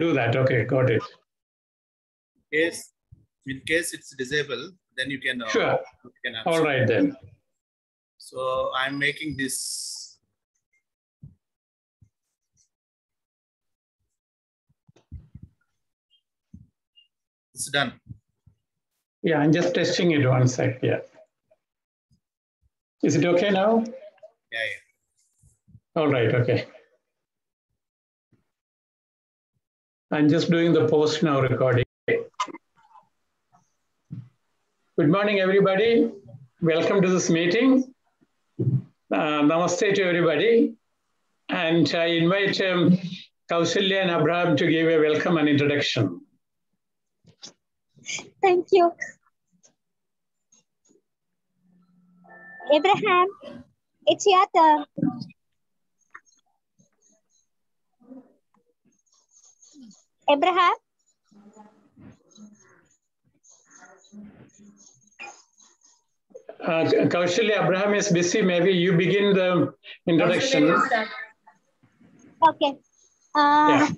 do that. Okay, got it. case in case it's disabled, then you can. Uh, Sure. you can All right then. So I'm making this. It's done. Yeah, I'm just testing it one sec. Yeah. Is it okay now? Yeah, yeah. All right, okay. I'm just doing the post now recording. Good morning, everybody. Welcome to this meeting. Uh, namaste to everybody. And I invite um, Kousalya and Abraham to give a welcome and introduction. Thank you. Abraham, it's your turn. Abraham, Uh, Kousalya, Abraham is busy. Maybe you begin the introduction. okay. Uh,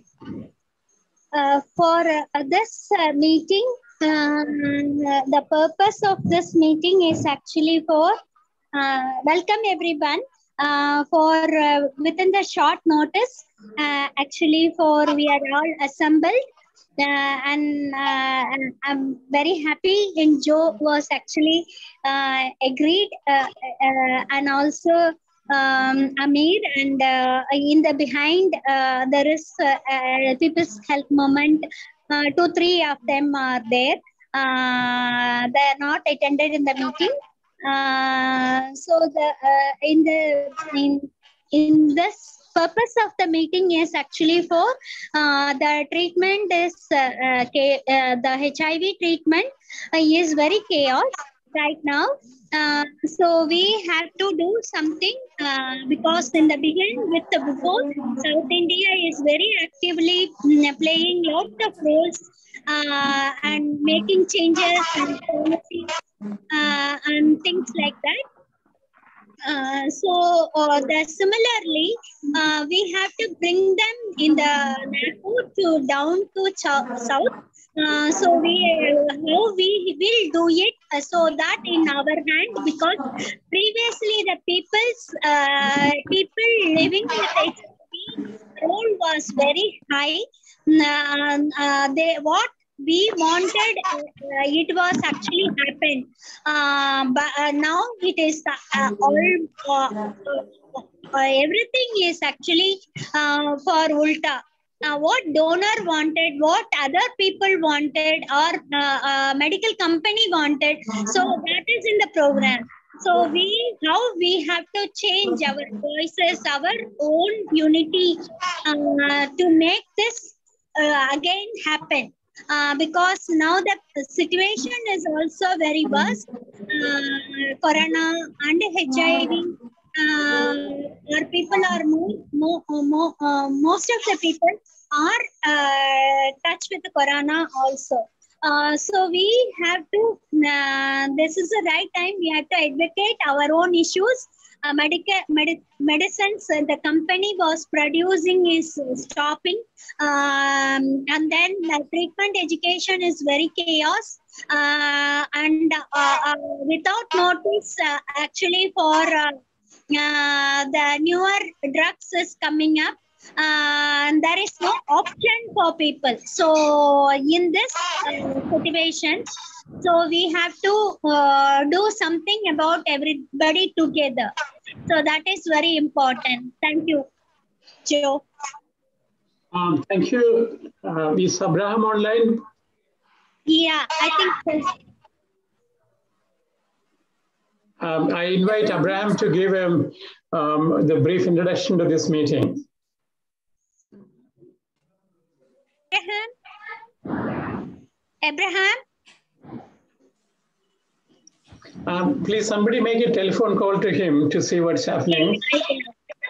uh, for uh, this uh, meeting, um, the purpose of this meeting is actually for uh, welcome everyone. Uh, for uh, within the short notice, uh, actually for we are all assembled uh, and, uh, and I'm very happy. And Joe was actually uh, agreed, uh, uh, and also um, Amir, and uh, in the behind there is People's Health Movement. Uh, two, three of them are there. They are not attended in the meeting. So the in the in in this purpose of the meeting is actually for uh, the treatment is uh, uh, uh, the HIV treatment uh, is very chaos right now. Uh, so we have to do something uh, because in the beginning with the before South India is very actively mm, playing lots of roles uh, and making changes and and things like that. Uh, so uh, the, similarly, uh, we have to bring them in the Nagpur to down to south. Uh, so we how we will do it uh, so that in our hand because previously the people's people living with HIV role was very high. They what we wanted uh, it was actually happened uh, but uh, now it is uh, all uh, uh, everything is actually for ulta. Uh, what donor wanted what other people wanted or medical company wanted so that is in the program. So we now we have to change our voices our own unity to make this again happen uh, because now the situation is also very worse. Uh, corona and HIV, uh, our people are more, more, more uh, most of the people are uh, touched with the corona also. Uh, so we have to, uh, this is the right time, we have to advocate our own issues. Uh, medical medi- medicines uh, the company was producing is stopping um, and then the treatment education is very chaos uh, and uh, uh, without notice uh, actually for uh, uh, the newer drugs is coming up uh, and there is no option for people. So in this uh, situation so we have to uh, do something about everybody together so that is very important thank you joe Um, thank you. Uh, is Abraham online? yeah i think so. Um, I invite Abraham to give him um, the brief introduction to this meeting. abraham abraham um, please somebody make a telephone call to him to see what's happening.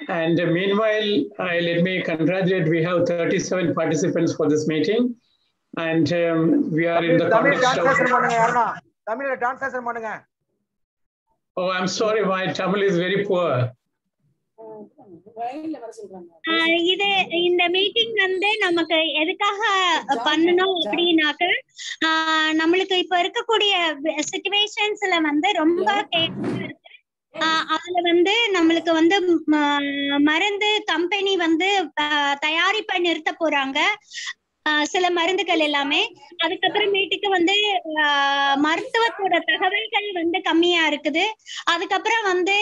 And uh, meanwhile, I, let me congratulate, we have 37 participants for this meeting. And um, we are in the conference. Oh, I'm sorry, my Tamil is very poor. இது இந்த meeting வந்து நமக்கு எதுக்காக பண்ணணும் அப்படின்னாக்க நம்மளுக்கு இப்ப இருக்கக்கூடிய சுச்சுவேஷன்ஸ்ல வந்து ரொம்ப அதுல வந்து நம்மளுக்கு வந்து மருந்து கம்பெனி வந்து தயாரிப்பை நிறுத்த போறாங்க. சில மருந்துகள் எல்லாமே. அதுக்கப்புறமேட்டுக்கு வந்து ஆஹ் மருத்துவத்தோட தகவல்கள் வந்து கம்மியா இருக்குது. அதுக்கப்புறம் வந்து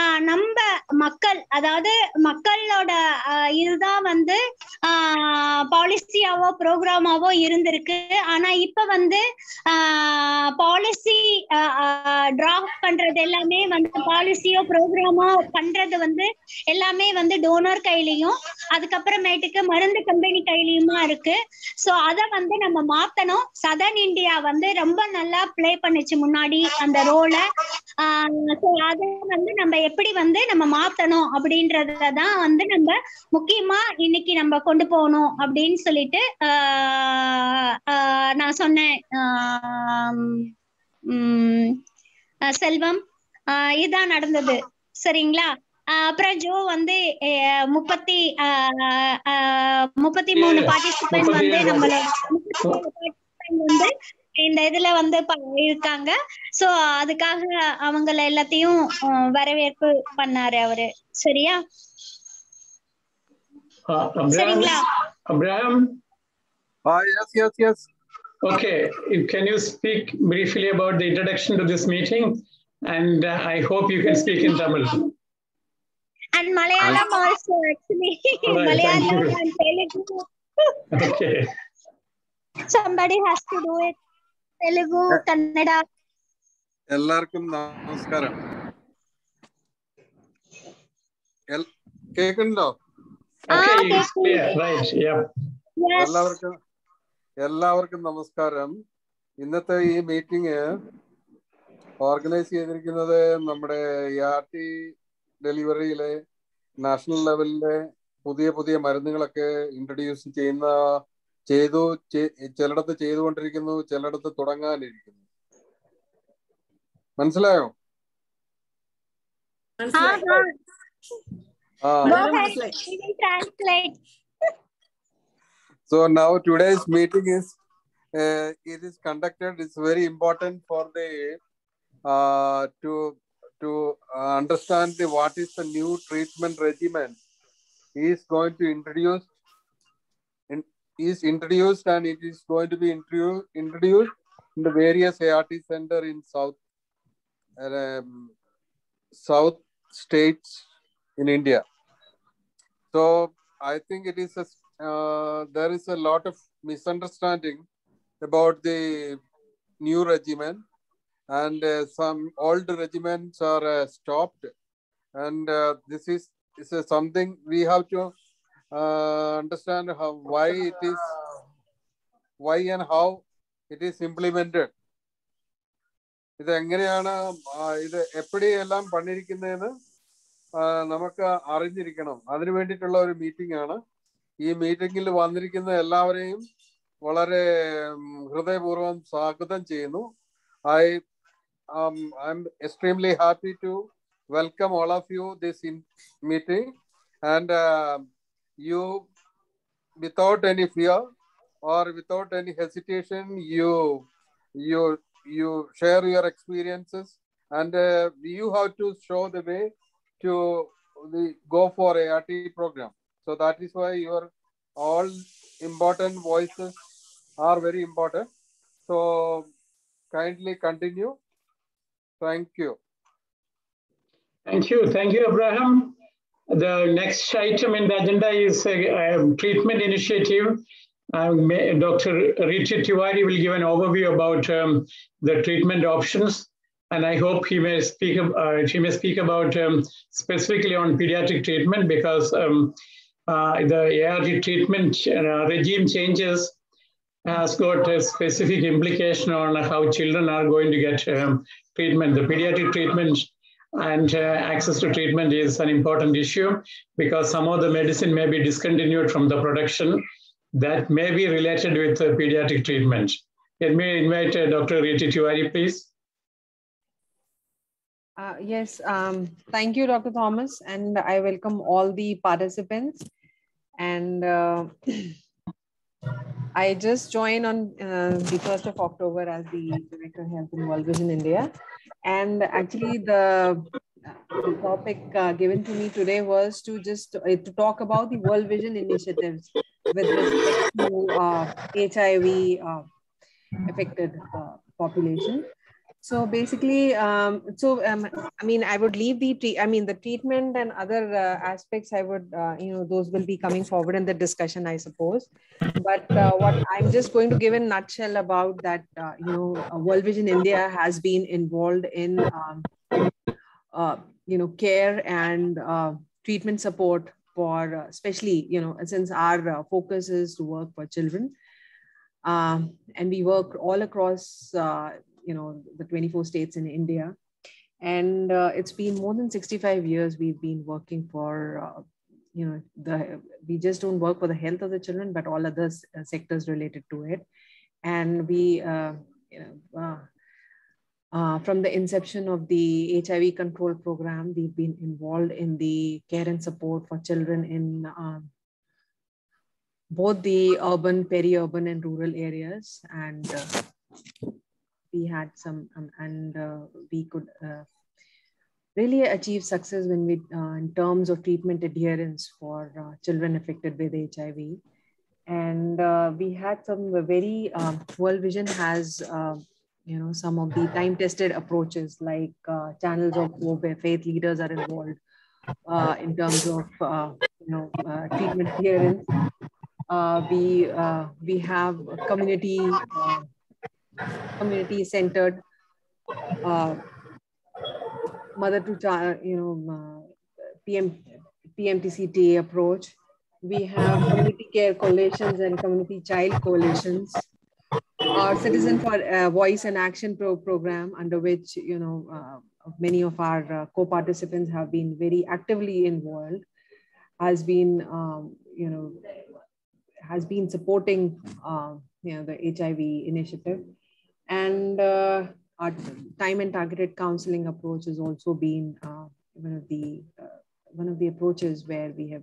ஆஹ் நம்ம மக்கள் அதாவது மக்களோட ஆஹ் இதுதான் வந்து பாலிசியாவோ ப்ரோக்ராமாவோ இருந்திருக்கு. ஆனா இப்ப வந்து பாலிசி டிராஃப்ட் பண்றது எல்லாமே வந்து பாலிசியோ ப்ரோக்ராமோ பண்றது வந்து எல்லாமே வந்து டோனர் கையிலையும் அதுக்கப்புறமேட்டுக்கு மருந்து கம்பெனி கையிலயுமா இருக்கு. சோ அத வந்து நம்ம மாத்தணும். சதர்ன் இந்தியா வந்து ரொம்ப நல்லா பிளே பண்ணுச்சு முன்னாடி அந்த ரோலை சோ அத வந்து நம்ம எப்படி வந்து நம்ம மாத்தணும் அப்படின்றதான் வந்து நம்ம முக்கியமா இன்னைக்கு நம்ம கொண்டு போகணும் அப்படின்னு சொல்லிட்டு ஆஹ் ஆஹ் நான் சொன்னேன். ஆஹ் உம் செல்வம் ஆஹ் இதான் நடந்தது. சரிங்களா? அப்புறம் ஜோ வந்து முப்பத்தி முப்பத்தி மூணு. பார்ட்டிசிபென்ட் வந்து. நம்மளோட வந்து இந்த இதுல வந்து ப- இருக்காங்க சோ அதுக்காக அவங்கள எல்லாத்தையும் வரவேற்பு பண்ணாரு அவரு சரியா Uh, சரிங்களா Ah, yes, yes, yes. okay, can you speak briefly about the introduction to this meeting? And uh, I hope you can speak in Tamil. And malayalam I... also actually right, malayalam and telugu Okay. somebody has to do it telugu kannada എല്ലാവർക്കും നമസ്കാരം കേൾക്കുന്നുണ്ടോ Okay, Ah, it's clear, right, yeah. yes എല്ലാവർക്കും എല്ലാവർക്കും നമസ്കാരം ഇന്നത്തെ ഈ meeting organise ചെയ്തിരിക്കുന്നത് നമ്മുടെ ആർ ടി ഡെലിവറിയിലെ നാഷണൽ ലെവലിലെ പുതിയ പുതിയ മരുന്നുകളൊക്കെ ഇൻട്രൊഡ്യൂസ് ചെയ്യുന്ന ചെയ്തു ചിലടത്ത് ചെയ്തുകൊണ്ടിരിക്കുന്നു ചിലടത്ത് തുടങ്ങാനിരിക്കുന്നു. മനസ്സിലായോ? So now today's meeting is it is conducted it's very important for the to to uh, understand the, what is the new treatment regimen is going to introduce. In, is introduced and it is going to be introduced introduced in the various ART center in south um, south states in India. So I think it is a uh, there is a lot of misunderstanding about the new regimen and uh, some old regiments are uh, stopped and uh, this is is something we have to uh, understand how why it is why and how it is implemented ഇത് എങ്ങനെയാണ് ഇത് എപ്പോഴെല്ലാം പണിയിരിക്കുന്നതെന്ന് നമുക്ക് അറിഞ്ഞിരിക്കണം അതിനു വേണ്ടിയിട്ടുള്ള ഒരു meeting ആണ് ഈ മീറ്റിംഗിൽ വന്നിരിക്കുന്ന എല്ലാവരെയും വളരെ ഹൃദയപൂർവം സ്വാഗതം ചെയ്യുന്നു I um, I'm extremely happy to welcome all of you this meeting. And uh, you, without any fear or without any hesitation, you, you, you share your experiences and uh, you have to show the way to the, go for ART program. So that is why your all important voices are very important. So kindly continue thank you Thank you. Thank you, Abraham. The next item in the agenda is a, a treatment initiative. Uh, may- Dr. Richard Tiwari will give an overview about um, the treatment options. And I hope he may speak, uh, may speak about um, specifically on pediatric treatment because um, uh, the ART treatment uh, regime changes has got a specific implication on how children are going to get um, treatment. The pediatric treatment and uh, access to treatment is an important issue because some of the medicine may be discontinued from the production that may be related with uh, pediatric treatment. Let me invite uh, Dr. Riti Tiwari, please. Uh, yes, um, thank you, Dr. Thomas, and I welcome all the participants. And uh, I just joined on uh, the 1st of October as the Director of Health in World Vision India. And actually, the, the topic uh, given to me today was to just uh, to talk about the World Vision initiatives with respect to HIV uh, affected population so basically um, so um, i mean i would leave the i mean the treatment and other uh, aspects i would uh, you know those will be coming forward in the discussion i suppose. But uh, what i'm just going to give a nutshell about that uh, you know world vision india has been involved in um, uh, you know care and uh, treatment support for especially you know since our focus is to work for children. Um, and we work all across you know the 24 states in India. And uh, it's been more than 65 years we've been working for, uh, you know, the we just don't work for the health of the children, but all other uh, sectors related to it. And we, uh, you know, uh, uh, from the inception of the HIV control program, we've been involved in the care and support for children in um, both the urban, peri-urban, and rural areas. And we had some um, and uh, we could uh, really achieve success when we uh, in terms of treatment adherence for uh, children affected with hiv and uh, we had some very um, world vision has uh, you know some of the time tested approaches like channels of hope where faith leaders are involved in terms of you know treatment adherence. We we have community community centered uh, mother to child, you know, uh, PM, PMTCTA approach. We have community care coalitions and community child coalitions. Our Citizen for uh, Voice and Action pro program, under which you know uh, many of our uh, co-participants have been very actively involved, has been um, you know has been supporting uh, you know the HIV initiative and uh, our timed and targeted counseling approach has also been uh, one of the uh, one of the approaches where we have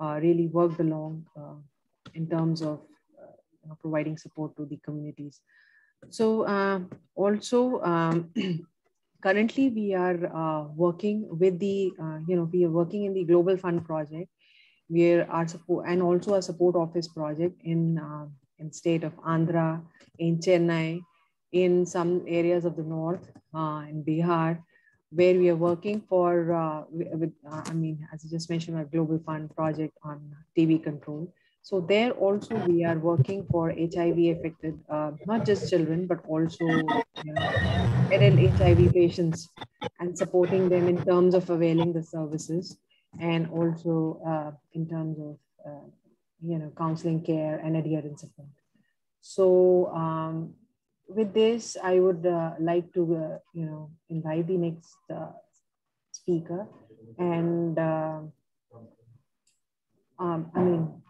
uh, really worked along uh, in terms of uh, providing support to the communities. So also um, currently we are working with the you know we are working in the Global Fund project where our support and also a support office project in in state of Andhra, in Chennai, in some areas of the north, uh, in Bihar, where we are working for, uh, with, uh, I mean, as I just mentioned, our global fund project on TB control. So there also we are working for HIV affected, uh, not just children, but also you know, adult HIV patients and supporting them in terms of availing the services and also uh, in terms of uh, you know, counseling care and adherence support. So um, with this, I would uh, like to, uh, you know, invite the next uh, speaker. And uh, um, I mean,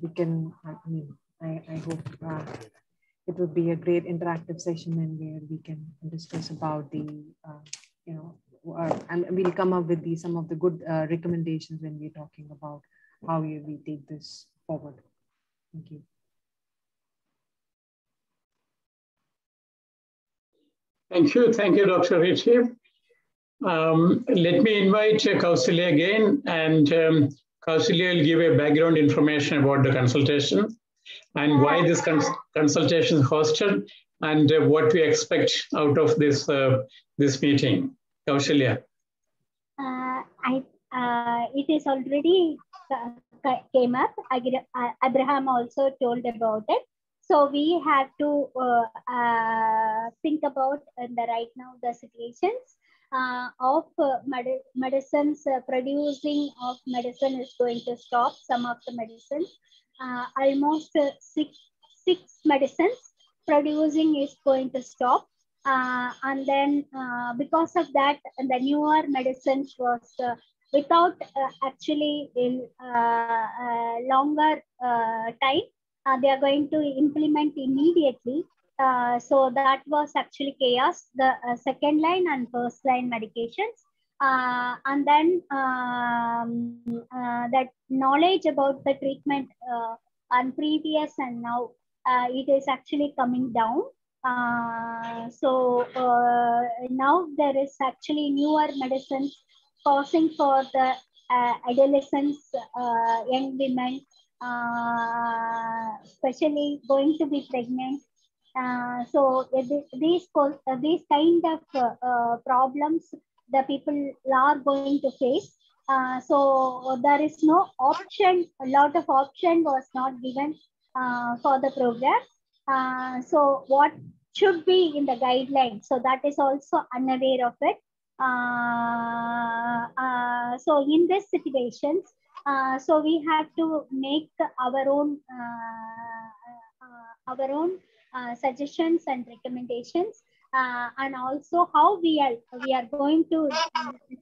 we can, I mean, I, I hope uh, it would be a great interactive session and where we can discuss about the, uh, you know, and we'll come up with the, some of the good recommendations when we're talking about how we, we take this forward. Thank you. Thank you. Thank you, Dr. Ritchie. Um, let me invite Kousalya again, and um, Kousalya will give a background information about the consultation and why this cons consultation is hosted and uh, what we expect out of this uh, this meeting. Kousalya. Uh, I, uh, it is already uh, came up. Abraham also told about it. So we have to uh, uh, think about the right now the situations uh, of med medicines producing of medicine is going to stop some of the medicines. almost six six medicines producing is going to stop. Uh, and then uh, because of that, the newer medicines was uh, without actually in longer time uh, they are going to implement immediately. Uh, so that was actually chaos, the uh, second line and first line medications. Uh, and then um, uh, that knowledge about the treatment uh, and previous and now uh, it is actually coming down. Uh, so uh, now there is actually newer medicines causing for the uh, adolescents, uh, young women, uh, especially going to be pregnant. Uh, so uh, these these kind of problems the people are going to face. So there is no option. A lot of option was not given for the program. So what should be in the guidelines? So that is also unaware of it. Uh, uh, so in this situations, uh, so we have to make our own our own suggestions and recommendations, uh, and also how we are we are going to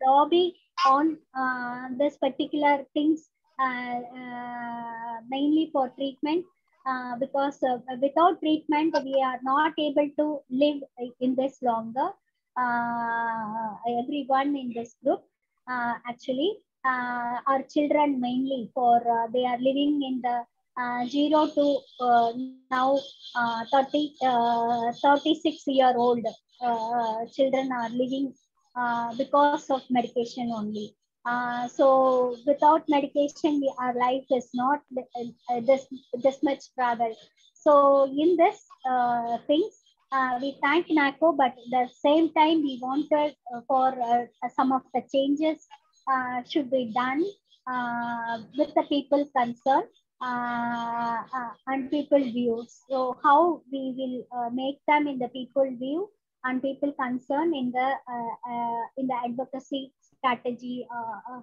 lobby on uh, this particular things uh, mainly for treatment because without treatment we are not able to live in this longer everyone in this group uh, actually uh, our children mainly for uh, they are living in the uh, 0 to uh, now uh, 30 uh, 36 year old uh, children are living uh, because of medication only. Uh, so without medication our life is not uh, this this much travel so in this uh, things uh, we thank NACO, but at the same time, we wanted uh, for uh, some of the changes uh, should be done uh, with the people concerned uh, and people views. So how we will make them in the people view and people concerned in the in the advocacy strategy,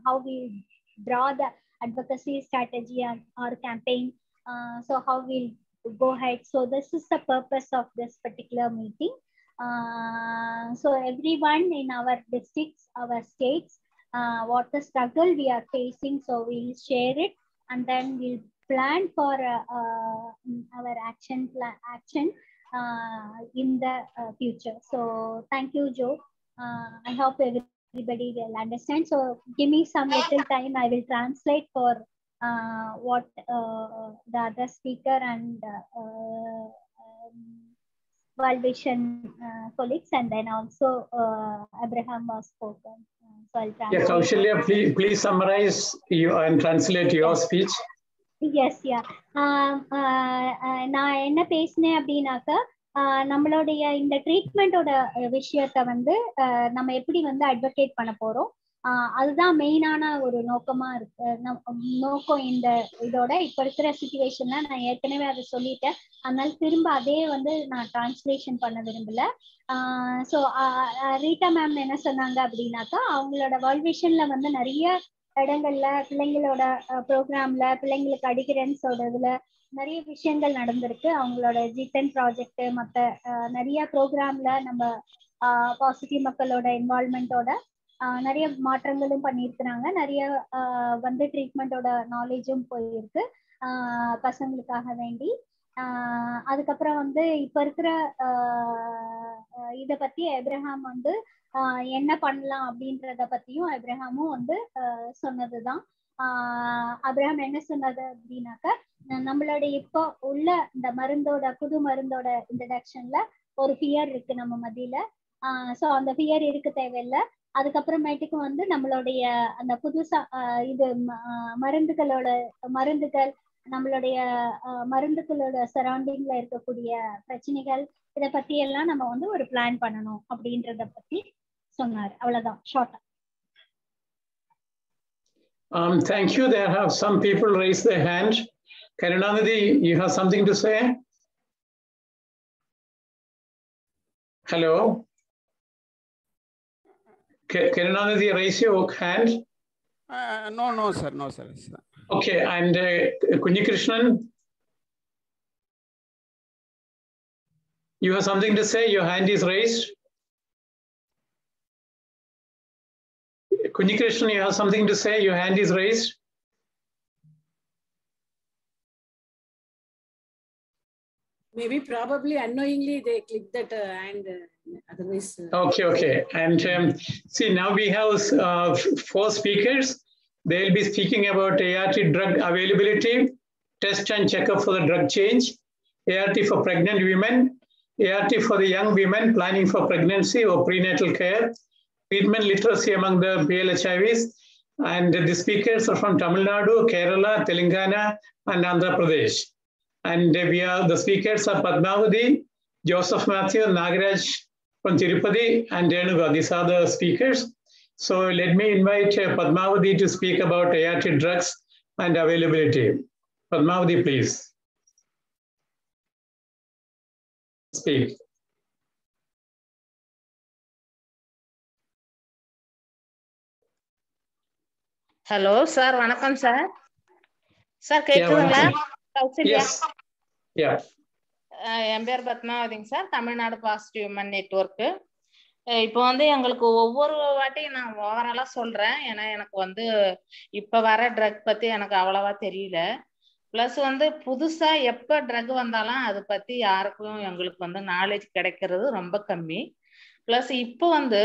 how we draw the advocacy strategy and our campaign. So how we'll go ahead. So this is the purpose of this particular meeting. Uh, so everyone in our districts, our states, uh, what the struggle we are facing. So we'll share it and then we'll plan for uh, uh, our action plan action uh, in the uh, future. So thank you, Joe. I hope everybody will understand. So give me some little time. I will translate for uh, what uh, the other speaker and uh, um, World Vision uh, colleagues, and then also uh, Abraham was spoken. Uh, so yes, Kousalya, please, please summarize you and translate your speech. Yes yeah நான் என்ன பேசினேன் அப்படின்னாக்க நம்மளுடைய இந்த ட்ரீட்மெண்ட்டோட விஷயத்த வந்து நம்ம எப்படி வந்து அட்வொகேட் பண்ண போறோம் அதுதான் மெயினான ஒரு நோக்கமா இருக்கு. நம்- நோக்கம் இந்த இதோட இப்ப இருக்கிற சுச்சுவேஷன்ல நான் ஏற்கனவே அதை சொல்லிட்டேன். அதனால திரும்ப அதே வந்து நான் டிரான்ஸ்லேஷன் பண்ண விரும்பல. ஸோ ரீட்டா மேம் என்ன சொன்னாங்க அப்படின்னாக்கா அவங்களோட வேர்ல்ட் விஷன்ல வந்து நிறைய இடங்கள்ல பிள்ளைங்களோட ப்ரோக்ராம்ல பிள்ளைங்களுக்கு அடிக்கிறன்ஸோட இதுல நிறைய விஷயங்கள் நடந்திருக்கு. அவங்களோட ஜிடென் ப்ராஜெக்ட் மற்ற நிறைய ப்ரோக்ராம்ல நம்ம பாசிட்டிவ் மக்களோட இன்வால்மெண்டோட நிறைய மாற்றங்களும் பண்ணியிருக்கிறாங்க. நிறைய வந்து ட்ரீட்மெண்ட்டோட நாலேஜும் போயிருக்கு. பசங்களுக்காக வேண்டி. அதுக்கப்புறம் வந்து இப்ப இருக்கிற இதை பற்றி பத்தி எப்ரஹாம் வந்து என்ன பண்ணலாம் அப்படின்றத பத்தியும் எப்ரஹாமும் வந்து சொன்னதுதான். அப்ரஹாம் என்ன சொன்னது அப்படின்னாக்க நம்மளோட இப்போ உள்ள இந்த மருந்தோட புது மருந்தோட இன்ட்ரடக்ஷன்ல ஒரு ஃபியர் இருக்கு நம்ம மத்தியில. ஸோ அந்த ஃபியர் இருக்கு தேவையில்லை. அதுக்கப்புறமேட்டுக்கு வந்து நம்மளுடைய அந்த புதுசா இது மருந்துகளோட மருந்துகள் நம்மளுடைய மருந்துகளோட சரௌண்டிங்ல இருக்கக்கூடிய பிரச்சனைகள் இத பத்தி எல்லாம் நம்ம வந்து ஒரு பிளான் பண்ணணும் அப்படின்றத பத்தி சொன்னார் அவ்வளவுதான் ஷார்ட்டா Um, thank you. There have some people raised their hand. Karunanidhi, you have something to say? Hello? Ka- Karunanidhi, raise your hand. Uh, no, no, sir, no, sir. Okay, and uh, Kunyikrishnan? You have something to say? Your hand is raised. Kunyikrishnan, you have something to say? Your hand is raised. Maybe probably unknowingly they click that uh, and uh, otherwise. uh, Okay, okay. And um, see, now we have uh, four speakers. They'll be speaking about ART drug availability, test and checkup for the drug change, ART for pregnant women, ART for the young women planning for pregnancy or prenatal care, treatment literacy among the PLHIVs. And the speakers are from Tamil Nadu, Kerala, Telangana, and Andhra Pradesh. And we are the speakers are Padmavati, Joseph Matthew, Nagaraj from Tirupati, and Renuga. These are the speakers. So let me invite uh, Padmavati to speak about ART drugs and availability. Padmavati, please. Speak. Hello sir வணக்கம் sir sir கேக்குதுங்களா வணக்கம். Kausalya Yes. Yeah. அஹ் என் பேர் பத்மாவதிங்க sir. Tamil Nadu positive woman network இப்போ வந்து எங்களுக்கு ஒவ்வொரு வாட்டியும் நான் ஓவராலாக சொல்றேன். ஏன்னா எனக்கு வந்து இப்போ வர ட்ரக் பத்தி எனக்கு அவ்வளவா தெரியல. ப்ளஸ் வந்து புதுசா எப்போ ட்ரக் வந்தாலும் அதை பத்தி யாருக்கும் எங்களுக்கு வந்து நாலேஜ் கிடைக்கிறது ரொம்ப கம்மி. ப்ளஸ் இப்போ வந்து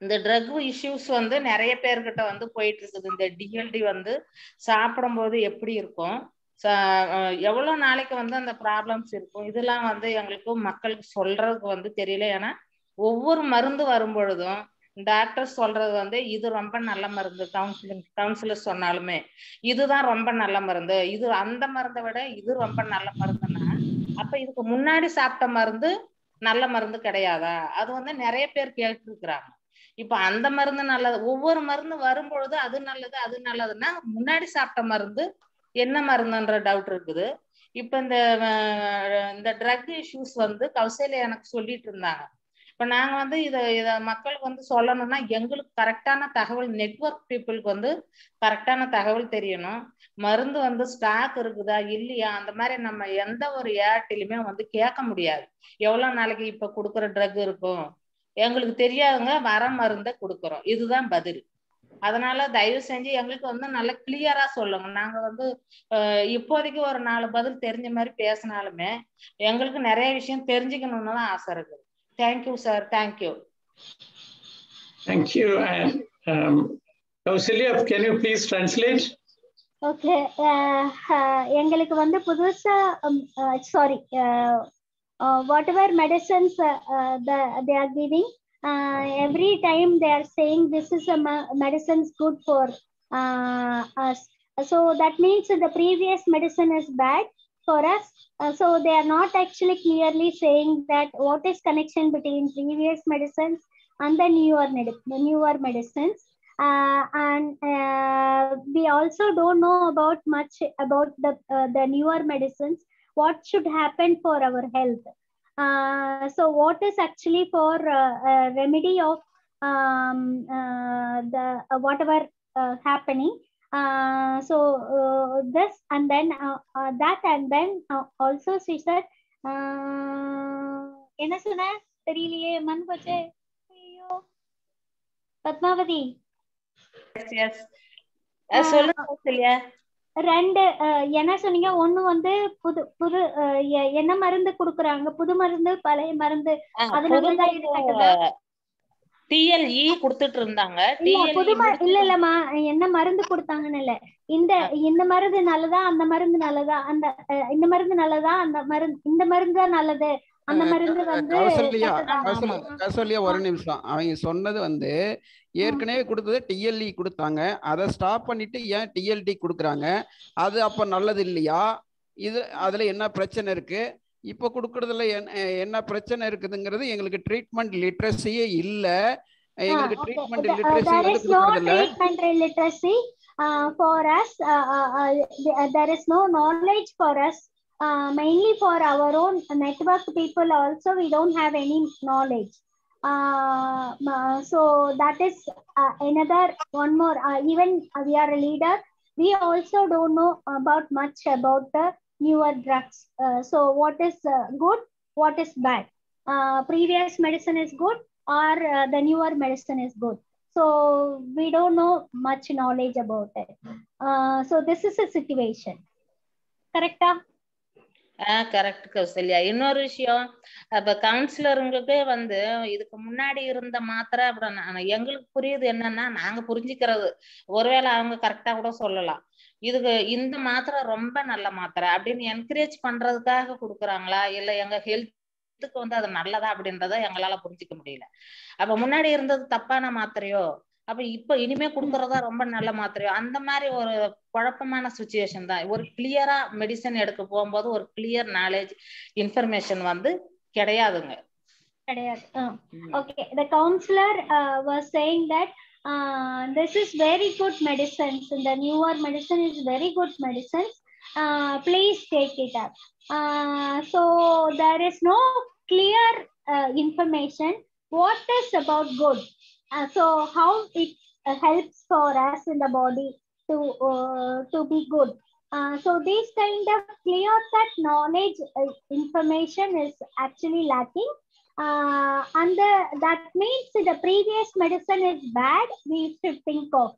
இந்த ட்ரக் இஷ்யூஸ் வந்து நிறைய பேர்கிட்ட வந்து போயிட்டு இருக்குது. இந்த டிஎல்டி வந்து சாப்பிடும்போது எப்படி இருக்கும்? ச- எவ்வளவு நாளைக்கு வந்து அந்த ப்ராப்ளம்ஸ் இருக்கும்? இதெல்லாம் வந்து எங்களுக்கு மக்களுக்கு சொல்றதுக்கு வந்து தெரியல. ஏன்னா ஒவ்வொரு மருந்து வரும் பொழுதும் டாக்டர் சொல்றது வந்து இது ரொம்ப நல்ல மருந்து. கவுன்சிலிங் கவுன்சிலர் சொன்னாலுமே இதுதான் ரொம்ப நல்ல மருந்து. இது அந்த மருந்தை விட இது ரொம்ப நல்ல மருந்துன்னா அப்ப இதுக்கு முன்னாடி சாப்பிட்ட மருந்து நல்ல மருந்து கிடையாதா? அது வந்து நிறைய பேர் கேட்டுருக்குறாங்க. இப்ப அந்த மருந்து நல்லது. ஒவ்வொரு மருந்து வரும் பொழுது அது நல்லது அது நல்லதுன்னா முன்னாடி சாப்பிட்ட மருந்து என்ன மருந்துன்ற டவுட் இருக்குது. இப்ப இந்த இந்த ட்ரக் இஷ்யூஸ் வந்து கௌசல்யா எனக்கு சொல்லிட்டு இருந்தாங்க. இப்ப நாங்க வந்து இத இத மக்களுக்கு வந்து சொல்லணும்னா எங்களுக்கு கரெக்டான தகவல் நெட்வொர்க் பீப்புளுக்கு வந்து கரெக்டான தகவல் தெரியணும். மருந்து வந்து ஸ்டாக் இருக்குதா இல்லையா? அந்த மாதிரி நம்ம எந்த ஒரு ஏர்ட்டிலுமே வந்து கேட்க முடியாது. எவ்வளவு நாளைக்கு இப்ப கொடுக்குற ட்ரக் இருக்கும்? எங்களுக்கு தெரியாதவங்க வர மருந்தை கொடுக்குறோம். இதுதான் பதில். அதனால தயவு செஞ்சு எங்களுக்கு வந்து நல்ல கிளியரா சொல்லுங்க. நாங்க வந்து இப்போதைக்கு ஒரு நாலு பதில் தெரிஞ்ச மாதிரி பேசினாலுமே எங்களுக்கு நிறைய விஷயம் தெரிஞ்சுக்கணும்னு தான் ஆசை இருக்குது thank you sir thank you Thank you. And um, Kausalya, can you please translate? Okay எங்களுக்கு வந்து புதுசா sorry whatever medicines they are giving uh, every time they are saying this is a medicine's good for uh, us. So that means the previous medicine is bad for us. Uh, so they are not actually clearly saying that what is connection between previous medicines and the newer, med newer medicines. Uh, and uh, we also don't know about much about the, uh, the newer medicines, what should happen for our health. uh, so what is actually for uh, uh, remedy of um, uh, the uh, whatever uh, happening uh, so uh, this and then uh, uh, that and then uh, also she said uh, என்ன சொன்ன தெரியலையே மன் போச்சே ஐயோ Padmavathi S S சொல்லுங்க கௌசல்யா ரெண்டு என்ன சொன்னீங்க? ஒண்ணு வந்து புது புது என்ன மருந்து குடுக்குறாங்க? புது மருந்து பழைய மருந்து கட்டுதா? டிஎல்இ கொடுத்துட்டு இருந்தாங்க. இல்ல புது இல்ல இல்லம்மா என்ன மருந்து கொடுத்தாங்கன்னு இல்ல. இந்த இந்த மருந்து நல்லதா? அந்த மருந்து நல்லதா? அந்த இந்த மருந்து நல்லதா? அந்த மருந்து இந்த மருந்து தான் நல்லது? அந்த மருந்து வந்து கௌசல்யா ஒரு நிமிஷம். அவங்க சொன்னது வந்து ஏற்கனவே கொடுத்தது டிஎல்இ கொடுத்தாங்க. அதை ஸ்டாப் பண்ணிட்டு ஏன் டிஎல்டி கொடுக்குறாங்க? அது அப்ப நல்லது இல்லையா? இது அதுல என்ன பிரச்சனை இருக்கு? இப்போ கொடுக்கறதுல என்ன பிரச்சனை இருக்குதுங்கிறது எங்களுக்கு ட்ரீட்மெண்ட் லிட்ரஸியே இல்ல. எங்களுக்கு. ட்ரீட்மெண்ட் லிட்ரஸி வந்து கொடுக்கறது இல்ல treatment literacy uh, for us. Uh, uh, uh, mainly for our own network people also, we don't have any knowledge. Uh, so that is uh, another one more. Uh, even we are a leader, we also don't know about much about the newer drugs. Uh, so what is uh, good, what is bad? Uh, previous medicine is good or the newer medicine is good so we don't know much knowledge about it so this is a situation correct ah correct Kausalya. இன்னொரு விஷயம் அப்ப கவுன்சிலருங்களுக்கே வந்து இதுக்கு முன்னாடி இருந்த மாத்திரை அப்புறம் எங்களுக்கு புரியுது என்னன்னா நாங்க புரிஞ்சுக்கிறது. ஒருவேளை அவங்க கரெக்டா கூட சொல்லலாம். இதுக்கு இந்த மாத்திரை ரொம்ப நல்ல மாத்திரை. அப்படின்னு என்கரேஜ் பண்றதுக்காக கொடுக்குறாங்களா? இல்ல எங்க ஹெல்த்துக்கு வந்து அது நல்லதா அப்படின்றத எங்களால புரிஞ்சுக்க முடியல. அப்ப முன்னாடி இருந்தது தப்பான மாத்திரையோ? அப்ப இப்ப இனிமே கொடுக்கறதா ரொம்ப நல்ல மாத்திரையோ? அந்த மாதிரி ஒரு குழப்பமான சுச்சுவேஷன் தான். ஒரு கிளியரா மெடிசன் எடுக்க போகும்போது ஒரு கிளியர் நாலேஜ் இன்ஃபர்மேஷன் வந்து கிடையாதுங்க. கிடையாது. Okay counsellor was saying that this very good medicines இந்த newer medicine is very good medicines please take it up so there is no clear information what is how it helps for us in body to uh, to be good. Uh, so this kind of clear cut knowledge uh, information is actually lacking. Uh, and the, that means the previous medicine is bad we should think of.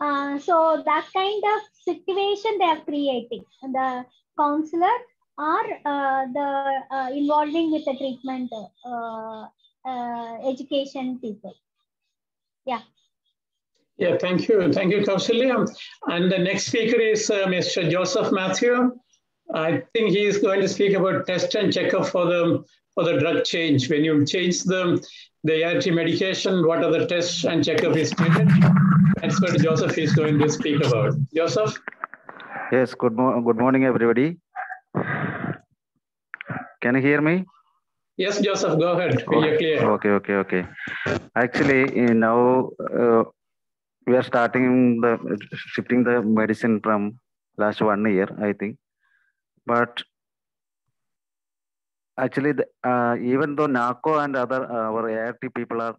Uh, so that kind of situation they are creating. The counselor or uh, the uh, involving with the treatment education people. Yeah Yeah, thank you. Thank you, Kousalya. And the next speaker is uh, Mr. Joseph Matthew. I think he is going to speak about test and checkup for the for the drug change. When you change the the ART medication, what are the tests and checkup is needed? That's what Joseph is going to speak about. Joseph? Yes, good, mo- good morning, everybody. Can you hear me? Yes, Joseph, go ahead. We are clear. Okay, okay, okay. Actually, eh, now uh, we are starting the shifting the medicine from last one year, I think. But actually, the, uh, even though NACO and other uh, our ART people are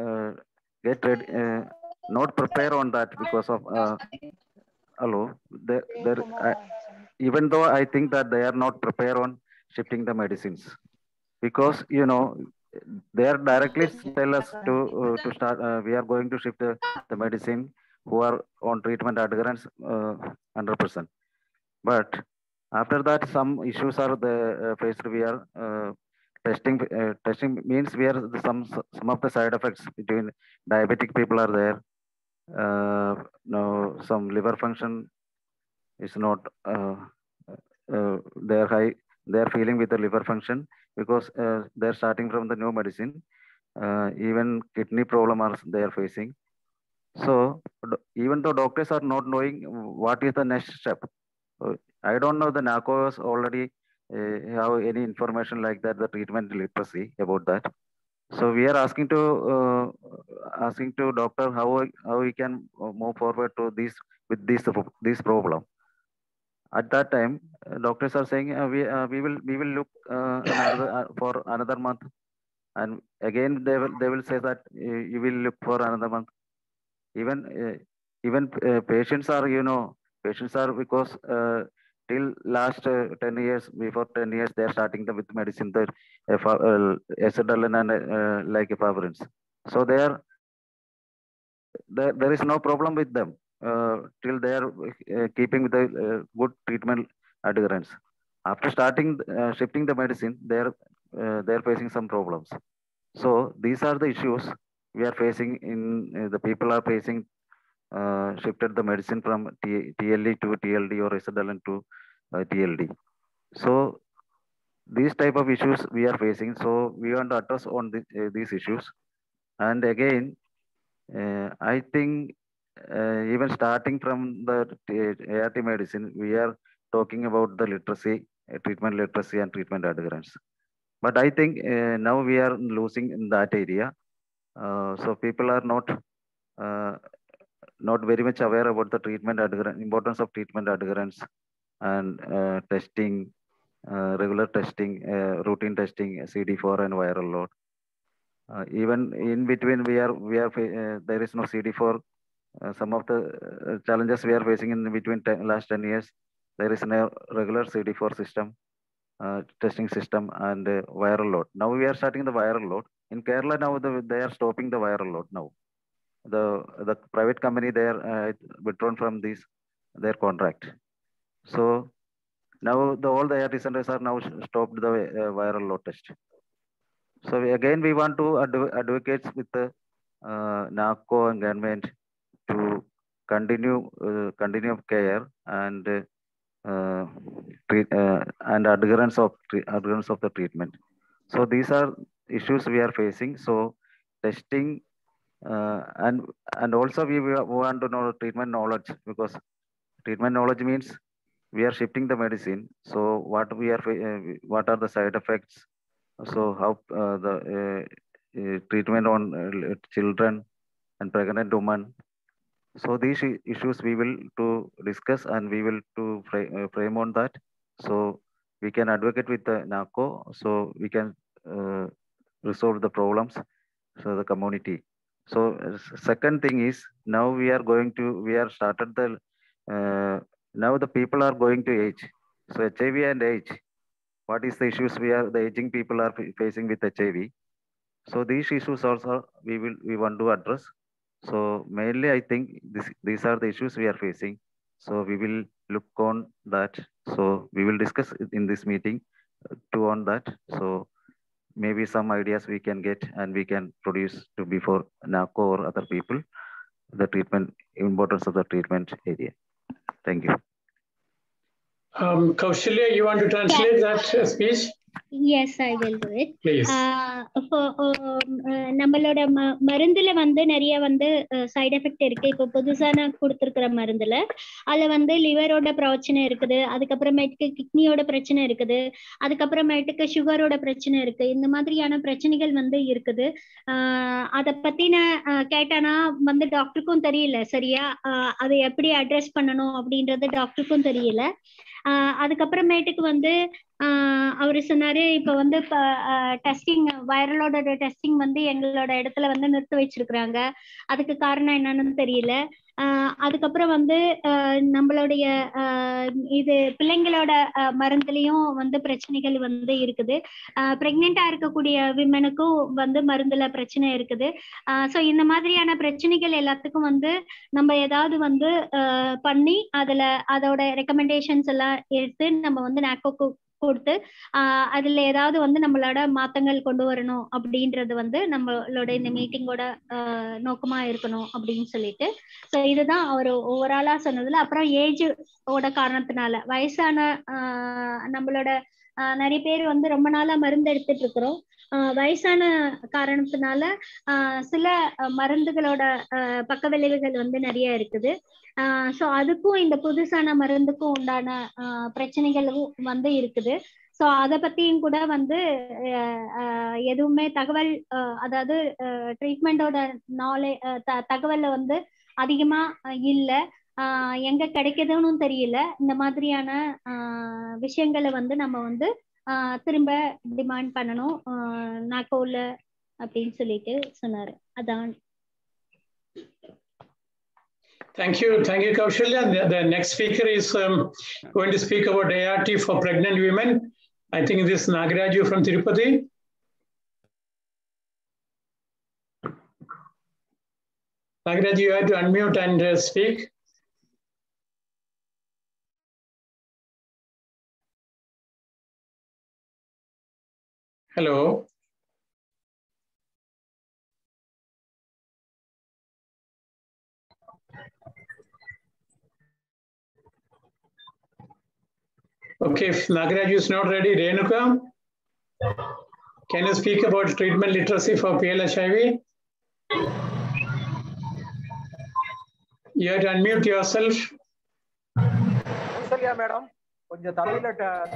uh, get ready, uh, not prepare on that because of uh, hello, there, uh, even though I think that they are not prepared on shifting the medicines because you know they are directly tell us to uh, to start uh, we are going to shift the, the medicine who are on treatment adherence uh, 100% but after that some issues are the uh, faced. We are uh, testing uh, testing means we are the, some some of the side effects between diabetic people are there. Uh, no some liver function is not uh, uh, they're high they're feeling with the liver function because uh, they're starting from the new medicine uh, even kidney problem are they are facing. So even though doctors are not knowing what is the next step i don't know the NACO's already uh, have any information like that the treatment literacy about that. So we are asking to uh, asking to doctor how how we can move forward to this with this this problem at that time uh, doctors are saying uh, we uh, we will we will look uh, another, uh, for another month. And again they will they will say that you will look for another month. Even even patients are you know patients are because till last uh, 10 years before 10 years they are starting the with medicine the uh, Esadolin and like efavirenz so they are there, there is no problem with them till they are uh, keeping with the uh, good treatment adherence. After starting uh, shifting the medicine, they are uh, they are facing some problems. So these are the issues we are facing in uh, the people are facing uh, shifted the medicine from T- to TLD or Esadolin to uh, TLD. So these type of issues we are facing. So we want to address on the, uh, these issues. And again, uh, I think uh, even starting from the ART medicine, we are talking about the literacy, uh, treatment literacy and treatment adherence. But I think uh, now we are losing in that area. Uh, so people are not uh, not very much aware about the treatment adherence, importance of treatment adherence and uh, testing, uh, regular testing, uh, routine testing, CD4 and viral load. Uh, even in between, we are we are uh, there is no CD4. Uh, some of the uh, challenges we are facing in between 10, last 10 years, there is no regular CD4 system, uh, testing system, and viral load. Now we are starting the viral load. In Kerala, now the, they are stopping the viral load now. The the private company they are withdrawn from this their contract. So now the all the ART centers are now stopped the uh, viral load test. So we, again, we want to adv with the uh, NACO and government to continue uh, continue of care and uh, treat, uh, and adherence of adherence of the treatment. So these are issues we are facing. So testing uh, and and also we want to know treatment knowledge because treatment knowledge means we are shifting the medicine. So what we are uh, what are the side effects? So how uh, the treatment on children and pregnant women. So these issues we will to discuss and we will to frame, frame on that. So we can advocate with the NACO. So we can resolve the problems so the community. So second thing is now we are going to we are started the uh, now the people are going to age. So HIV and age. What is the issues we are the aging people are facing with HIV? So these issues also we will we want to address. So mainly I think this these are the issues we are facing. So we will look on that. So we will discuss in this meeting to on that. So maybe some ideas we can get and we can produce to before NACO or other people the treatment importance of the treatment area. Thank you. Um, Kousalya, you want to translate that uh, speech? I will do it. Please. நம்மளோட மருந்துல வந்து நிறைய வந்து side effect இருக்கு. இப்போ புதுசான கொடுத்துருக்கிற மருந்துல அதுல வந்து லிவரோட பிரச்சனை இருக்குது. அதுக்கப்புறமேட்டுக்கு கிட்னியோட பிரச்சனை இருக்குது. அதுக்கப்புறமேட்டுக்கு சுகரோட பிரச்சனை இருக்கு. இந்த மாதிரியான பிரச்சனைகள் வந்து இருக்குது. ஆஹ் அதை பத்தின கேட்டானா வந்து டாக்டருக்கும் தெரியல சரியா? அதை எப்படி அட்ரஸ் பண்ணணும் அப்படின்றது டாக்டருக்கும் தெரியல. ஆஹ் அதுக்கப்புறமேட்டுக்கு வந்து அவரு சொன்னாரு இப்ப வந்து டெஸ்டிங் வைரலோட டெஸ்டிங் வந்து எங்களோட இடத்துல வந்து நிறுத்தி வச்சிருக்கிறாங்க. அதுக்கு காரணம் என்னன்னு தெரியல. அதுக்கப்புறம் வந்து நம்மளுடைய இது பிள்ளைங்களோட மருந்துலயும் வந்து பிரச்சனைகள் வந்து இருக்குது. பிரெக்னெண்டா இருக்கக்கூடிய விமனுக்கும் வந்து மருந்துல பிரச்சனை இருக்குது. ஸோ இந்த மாதிரியான பிரச்சனைகள் எல்லாத்துக்கும் வந்து நம்ம ஏதாவது வந்து பண்ணி அதுல அதோட ரெக்கமெண்டேஷன்ஸ் எல்லாம் எடுத்து நம்ம வந்து நாக்கோக்கு கொடுத்து ஆஹ் அதுல ஏதாவது வந்து நம்மளோட மாத்தங்கள் கொண்டு வரணும் அப்படின்றது வந்து நம்மளோட இந்த மீட்டிங்கோட நோக்கமா இருக்கணும் அப்படின்னு சொல்லிட்டு. ஸோ இதுதான் அவர் ஓவராலா சொன்னதுல. அப்புறம் ஏஜ் ஓட காரணத்தினால வயசான நம்மளோட நிறைய பேர் வந்து ரொம்ப நாளா மருந்து எடுத்துட்டு இருக்கிறோம் வயசான காரணத்தினால சில மருந்துகளோட பக்க விளைவுகள் வந்து நிறைய இருக்குது. ஸோ அதுக்கும் இந்த புதுசான மருந்துக்கும் உண்டான பிரச்சனைகளும் வந்து இருக்குது. ஸோ அதை பத்தியும் கூட வந்து எதுவுமே தகவல் அதாவது ட்ரீட்மெண்டோட நாலே தகவல்ல வந்து அதிகமா இல்லை. எங்க கிடைக்குதுன்னு தெரியல இந்த மாதிரியான விஷயங்களை வந்து நம்ம வந்து திரும்ப டிமாண்ட் பண்ணணும் நாக்கோல அப்படின்னு சொல்லிட்டு சொன்னாரு அதான் Thank you. Thank you, Kaushalya. The, the next speaker is um, going to speak about ART for pregnant women. I think this is Nagaraju from Tirupati. Nagaraju, you have to unmute and uh, speak. Hello. Okay, if Nagaraju is not ready, Renuka, can you speak about treatment literacy for PLHIV? You have to unmute yourself. Kausalya madam கொஞ்சம் தமிழ்ல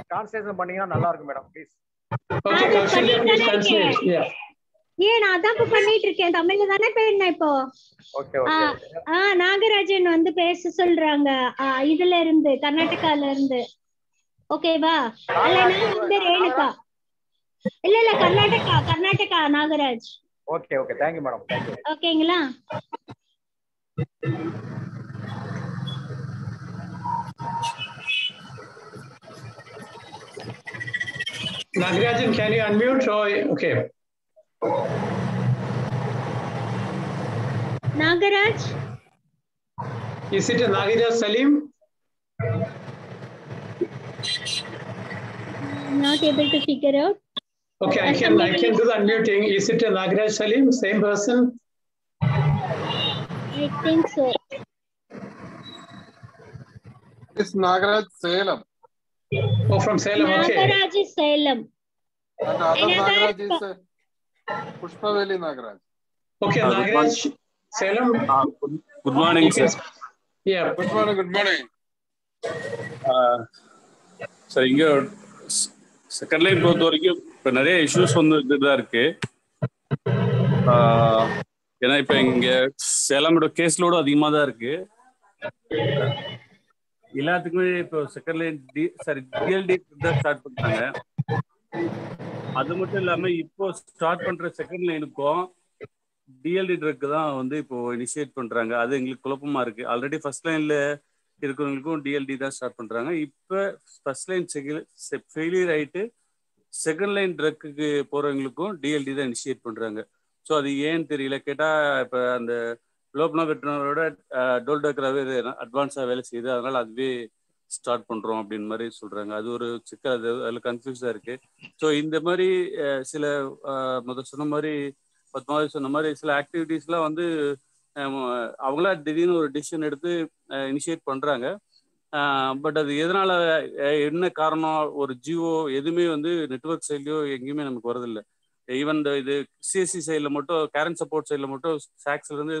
translation பண்ணீங்கன்னா நல்லா இருக்கும் madam please ஏன் நான் அதான் இப்ப பண்ணிட்டு இருக்கேன் தமிழ்ல தானே பேடினேன் இப்போ. நாகராஜன் வந்து பேச சொல்றாங்க. இதுல இருந்து கர்நாடகால இருந்து. ஓகேவா இல்லைன்னா வந்து ரேணுகா. இல்ல இல்ல Karnataka Karnataka Nagaraj. Okay okay thank you madam thank you ஓகேங்களா? Nagarajan, can you unmute? Oh, okay. Nagaraj? Is it a Nagaraj Salem? not able to figure out. Okay, I can I can do the unmuting. Is it a Nagraj Salem, same person? I think so. It's Nagaraj Salem. Oh, from Salem. Okay. Nagaraj is Salem. And other Another Nagaraj is uh, Pushpaveli Nagaraj. Okay, Uh, good Nagraj Salem. Good morning, You can- sir. Yeah. Good morning, good morning. Sir இங்க second line பொறுத்த வரைக்கும் இப்ப நிறைய issues வந்து இதுதான் இருக்கு ஆஹ் ஏன்னா இப்ப இங்க சேலமோட கேஸ் லோடு அதிகமா தான் இருக்கு எல்லாத்துக்குமே இப்போ second line D sorry TLD தான் ஸ்டார்ட் பண்றாங்க அது மட்டும் இல்லாம இப்போ ஸ்டார்ட் பண்ற செகண்ட் லைனுக்கும் டிஎல்டி ட்ரக் தான் வந்து இப்போ இனிஷியேட் பண்றாங்க. அது எங்களுக்கு குழப்பமா இருக்கு. ஆல்ரெடி ஃபர்ஸ்ட் லைன்ல இருக்கிறவங்களுக்கும் டிஎல்டி தான் ஸ்டார்ட் பண்றாங்க. இப்போ ஃபர்ஸ்ட் லைன் ஃபெயிலியர் ஆயிட்டு செகண்ட் லைன் ட்ரக்குக்கு போறவங்களுக்கும் டிஎல்டி தான் இனிஷியேட் பண்றாங்க. ஸோ அது ஏன்னு தெரியல. கேட்டா இப்போ அந்த லோப்னா வெட்டினரோட டோல்டோக்ராவே அட்வான்ஸாக வேலை செய்யுது அதனால அதுவே ஸ்டார்ட் பண்றோம் அப்படின்னு மாதிரி சொல்றாங்க. அது ஒரு சிக்கல். அது அதில் கன்ஃபியூஸாக இருக்கு. ஸோ இந்த மாதிரி சில முதல் சொன்ன மாதிரி பத்மாவதி சொன்ன மாதிரி சில ஆக்டிவிட்டீஸ்லாம் வந்து அவங்களா திடீர்னு ஒரு டிசிஷன் எடுத்து இனிஷியேட் பண்றாங்க. பட் அது எதனால என்ன காரணம்? ஒரு ஜியோ எதுவுமே வந்து நெட்ஒர்க் சைட்லயோ எங்கேயுமே நமக்கு வரதில்லை ஈவன் இது சிஎஸ்சி சைடில் மட்டும் கேரண்ட் சப்போர்ட் சைடில் மட்டும் சாக்ஸ்ல இருந்து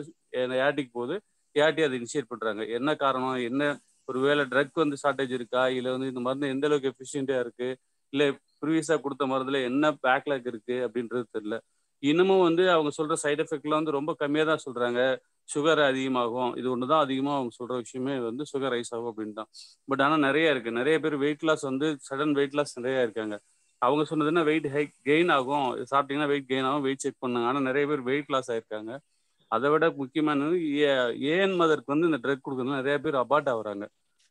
போகுது. ஏஆர்டி அதை இனிஷியேட் பண்ணுறாங்க என்ன காரணம்? என்ன ஒரு வேளை ட்ரக் வந்து ஷார்ட்டேஜ் இருக்கா? இல்லை வந்து இந்த மருந்து எந்த அளவுக்கு எஃபிஷியண்டா இருக்கு? இல்லை ப்ரீவியஸாக கொடுத்த மருந்துல என்ன பேக்லாக் இருக்கு அப்படின்றது தெரியல. இன்னமும் வந்து அவங்க சொல்ற சைடு எஃபெக்ட்லாம் வந்து ரொம்ப கம்மியாக தான் சொல்றாங்க. சுகர் அதிகமாகும். இது ஒன்று தான் அதிகமாக அவங்க சொல்ற விஷயமே வந்து சுகர் ரைஸ் ஆகும் அப்படின்னு தான் பட் ஆனால் நிறைய இருக்கு. நிறைய பேர் வெயிட் லாஸ் வந்து சடன் வெயிட் லாஸ் நிறைய இருக்காங்க. அவங்க சொன்னதுன்னா வெயிட் ஹை கெயின் ஆகும். சாப்பிட்டீங்கன்னா வெயிட் கெயின் ஆகும். வெயிட் செக் பண்ணாங்க. ஆனால் நிறைய பேர் வெயிட் லாஸ் ஆயிருக்காங்க. அதை விட முக்கியமானது ஏஎன் மதருக்கு வந்து இந்த ட்ரக் கொடுக்கறது நிறைய பேர் அபார்ட் ஆகுறாங்க.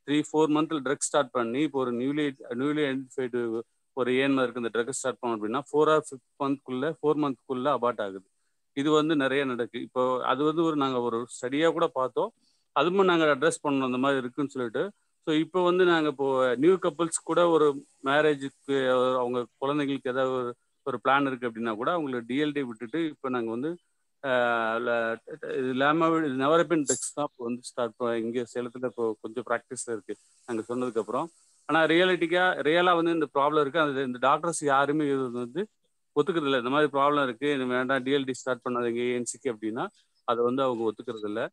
த்ரீ ஃபோர் மந்த்ல ட்ரக் ஸ்டார்ட் பண்ணி இப்போ ஒரு நியூலி நியூலி ஐடென்டிஃபைடு ஒரு ஏஎன் மதருக்கு இந்த ட்ரக் ஸ்டார்ட் பண்ணோம் அப்படின்னா ஃபோர் ஆர் ஃபிஃப்த் மந்த்க்குள்ள ஃபோர் மந்த்க்குள்ள அபார்ட் ஆகுது. இது வந்து நிறைய நடக்கு. இப்போ அது வந்து ஒரு நாங்கள் ஒரு ஸ்டடியாக கூட பார்த்தோம். அதுவும் நாங்கள் அட்ரஸ் பண்ணோம் அந்த மாதிரி இருக்குன்னு சொல்லிட்டு ஸோ இப்போ வந்து நாங்கள் இப்போ நியூ கப்புள்ஸ் கூட ஒரு மேரேஜுக்கு அவங்க குழந்தைங்களுக்கு ஏதாவது ஒரு ஒரு பிளான் இருக்குது அப்படின்னா கூட அவங்களுக்கு டிஎல்டி விட்டுட்டு இப்போ நாங்கள் வந்து இது இல்லாமல் நவரப்பின் டெக்ஸ் தான் இப்போ வந்து ஸ்டார்ட் இங்கே சேலத்தில் இப்போ கொஞ்சம் ப்ராக்டிஸ் இருக்குது நாங்கள் சொன்னதுக்கப்புறம் ஆனால் ரியாலிட்டிக்காக ரியலாக வந்து இந்த ப்ராப்ளம் இருக்குது அது இந்த டாக்டர்ஸ் யாருமே இது வந்து ஒத்துக்கிறது இல்லை. இந்த மாதிரி ப்ராப்ளம் இருக்குது இது வேண்டாம் டிஎல்டி ஸ்டார்ட் பண்ணாதீங்க ஏஎன்சிக்கு அப்படின்னா அதை வந்து அவங்க ஒத்துக்கிறது இல்லை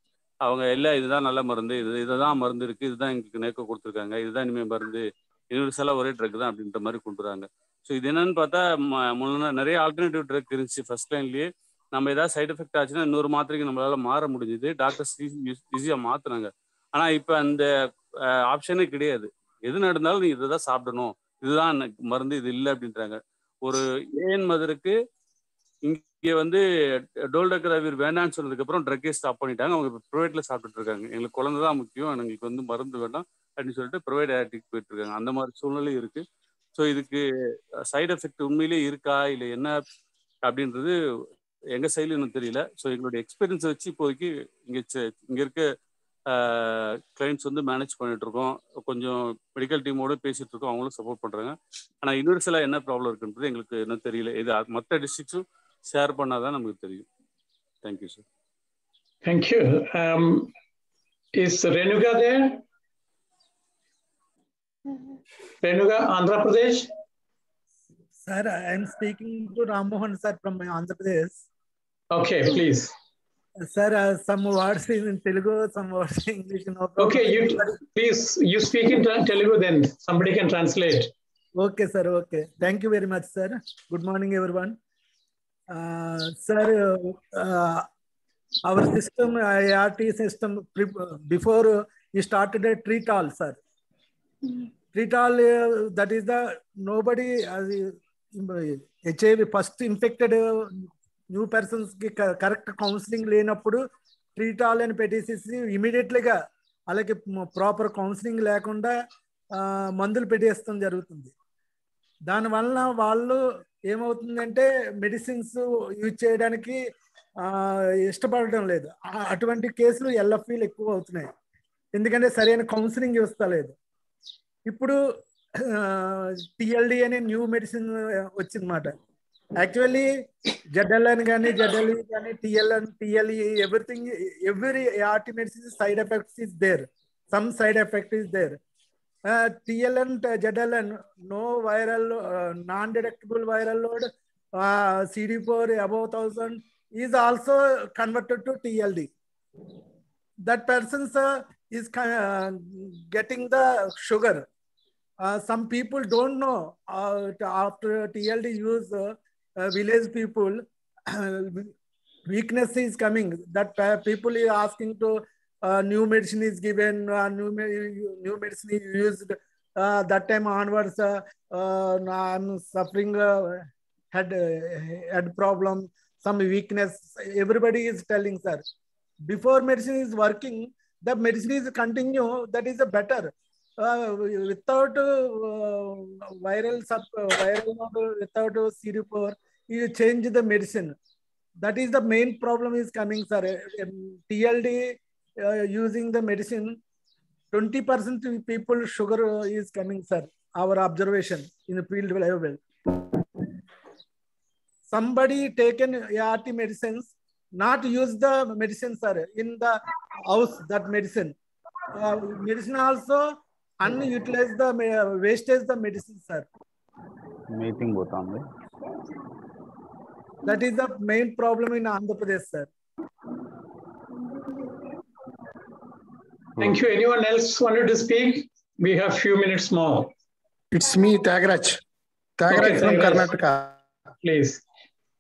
அவங்க எல்லாம் இதுதான் நல்ல மருந்து இது இதுதான் மருந்து இருக்கு இதுதான் எங்களுக்கு நேக்க கொடுத்துருக்காங்க இதுதான் இனிமேல் மருந்து யூனிவர்சலாக ஒரே ட்ரக் தான் அப்படின்ற மாதிரி கொண்டு வராங்க ஸோ இது என்னன்னு பார்த்தா முன்ன நிறைய ஆல்டர்னேட்டிவ் ட்ரக் இருந்துச்சு ஃபர்ஸ்ட் லைன்லயே நம்ம ஏதாவது சைட் எஃபெக்ட் ஆச்சுன்னா இன்னொரு மாத்திரைக்கு நம்மளால மாற முடிஞ்சுது. டாக்டர்ஸ் ஈஸியாக மாத்துறாங்க ஆனால் இப்போ அந்த ஆப்ஷனே கிடையாது. எது நடந்தாலும் நீ இதை தான் சாப்பிடணும். இதுதான் மருந்து இது இல்லை அப்படின்றாங்க. ஒரு ஏஎன் மதருக்கு இங்கே இங்கே வந்து டோல்டக்ராவிர் வேண்டாம்னு சொன்னதுக்கு சொன்னதுக்கப்புறம் ட்ரக்கே ஸ்டாப் பண்ணிட்டாங்க. அவங்க ப்ரைவேட்ல சாப்பிட்டுட்டு இருக்காங்க. எங்களுக்கு குழந்தை தான் முக்கியம். எங்களுக்கு வந்து மருந்து வேண்டாம் அப்படின்னு சொல்லிட்டு ப்ரைவேட் ஆட்டிக்கு போயிட்டு இருக்காங்க. அந்த மாதிரி சூழ்நிலையும் இருக்கு. ஸோ இதுக்கு சைடு எஃபெக்ட் உண்மையிலே இருக்கா? இல்லை என்ன? அப்படின்றது எங்க சைடில் இன்னும் தெரியல. ஸோ எங்களுடைய எக்ஸ்பீரியன்ஸ் வச்சு இப்போதைக்கு இங்கே இங்கே இருக்க கிளைண்ட்ஸ் வந்து மேனேஜ் பண்ணிட்டு இருக்கோம். கொஞ்சம் மெடிக்கல் டீமோட பேசிட்டு இருக்கோம். அவங்களும் சப்போர்ட் பண்றாங்க. ஆனால் யூனிவர்சலாக என்ன ப்ராப்ளம் இருக்குன்றது எங்களுக்கு இன்னும் தெரியல. இது மற்ற டிஸ்ட்ரிக்ஸும் ஷேர் பண்ணால் தான் நமக்கு தெரியும் thank you sir thank you is Renuka there Renuka, Andhra Pradesh. Sir, I am speaking to Ramohan sir from Andhra Pradesh. Okay, please. Sir, uh, some words in Telugu, some words in English. No okay, you please you speak in Telugu, then somebody can translate. Okay, sir. Okay, thank you very much, sir. Good morning, everyone. Sir our system IRT system before ఈ started treat all sir treat all that is the no body అది HIV first infected new పర్సన్స్కి correct counselling లేనప్పుడు treat all అని పెట్టేసేసి ఇమీడియట్లీగా అలాగే proper counselling లేకుండా మందులు పెట్టేస్తాం జరుగుతుంది. దానివల్ల వాళ్ళు ఏమవుతుందంటే మెడిసిన్స్ యూజ్ చేయడానికి ఇష్టపడడం లేదు. అటువంటి కేసులు ఎల్ఎఫ్ఈలు ఎక్కువ అవుతున్నాయి. ఎందుకంటే సరైన కౌన్సిలింగ్ ఇస్తలేదు ఇప్పుడు టిఎల్డి అనే న్యూ మెడిసిన్ వచ్చిందన్నమాట. యాక్చువల్లీ జడ్ఎల్ఎన్ కానీ జడ్ఎల్ఈ కానీ TLN TLE everything every ART medicine side effects is there some side effect is there Uh, TLN, uh, ZLN, no viral, uh, non-detectable viral load, uh, CD4 above 1000 is also converted to TLD. That person uh, is uh, getting the sugar. Uh, some people don't know after TLD use, village people, weakness is coming that people are asking to uh, new medicine is given uh, new me- new medicine is used uh, that time onwards uh, uh, I'm suffering head uh, head problem some weakness everybody is telling sir before medicine is working, the medicine is continue, that is better. Without viral sub, viral without uh, CD4, you change the medicine. That is the main problem is coming, sir. TLD uh, using the medicine, 20% people sugar uh, is coming, sir. Our observation in the field available. Somebody taken ART medicines, not use the medicine, sir, in the house, that medicine. Uh, medicine also unutilized the uh, wastage the medicine, sir. Meeting That is the main problem in Andhra Pradesh, sir. Thank you. Anyone else wanted to speak? We have few minutes more. It's me, Tyagaraj. Tyagaraj Okay, from Tyagaraj. Karnataka. Please.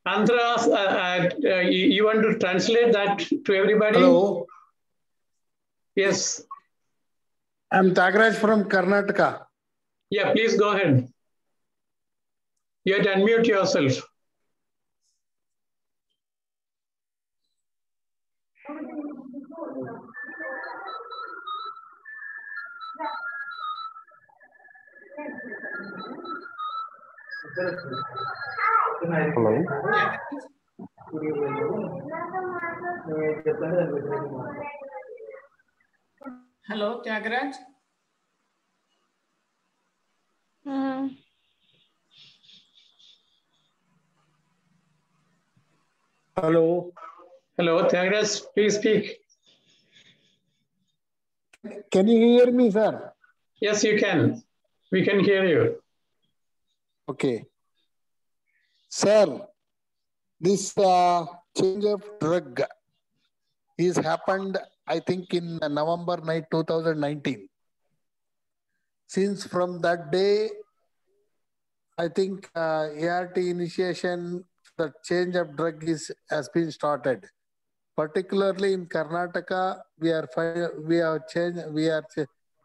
Andhra, uh, uh, you, you want to translate that to everybody? Hello, Yes. I'm Tyagaraj from Karnataka. Yeah, please go ahead. You have to unmute yourself. Hello Hello, Tyagaraj. Hello. Hello, Tyagaraj, hmm. please speak. Can you hear me, sir? Yes, you can. We can hear you. Okay. Sir, this uh, change of drug is happened, I think, in November night 2019. Since from that day, I think uh, ART initiation, the change of drug is has been started. Particularly in Karnataka, we are we have changed. We are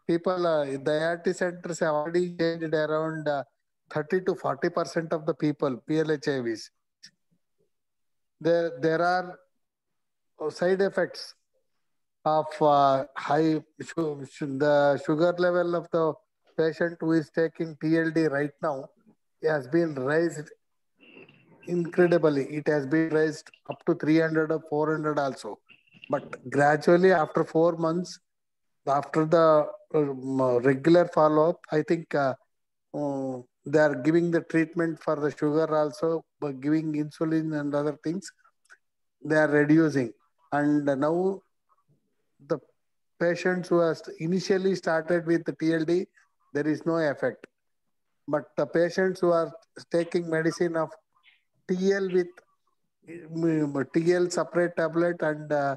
people. Uh, the ART centers have already changed around uh, 30 to 40 percent of the people PLHIVs. There there are uh, side effects of uh, high the sugar level of the patient who is taking TLD right now has been raised incredibly. It has been raised up to 300 or 400 also. But gradually, after four months, after the um, regular follow up, I think uh, uh, they are giving the treatment for the sugar also, but giving insulin and other things. They are reducing. And now the patients who have initially started with the TLD, there is no effect. But the patients who are taking medicine of TL with mm, TL separate tablet and uh,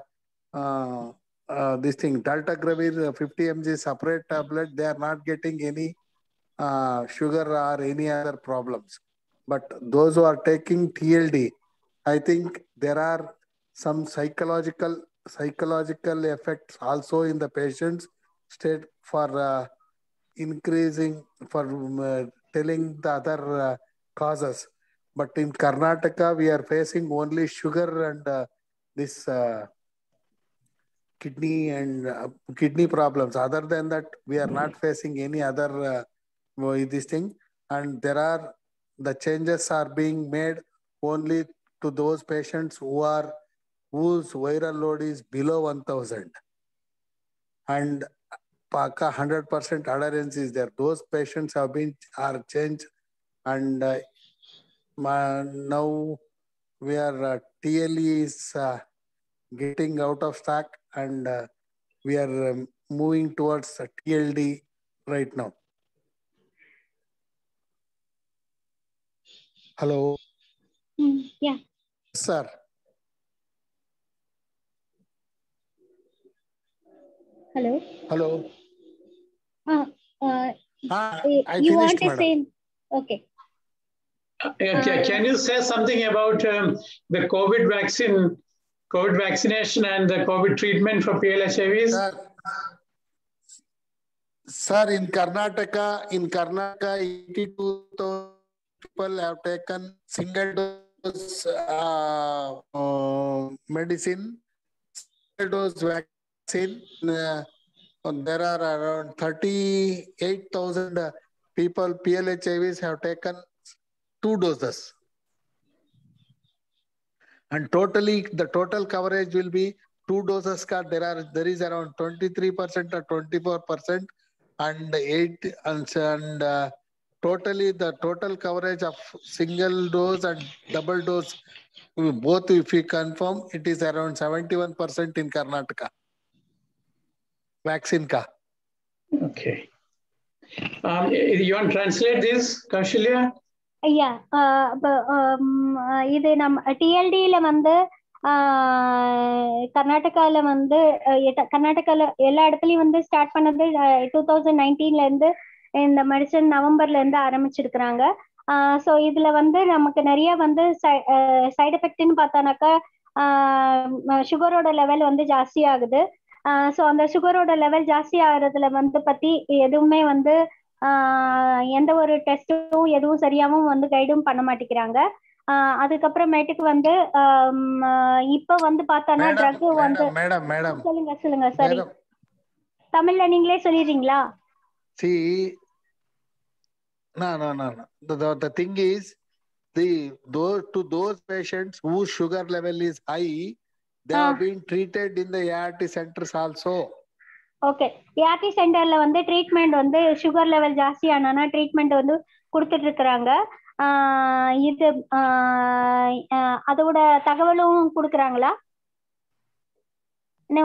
uh, uh, this thing Dolutegravir uh, 50 mg separate tablet, they are not getting any uh, sugar or any other problems. But those who are taking TLD, I think there are some psychological psychological effects also in the patients state for uh, increasing for um, uh, telling the other uh, causes. But in Karnataka, we are facing only sugar and uh, this uh, kidney and kidney problems. Other than that, we are not facing any other this thing. And there are the changes are being made only to those patients who are whose viral load is below 1000 and Paka 100% adherence is there. Those patients have been are changed, and uh, now we are uh, TLE is uh, getting out of stock, and uh, we are um, moving towards TLD right now. Hello, Mm, yeah. sir. Hello. Hello. Uh, uh, Ah, you I you want finished, to say? Okay. Uh, ca- Can you say something about um, the COVID vaccine, COVID vaccination and the COVID treatment for PLHIVs? Sir, sir, in Karnataka, in Karnataka, 82,000 people have taken single dose uh, uh, medicine, single dose vaccine. Uh, there are around 38,000 uh, people, PLHIVs have taken two doses. And totally, the total coverage will be two doses. There are there is around 23% or 24%, and eight and, and uh, totally the total coverage of single dose and double dose, mm, both if we confirm, it is around 71% in Karnataka. Vaccine ka. Okay. Um, you want to translate this, Kousalya? ஐயா uh, um, uh, இது நம் uh, டிஎல்டியில வந்து கர்நாடகால வந்து கர்நாடகால எல்லா இடத்துலயும் வந்து ஸ்டார்ட் பண்ணது டூ தௌசண்ட் நைன்டீன்ல இருந்து இந்த மெடிசன் நவம்பர்ல இருந்து ஆரம்பிச்சிருக்கிறாங்க. ஸோ இதுல வந்து நமக்கு நிறைய வந்து சைடு எஃபெக்ட்னு பார்த்தானாக்கா சுகரோட லெவல் வந்து ஜாஸ்தி ஆகுது ஸோ அந்த சுகரோட லெவல் ஜாஸ்தி ஆகுறதுல வந்து பத்தி எதுவுமே வந்து எந்த ஒரு டெஸ்ட்டும் எதுவும் சரியாவும் வந்து கைடும் பண்ண மாட்டேங்கிறாங்க. அதுக்கப்புறமேட்டுக்கு வந்து இப்ப வந்து பார்த்தோன்னா ட்ரக் வந்து. சொல்லுங்க சொல்லுங்க சரி. தமிழ்ல நீங்களே சொல்லிடுறீங்களா? No, no, no, no. The, the, the thing is, the those to those patients whose sugar level is high, they have been treated in the ART centers also. Okay ART சென்டர்ல வந்து treatment வந்து sugar level ஜாஸ்தி ஆனா treatment வந்து கொடுத்துட்டு இருக்கிறாங்க. இது அதோட தகவலும் கொடுக்குறாங்களா?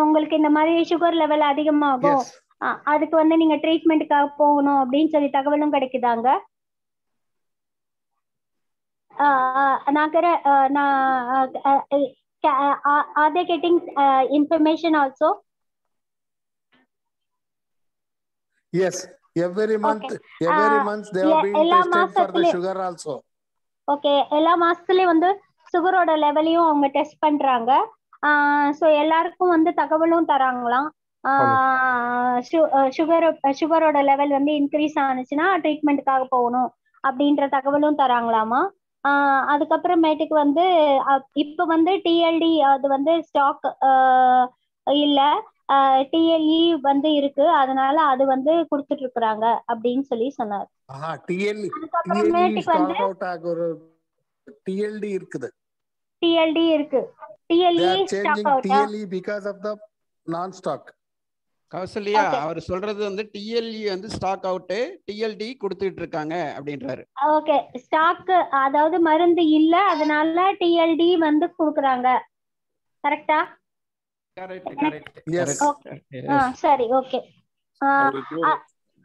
உங்களுக்கு இந்த மாதிரி சுகர் லெவல் அதிகமாகும்? அதுக்கு வந்து நீங்க ட்ரீட்மெண்ட்டுக்காக போகணும் அப்படின்னு சொல்லி தகவலும் கிடைக்குதாங்க? நாக்கிற நான் are they getting information also Uh, month they have yeah, been எல்லா tested for the மாசத்துலயும் sugar also. ஓகே எல்லா மாசத்துலயும் வந்து சுகரோட லெவலையும் அவங்க டெஸ்ட் பண்றாங்க. ஸோ எல்லாருக்கும் வந்து தகவலும் தராங்களாம். சுகர் சுகரோட லெவல் வந்து இன்க்ரீஸ் ஆனுச்சுன்னா ட்ரீட்மெண்ட்டுக்காக போகணும் அப்படின்ற தகவலும் தராங்களாமா? அதுக்கப்புறமேட்டுக்கு வந்து இப்ப வந்து டிஎல்டி அது வந்து ஸ்டாக் இல்ல. டிஎல்இ வந்து இருக்கு. அதனால அது வந்து கொடுத்துட்டு இருக்கிறாங்க அப்படின்னு சொல்லி சொன்னார். out ஆகுற TLD இருக்குது. டிஎல்டி இருக்கு. டிஎல்இ ஸ்டாக் அவுட்டா TLE because of the non-stock. கௌசல்யா. அவர் சொல்றது வந்து டிஎல்இ வந்து ஸ்டாக் அவுட்டு டிஎல்டி கொடுத்துட்டு இருக்காங்க அப்படின்றாரு. ஓகே. ஸ்டாக் அதாவது மருந்து இல்ல அதனால டிஎல்டி வந்து குடுக்குறாங்க. கரெக்டா கரெக்ட் கரெக்ட் Yes. ஆ சரி ஓகே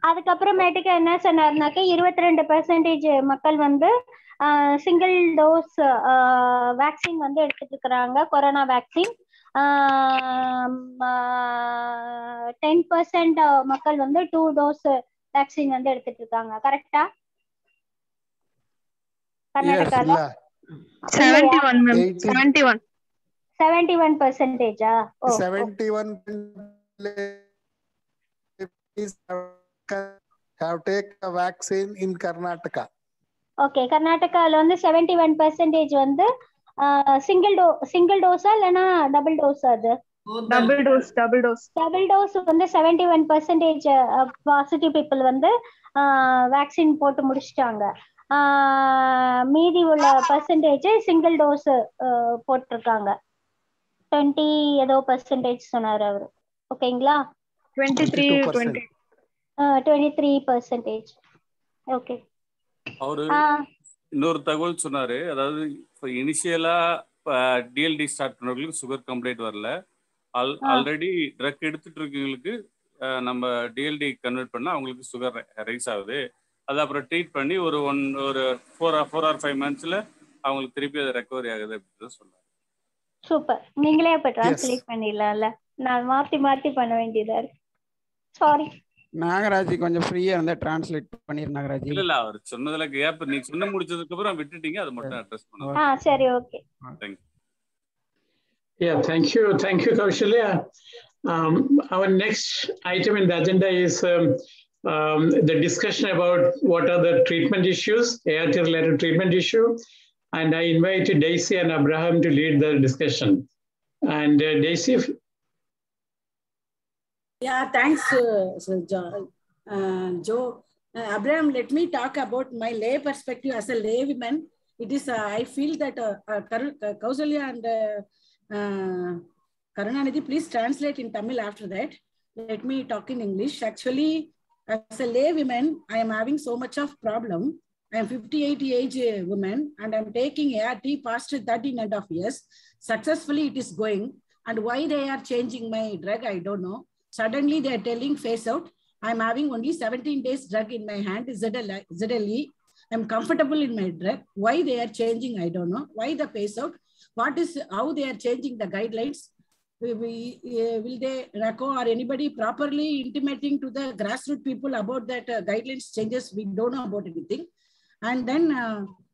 அதுக்கப்புறமேட்டுக்கு என்ன சொன்னாருனாக்க இருபத்தி ரெண்டு பெர்சன்டேஜ் மக்கள் வந்து சிங்கிள் டோஸ் வேக்சின் வந்து எடுத்துட்டு இருக்கிறாங்க கொரோனா வேக்சின் டென் பர்சன்ட் மக்கள் வந்து டூ டோஸ் வேக்சின் வந்து எடுத்துட்டு இருக்காங்க கரெக்டா கர்நாடகால. Seventy one ma'am 80 seventy one seventy one பெர்சன்டேஜா oh. 71 have taken a vaccine in Karnataka. ஓகே கர்நாடகால வந்து செவன்டி ஒன் பெர்சன்டேஜ் வந்து சிங்கிள் டோ சிங்கிள் டோஸா இல்லைன்னா டபுள் டோஸா அது? Double dose double dose double dose வந்து seventy one percentage positive people வந்து வேக்சின் போட்டு முடிச்சிட்டாங்க. மீதி உள்ள பர்சன்டேஜ் சிங்கிள் டோஸ் போட்டிருக்காங்க. டுவெண்ட்டி ஏதோ பர்சன்டேஜ் சொன்னார் அவர். ஓகேங்களா? Twenty three 22%. Twenty Uh, 23 percentage. இன்னொரு தகவல் சொன்னாரு. அதாவது இப்போ இனிஷியலா டிஎல்டி ஸ்டார்ட் பண்ணவங்களுக்கு சுகர் கம்ப்ளைண்ட் வரல. ஆல். ஆல்ரெடி ட்ரக் எடுத்துட்டு இருக்கவங்களுக்கு நம்ம டிஎல்டி கன்வெர்ட் பண்ணா அவங்களுக்கு சுகர் ரைஸ் ஆகுது. அது அப்புறம் ட்ரீட் பண்ணி ஒரு ஒன் ஒரு ஃபோர் ஃபோர் ஆர் ஃபைவ் மந்த்ஸ்ல அவங்களுக்கு திருப்பி அது ரெக்கவரி ஆகுது அப்படின்னு சொன்னாங்க சூப்பர் நீங்களே அப்ப டிரான்ஸ்லேட் பண்ணிடலாம்ல. நான் மாத்தி மாத்தி பண்ண வேண்டியதா இருக்கு. சாரி நாகராஜ் கொஞ்சம் ஃப்ரீயா இருந்தா டிரான்ஸ்லேட் பண்ணிரு நாகராஜ். இல்ல இல்ல அவர் சொன்னதுல கேப் நீ சொன்ன முடிச்சதுக்கு அப்புறம் விட்டுட்டீங்க அது மட்டும் அட்ரஸ் பண்ணுங்க. ஆ சரி okay thank you yeah thank you thank you kousalya um, our next item in the agenda is um, um, the discussion about what are the treatment issues ART related treatment issue and i invite daisy and abraham to lead the discussion. And uh, daisy yeah, thanks, uh, so uh, Joe. Uh, Abraham, let me talk about my lay perspective as a laywoman. It is, uh, I feel that uh, uh, uh, Kousalya and uh, uh, Karunanidhi, please translate in Tamil after that. Let me talk in English. Actually, as a laywoman, I am having so much of problem. I am 58 age uh, woman and I'm taking ART past 13 and a half years. Successfully, it is going. And why they are changing my drug, I don't know. Suddenly, they are telling phase out. I'm having only 17 days drug in my hand, ZL, ZLE. I'm comfortable in my drug. Why they are changing, I don't know. Why the phase out? What is how they are changing the guidelines? Will, we, uh, will they NACO or anybody properly intimating to the grassroots people about that uh, guidelines changes? We don't know about anything. And then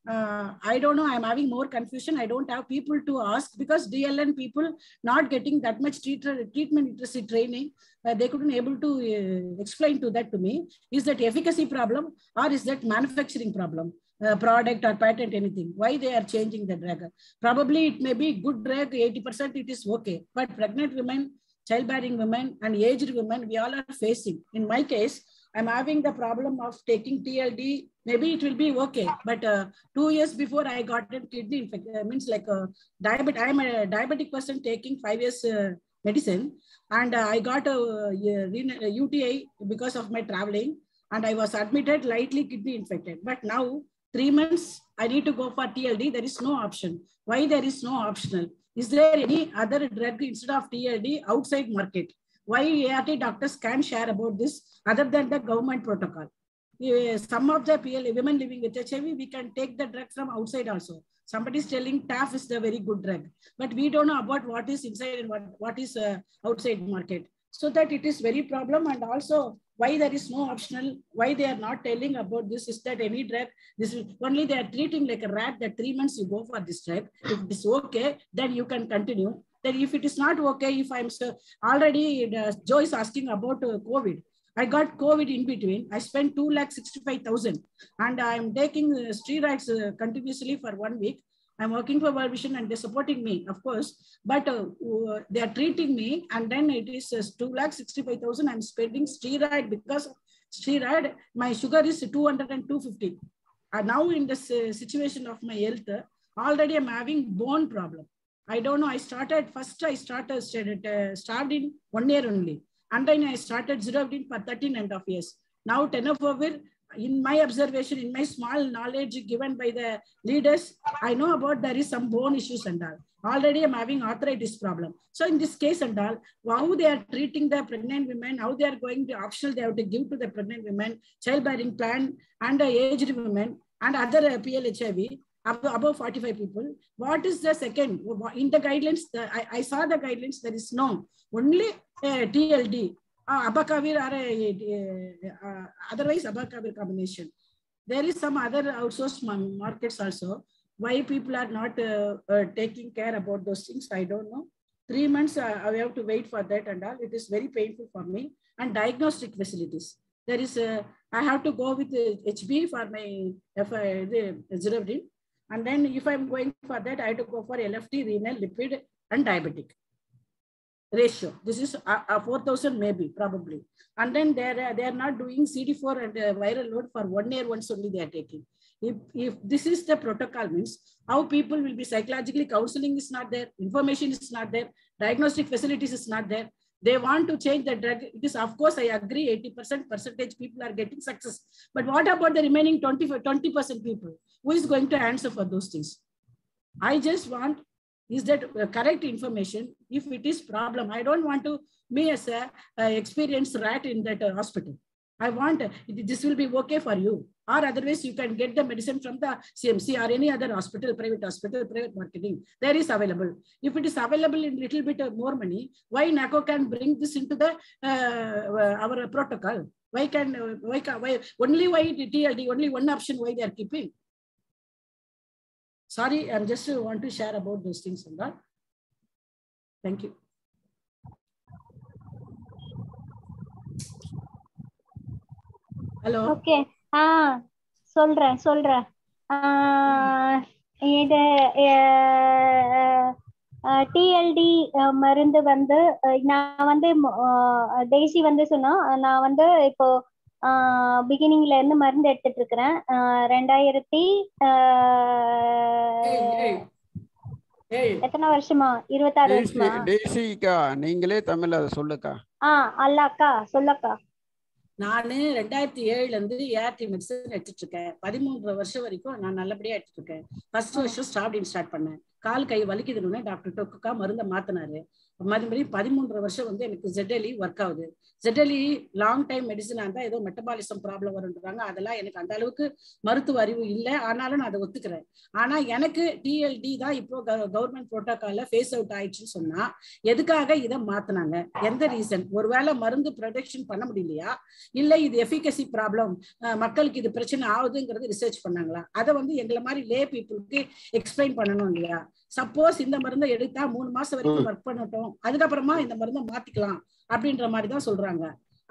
uh, I don't know, I'm having more confusion. I don't have people to ask because DLN people not getting that much treat, treatment literacy training. Uh, they couldn't able to uh, explain to that to me. Is that efficacy problem or is that manufacturing problem? Uh, product or patent anything why they are changing the drug probably it may be good drug 80 percent it is okay but pregnant women childbearing women and aged women we all are facing in my case i'm having the problem of taking tld maybe it will be okay but uh, two years before i got a kidney infection uh, means like a diabetic i'm a diabetic person taking five years uh, medicine and uh, i got a, a uti because of my traveling and i was admitted lightly kidney infected. But now three months i need to go for tld there is no option. Why there is no optional? Is there any other drug instead of tld outside market why art doctors can share about this other than the government protocol some of the PL, women living with HIV, we can take the drug from outside also. Somebody is telling TAF is the very good drug, but we don't know about what is inside and what, what is uh, outside market. So that it is very problem and also why there is no optional, why they are not telling about this is that any drug, this is only they are treating like a rat that three months you go for this drug. If it is okay, then you can continue. Then if it is not okay, if I'm so already, uh, Joe is asking about uh, COVID. I got COVID in between. I spent two lakh sixty-five thousand, and I'm taking uh, steroids uh, continuously for one week. I'm working for World Vision, and they're supporting me, of course. But uh, they are treating me, and then it is uh, two lakh sixty-five thousand. I'm spending steroid because steroid. My sugar is two hundred and two fifty. Uh, now in this uh, situation of my health, uh, already I'm having bone problem. I don't know. I started first. I started started, uh, started in one year only. And then I started zeroed in for 13 and a half years. Now tenofovir, in my observation, in my small knowledge given by the leaders, I know about there is some bone issues and all. Already I'm having arthritis problem. So in this case and all, how they are treating the pregnant women, how they are going to optional they have to give to the pregnant women, childbearing plan and uh, aged women and other PLHIV, above, above 45 people. What is the second? In the guidelines, the, I, I saw the guidelines, there is no, only uh, TLD, uh, abacavir or uh, uh, otherwise abacavir combination. There is some other outsourced markets also. Why people are not uh, uh, taking care about those things, I don't know. Three months, uh, I have to wait for that and all. It is very painful for me. And diagnostic facilities. There is, a, I have to go with HB for my FI, the zidovudine. And then if I'm going for that, I have to go for LFT, renal, lipid, and diabetic ratio. This is a, a 4,000 maybe, probably. And then they're, they are not doing CD4 and uh, viral load for one year once only they are taking. If, if this is the protocol means, how people will be psychologically counseling is not there, information is not there, diagnostic facilities is not there. they want to change the drug it is of course i agree 80% percentage people are getting success but what about the remaining 20 20% people who is going to answer for those things? I just want is that uh, correct information? If it is problem i don't want to me as a uh, experienced rat in that uh, hospital. I want uh, this will be okay for you. Or otherwise you can get the medicine from the cmc or any other hospital private hospital private marketing. There is available. If it is available in little bit of more money why naco can bring this into the uh, uh, our protocol? Why can uh, why, why only why tld only one option why they are keeping sorry i'm just uh, want to share about those things and that thank you hello okay ஆ சொல்றேன் சொல்றேன் இது TLD மருந்து வந்து நான் வந்து தேசி வந்து சொன்னா நான் வந்து இப்போ பிகினிங்ல இருந்து மருந்து எடுத்துட்டு இருக்கிறேன் ரெண்டாயிரத்தி எத்தனை வருஷமா? இருபத்தாறு வருஷமா? டெய்ஸிக்கா நீங்களே தமிழ்ல அதை சொல்லுக்கா. ஆ அல்லாக்கா சொல்லக்கா. நானு ரெண்டாயிரத்தி ஏழுல இருந்து ஏஆர்டி மெடிசன் எடுத்துட்டு இருக்கேன் பதிமூன்று வருஷம் வரைக்கும் நான் நல்லபடியா எடுத்துட்டு இருக்கேன் ஃபர்ஸ்ட் வருஷம் ஸ்டாப்டிங் ஸ்டார்ட் பண்ணேன். கால் கை வலிக்குதுன்னு டாக்டர் டொக்குக்கா மருந்தை மாத்தினாரு. மாதிரி பதிமூன்று வருஷம் வந்து எனக்கு ஜெட்டலி ஒர்க் ஆகுது. ஜெட்டலி லாங் டைம் மெடிசனாக இருந்தால் ஏதோ மெட்டபாலிசம் ப்ராப்ளம் வருன்றாங்க அதெல்லாம் எனக்கு அந்த அளவுக்கு மருத்துவ அறிவு இல்லை. ஆனாலும் நான் அதை ஒத்துக்கிறேன். ஆனால் எனக்கு டிஎல்டி தான் இப்போ கவர்மெண்ட் ப்ரோட்டோக்காலில் ஃபேஸ் அவுட் ஆயிடுச்சுன்னு சொன்னால் எதுக்காக இதை மாத்தினாங்க? எந்த ரீசன் ஒருவேளை மருந்து ப்ரொடக்ஷன் பண்ண முடியலையா? இல்லை இது எஃபிகசி ப்ராப்ளம் மக்களுக்கு இது பிரச்சனை ஆகுதுங்கிறது ரிசர்ச் பண்ணாங்களா? அதை வந்து எங்களை மாதிரி லே பீப்புளுக்கு எக்ஸ்பிளைன் பண்ணணும் இல்லையா? சப்போஸ் இந்த மருந்தை எடுத்தா மூணு மாசம் வரைக்கும் ஒர்க் பண்ணட்டும். அதுக்கப்புறமா இந்த மருந்தை மாத்திக்கலாம் அப்படின்ற மாதிரி தான் சொல்றாங்க.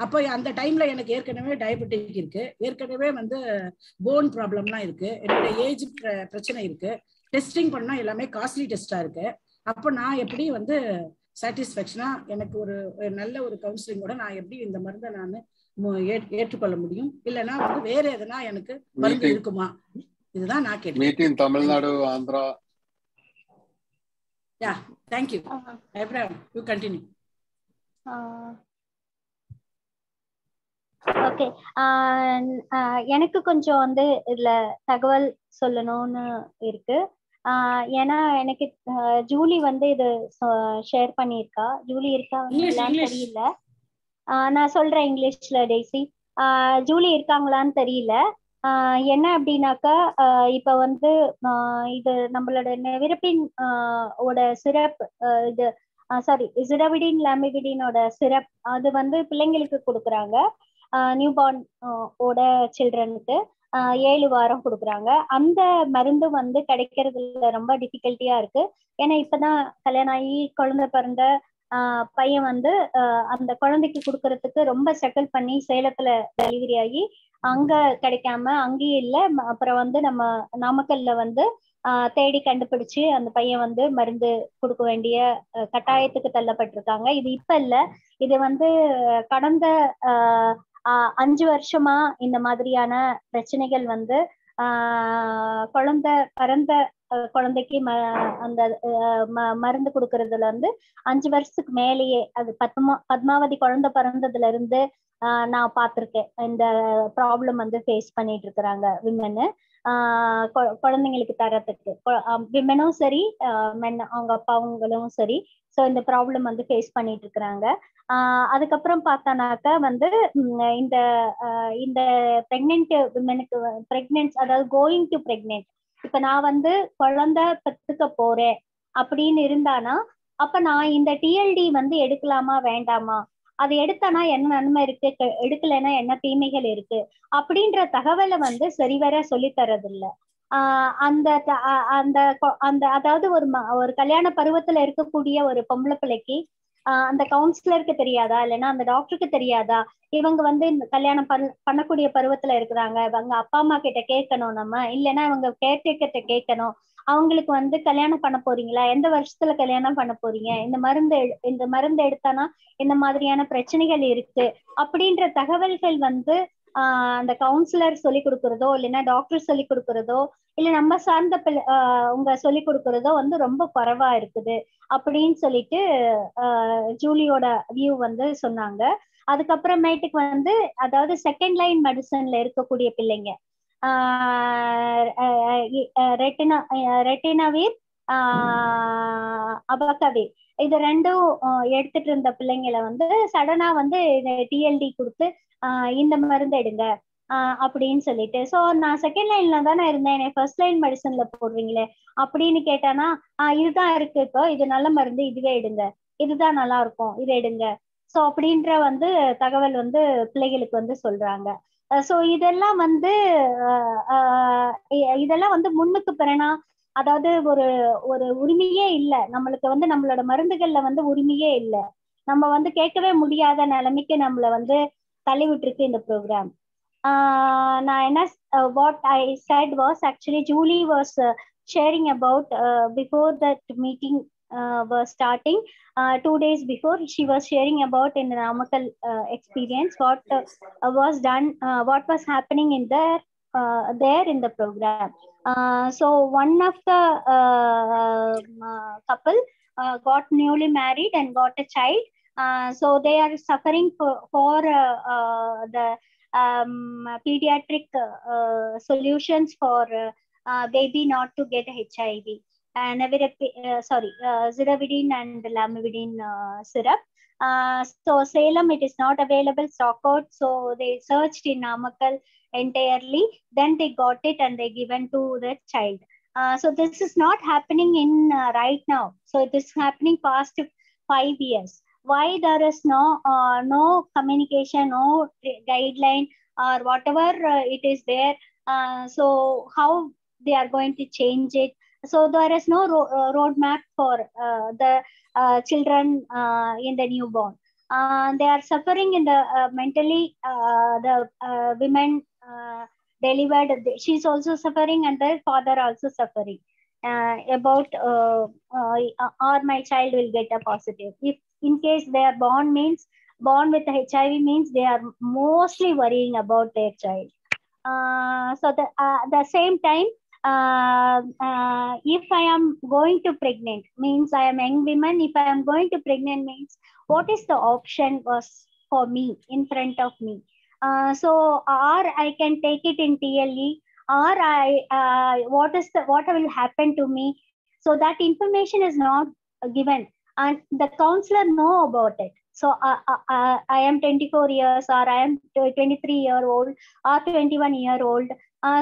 அப்போ அந்த டைம்ல எனக்கு ஏற்கனவே டயபெட்டிக் இருக்கு. ஏற்கனவே வந்து போன் ப்ராப்ளம்லாம் இருக்கு. என்னோட ஏஜ் பிரச்சனை இருக்கு. டெஸ்டிங் பண்ணா எல்லாமே காஸ்ட்லி டெஸ்டா இருக்கு. அப்போ நான் எப்படி வந்து சாட்டிஸ்ஃபேக்ஷனா எனக்கு ஒரு நல்ல ஒரு கவுன்சிலிங்கோட நான் எப்படி இந்த மருந்தை நான் ஏற்றுக்கொள்ள முடியும்? இல்லைன்னா வந்து வேற எதனா எனக்கு மருந்து. இருக்குமா? இதுதான் நான் கேட்டேன். Tamil Nadu Andhra Yeah, thank you. Uh. Abraham, you continue. Uh, okay uh, uh, எனக்கு கொஞ்சம் வந்து இதுல தகவல் சொல்லணும்னு இருக்கு. Uh, ஏன்னா எனக்கு ஜூலி வந்து இது ஷேர் பண்ணியிருக்கா. ஜூலி இருக்கா? தெரியல. நான் சொல்றேன் இங்கிலீஷ்ல டெய்ஸி ஜூலி இருக்காங்களான்னு தெரியல. என்ன அப்படின்னாக்கா இப்ப வந்து இது நம்மளோட நெவிரப்பின் ஆஹ் ஓட சிரப் இது சாரி இசிடவிடின் லாமிவிடினோட சிரப் அது வந்து பிள்ளைங்களுக்கு கொடுக்குறாங்க. நியூ பார்ன் ஓட சில்ட்ரனுக்கு ஏழு வாரம் கொடுக்குறாங்க. அந்த மருந்து வந்து கிடைக்கிறதுல ரொம்ப டிஃபிகல்ட்டியா இருக்கு. ஏன்னா இப்பதான் கல்யாணம் ஆகி குழந்தை பிறந்த ஆஹ் பையன் வந்து ஆஹ் அந்த குழந்தைக்கு கொடுக்கறதுக்கு ரொம்ப ஸ்ட்ரகிள் பண்ணி சேலத்துல டெலிவரி ஆகி அங்க கிடைக்காம அங்கேயும் இல்ல. அப்புறம் வந்து நம்ம நாமக்கல்ல வந்து ஆஹ் தேடி கண்டுபிடிச்சு அந்த பையன் வந்து மருந்து கொடுக்க வேண்டிய அஹ், கட்டாயத்துக்கு தள்ளப்பட்டிருக்காங்க. இது இப்ப இல்ல. இது வந்து கடந்த ஆஹ், அஞ்சு வருஷமா இந்த மாதிரியான பிரச்சனைகள் வந்து ஆஹ், குழந்தை பிறந்த குழந்தைக்கு ம அந்த ம- மருந்து கொடுக்கறதுல இருந்து அஞ்சு வருஷத்துக்கு மேலேயே அது பத்மா பத்மாவதி குழந்தை பிறந்ததுல இருந்து ஆஹ் நான் பார்த்திருக்கேன். இந்த ப்ராப்ளம் வந்து ஃபேஸ் பண்ணிட்டு இருக்கிறாங்க விமனு குழந்தைங்களுக்கு தரத்துக்கு விமனும் சரி மென் அவங்க அப்பாவங்களும் சரி. ஸோ இந்த ப்ராப்ளம் வந்து ஃபேஸ் பண்ணிட்டு இருக்கிறாங்க. ஆஹ் அதுக்கப்புறம் பார்த்தானாக்கா வந்து உம், இந்த ஆஹ் இந்த ப்ரெக்னென்ட் விமனுக்கு ப்ரெக்னென்ட் அதாவது கோயிங் டு ப்ரெக்னென்ட் இப்ப நான் வந்து குழந்தை பெத்துக்க போறேன் அப்படின்னு இருந்தானா அப்ப நான் இந்த டிஎல்டி வந்து எடுக்கலாமா வேண்டாமா? அது எடுத்தனா என்ன நன்மை இருக்கு? எடுக்கலைன்னா என்ன தீமைகள் இருக்கு? அப்படின்ற தகவலை வந்து சரிவர சொல்லித்தரது இல்லை ஆஹ் அந்த த- அ- அந்த அந்த அதாவது ஒரு ம- ஒரு கல்யாண பருவத்துல இருக்கக்கூடிய ஒரு பொம்பளை பிள்ளைக்கு அந்த கவுன்சிலருக்கு தெரியாதா? இல்லைன்னா அந்த டாக்டருக்கு தெரியாதா? இவங்க வந்து இந்த கல்யாணம் பண் பண்ணக்கூடிய பருவத்துல இருக்கிறாங்க. இவங்க அப்பா அம்மா கிட்ட கேட்கணும் நம்ம. இல்லைன்னா இவங்க கேர்டேக்கர்கிட்ட கேட்கணும். அவங்களுக்கு வந்து கல்யாணம் பண்ண போறீங்களா? எந்த வருஷத்துல கல்யாணம் பண்ண போறீங்க? இந்த மருந்து எடு- இந்த மருந்து எடுத்தானா? இந்த மாதிரியான பிரச்சனைகள் இருக்கு. அப்படின்ற தகவல்கள் வந்து அந்த கவுன்சிலர் சொல்லி கொடுக்கறதோ இல்லைன்னா டாக்டர் சொல்லி கொடுக்கறதோ இல்ல நம்ம சார்ந்த பிள்ளை உங்க சொல்லி கொடுக்கறதோ வந்து ரொம்ப குறைவா இருக்குது. அப்படின்னு சொல்லிட்டு ஆஹ் ஜூலியோட வியூ வந்து சொன்னாங்க. அதுக்கப்புறமேட்டுக்கு வந்து அதாவது செகண்ட் லைன் மெடிசன்ல இருக்கக்கூடிய பிள்ளைங்க. ரெட்டினா ரெட்டினாவீர் அபகவீர் இது ரெண்டும் எடுத்துட்டு இருந்த பிள்ளைங்களை வந்து சடனா வந்து டிஎல்டி கொடுத்து ஆஹ் இந்த மருந்து எடுங்க அப்படின்னு சொல்லிட்டு. ஸோ நான் செகண்ட் லைன்ல தானே இருந்தேன். என்னை ஃபர்ஸ்ட் லைன் மெடிசன்ல போடுறீங்களே அப்படின்னு கேட்டானா இதுதான் இருக்கு இப்போ. இது நல்ல மருந்து இதுவே எடுங்க. இதுதான் நல்லா இருக்கும் இதை எடுங்க. ஸோ அப்படின்ற வந்து தகவல் வந்து பிள்ளைகளுக்கு வந்து சொல்றாங்க. ஸோ இதெல்லாம் வந்து இதெல்லாம் வந்து முன்னுக்கு பிறனா அதாவது ஒரு ஒரு உரிமையே இல்லை நம்மளுக்கு வந்து நம்மளோட மருந்துகள்ல வந்து உரிமையே இல்லை நம்ம வந்து கேட்கவே முடியாத நிலைமைக்கு நம்மள வந்து தள்ளி விட்டுருக்கு இந்த ப்ரோக்ராம் நான் என்ன what I said was actually Julie was sharing about before that meeting starting two days before days before she was sharing about in the namakal uh, experience what uh, was done uh, there in the program uh, so one of the uh, uh, couple uh, got newly married and got a child uh, so they are suffering for, for the um, pediatric solutions for baby not to get HIV. And uh, sorry, uh, Zidovudine and Lamivudine syrup. So Salem, it is not available stock out. So they searched in Namakkal entirely. Then they got it and they given to the child. Uh, so this is not happening in uh, right now. So this is happening past five years. Why there is no uh, no communication, no guideline or whatever uh, it is there. Uh, so how they are going to change it. So there is no ro- uh, roadmap for the children in the newborn. They are suffering in the mentally. The women uh, delivered. She's also suffering, and the father also suffering. Uh, about uh, uh, or my child will get a positive. If in case they are born means born with HIV means they are mostly worrying about their child. Uh, so the the same time if I am going to pregnant means I am young woman. If I am going to pregnant means what is the option was for me in front of me. Uh, so or I can take it in TLE or I uh, what is the what will happen to me. So that information is not given and the counselor know about it. So uh, uh, uh, I am 24 years or I am 23 year old or 21 year old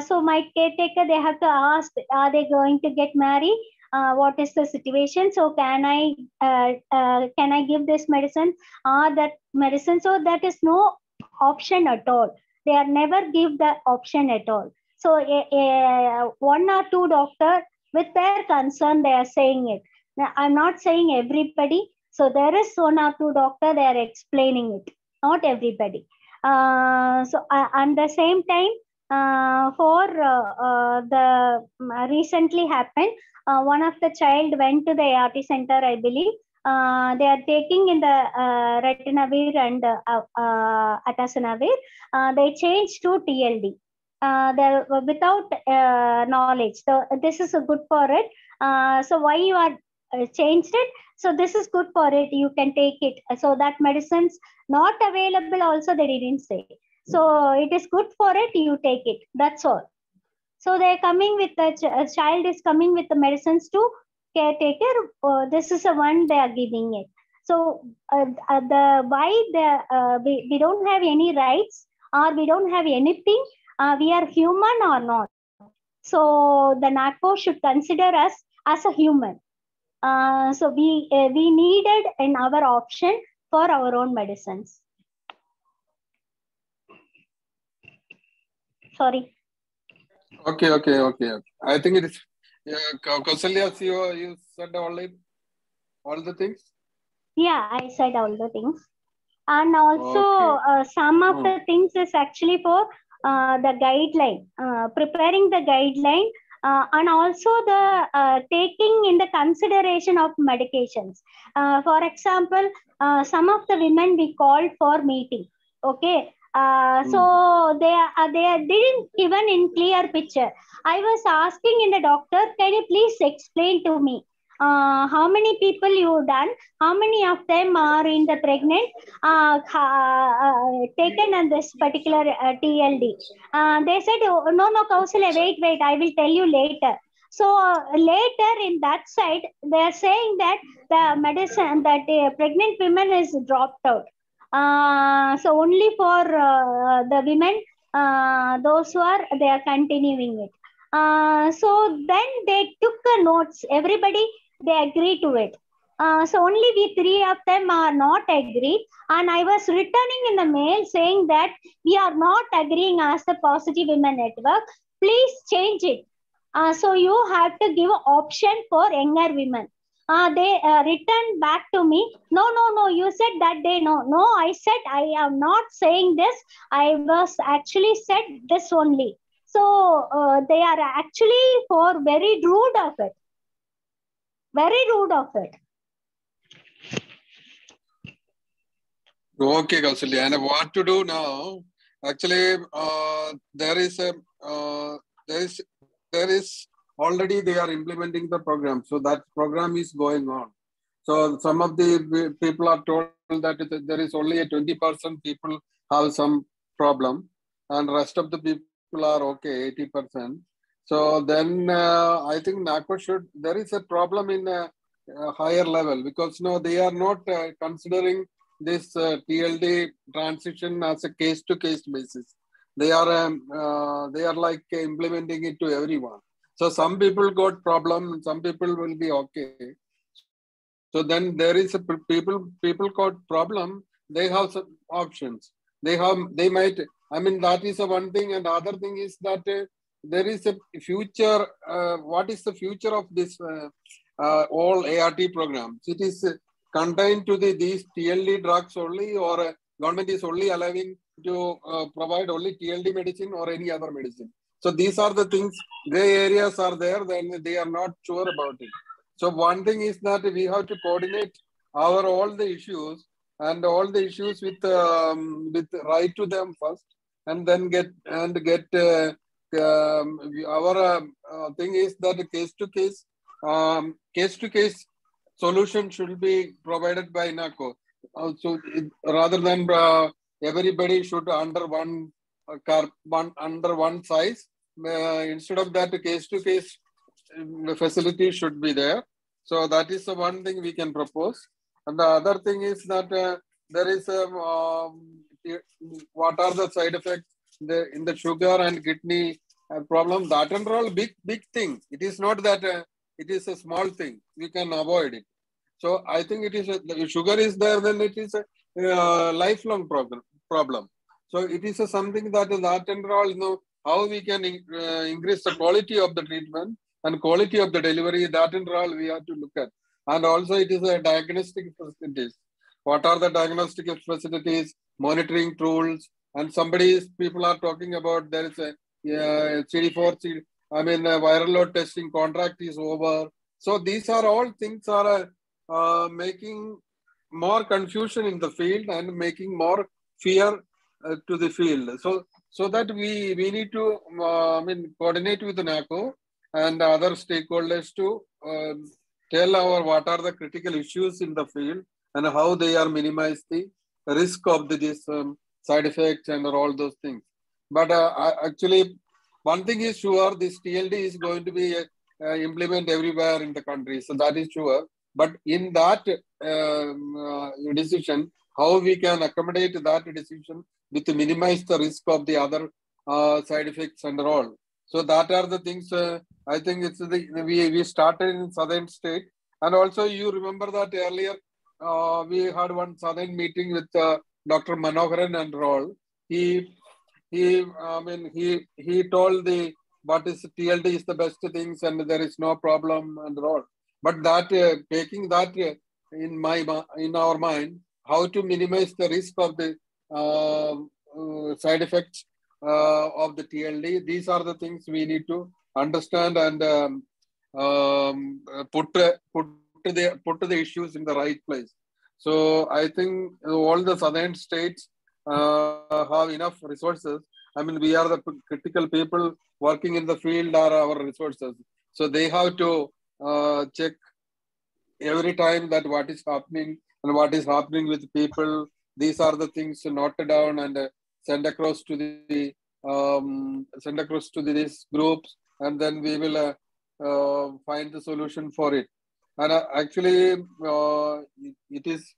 so my caretaker, they have to ask, are they going to get married? Uh, what is the situation? So can I uh, uh, can I give this medicine or that medicine? So that is no option at all. They are never give the option at all. So a, a, one or two doctor with their concern they are saying it. Now, I'm not saying everybody. So there is one or two doctor they are explaining it. Not everybody. Uh, so uh, the same time uh, for uh, uh, the um, recently happened uh, one of the child went to the ART center I believe uh, they are taking in the uh, ritonavir and uh, uh, uh, they changed to TLD uh, without uh, knowledge. So this is good for it. Uh, so why you are uh, changed it? So this is good for it. You can take it. So that medicines not available also they didn't say. So it is good for it. You take it. That's all. So they're coming with the ch- a child is coming with the medicines to caretaker uh, this is the one they are giving it so uh, uh, the why the uh, we, we don't have any rights or we don't have anything uh, we are human or not so the NACO should consider us as a human so we we needed an our option for our own medicines sorry okay, okay. okay. I think it is. Yeah, Kau- Kousalya, you, you said all, all the things? yeah i said all the things and also Okay. uh, some of Hmm. the things is actually for uh, the guideline uh, preparing the guideline uh, and also the uh, taking in the consideration of medications uh, for example uh, some of the women we called for meeting okay Uh, so they uh, they didn't given in clear picture. I was asking in the doctor, can you please explain to me uh, how many people you done, how many of them are in the pregnant, uh, uh, taken on this particular uh, TLD. Uh, they said, oh, no, no, Kousalya, wait, wait, I will tell you later. So later in that side, they are saying that the medicine that pregnant women is dropped out. Uh, so only for uh, the women, uh, those who are they are continuing it. Uh, so then they took the notes. Everybody they agreed to it. Uh, so only we three of them are not agreed, and I was returning in the mail saying that we are not agreeing as the Positive Women Network. Please change it. Uh, so you have to give option for younger women. Uh, they uh, returned back to me. No, no, no. You said that day. No, no. I said I am not saying this. I was actually said this only. So uh, they are actually for very rude of it. Very rude of it. Okay, Kousalya. And what to do now? Actually, uh, there is a uh, there is there is already they are implementing the program, so that program is going on. So some of the people are told that there is only a twenty percent people have some problem, and rest of the people are okay, eighty percent. So then uh, I think NACO should. There is a problem in a, a higher level because no, they are not uh, considering this uh, TLD transition as a case-to-case basis. They are um, uh, they are like implementing it to everyone. So some people got problem, some people will be okay. So then there is a people people got problem. They have some options. They have they might. I mean that is a one thing, and the other thing is that uh, there is a future. Uh, what is the future of this uh, uh, all ART programs? It is uh, contained to the these TLD drugs only, or uh, government is only allowing to provide only TLD medicine or any other medicine. So these are the things. Gray areas are there. Then they are not sure about it. So one thing is that we have to coordinate our all the issues and all the issues with um, with write to them first, and then get and get uh, um, our um, uh, thing is that case to case um, case to case solution should be provided by NACO. Uh, so it, rather than uh, everybody should under one uh, car one under one size, uh, instead of that case to case facility should be there. So that is the one thing we can propose. And the other thing is that uh, there is a um, what are the side effects the, in the sugar and kidney uh, problem? That and all big big thing. It is not that uh, it is a small thing. We can avoid it. So I think it is a, the sugar is there, then it is a uh, lifelong problem. Problem. So it is a something that that and all you know how we can uh, increase the quality of the treatment and quality of the delivery. That and all we have to look at. And also it is a diagnostic facilities. What are the diagnostic facilities, monitoring tools, and somebody's people are talking about there is a uh, CD4, CD, I mean uh, viral load testing contract is over. So these are all things are uh, uh, making more confusion in the field and making more fear uh, to the field. So so that we we need to uh, I mean coordinate with NACO and other stakeholders to um, tell our what are the critical issues in the field and how they are minimize the risk of the, this um, side effects and all those things. But uh, actually, one thing is sure: this TLD is going to be uh, implemented everywhere in the country, so that is sure. But in that um, uh, decision, how we can accommodate that decision with minimize the risk of the other uh, side effects and all. So that are the things. Uh, I think it's the we we started in southern state, and also you remember that earlier uh, we had one southern meeting with uh, Dr. Manoharan and all. He he I mean he he told the what is TLD is the best things and there is no problem and all. But that uh, taking that uh, in my in our mind, how to minimize the risk of the uh, uh, side effects uh, of the TLD. These are the things we need to understand and um, um, put put the put the issues in the right place. So I think all the southern states uh, have enough resources. I mean, we are the critical people working in the field are our resources. So they have to check every time that what is happening and what is happening with people. These are the things to note down and send across to the um, send across to the, these groups, and then we will uh, uh, find the solution for it. And uh, actually, uh, it, it is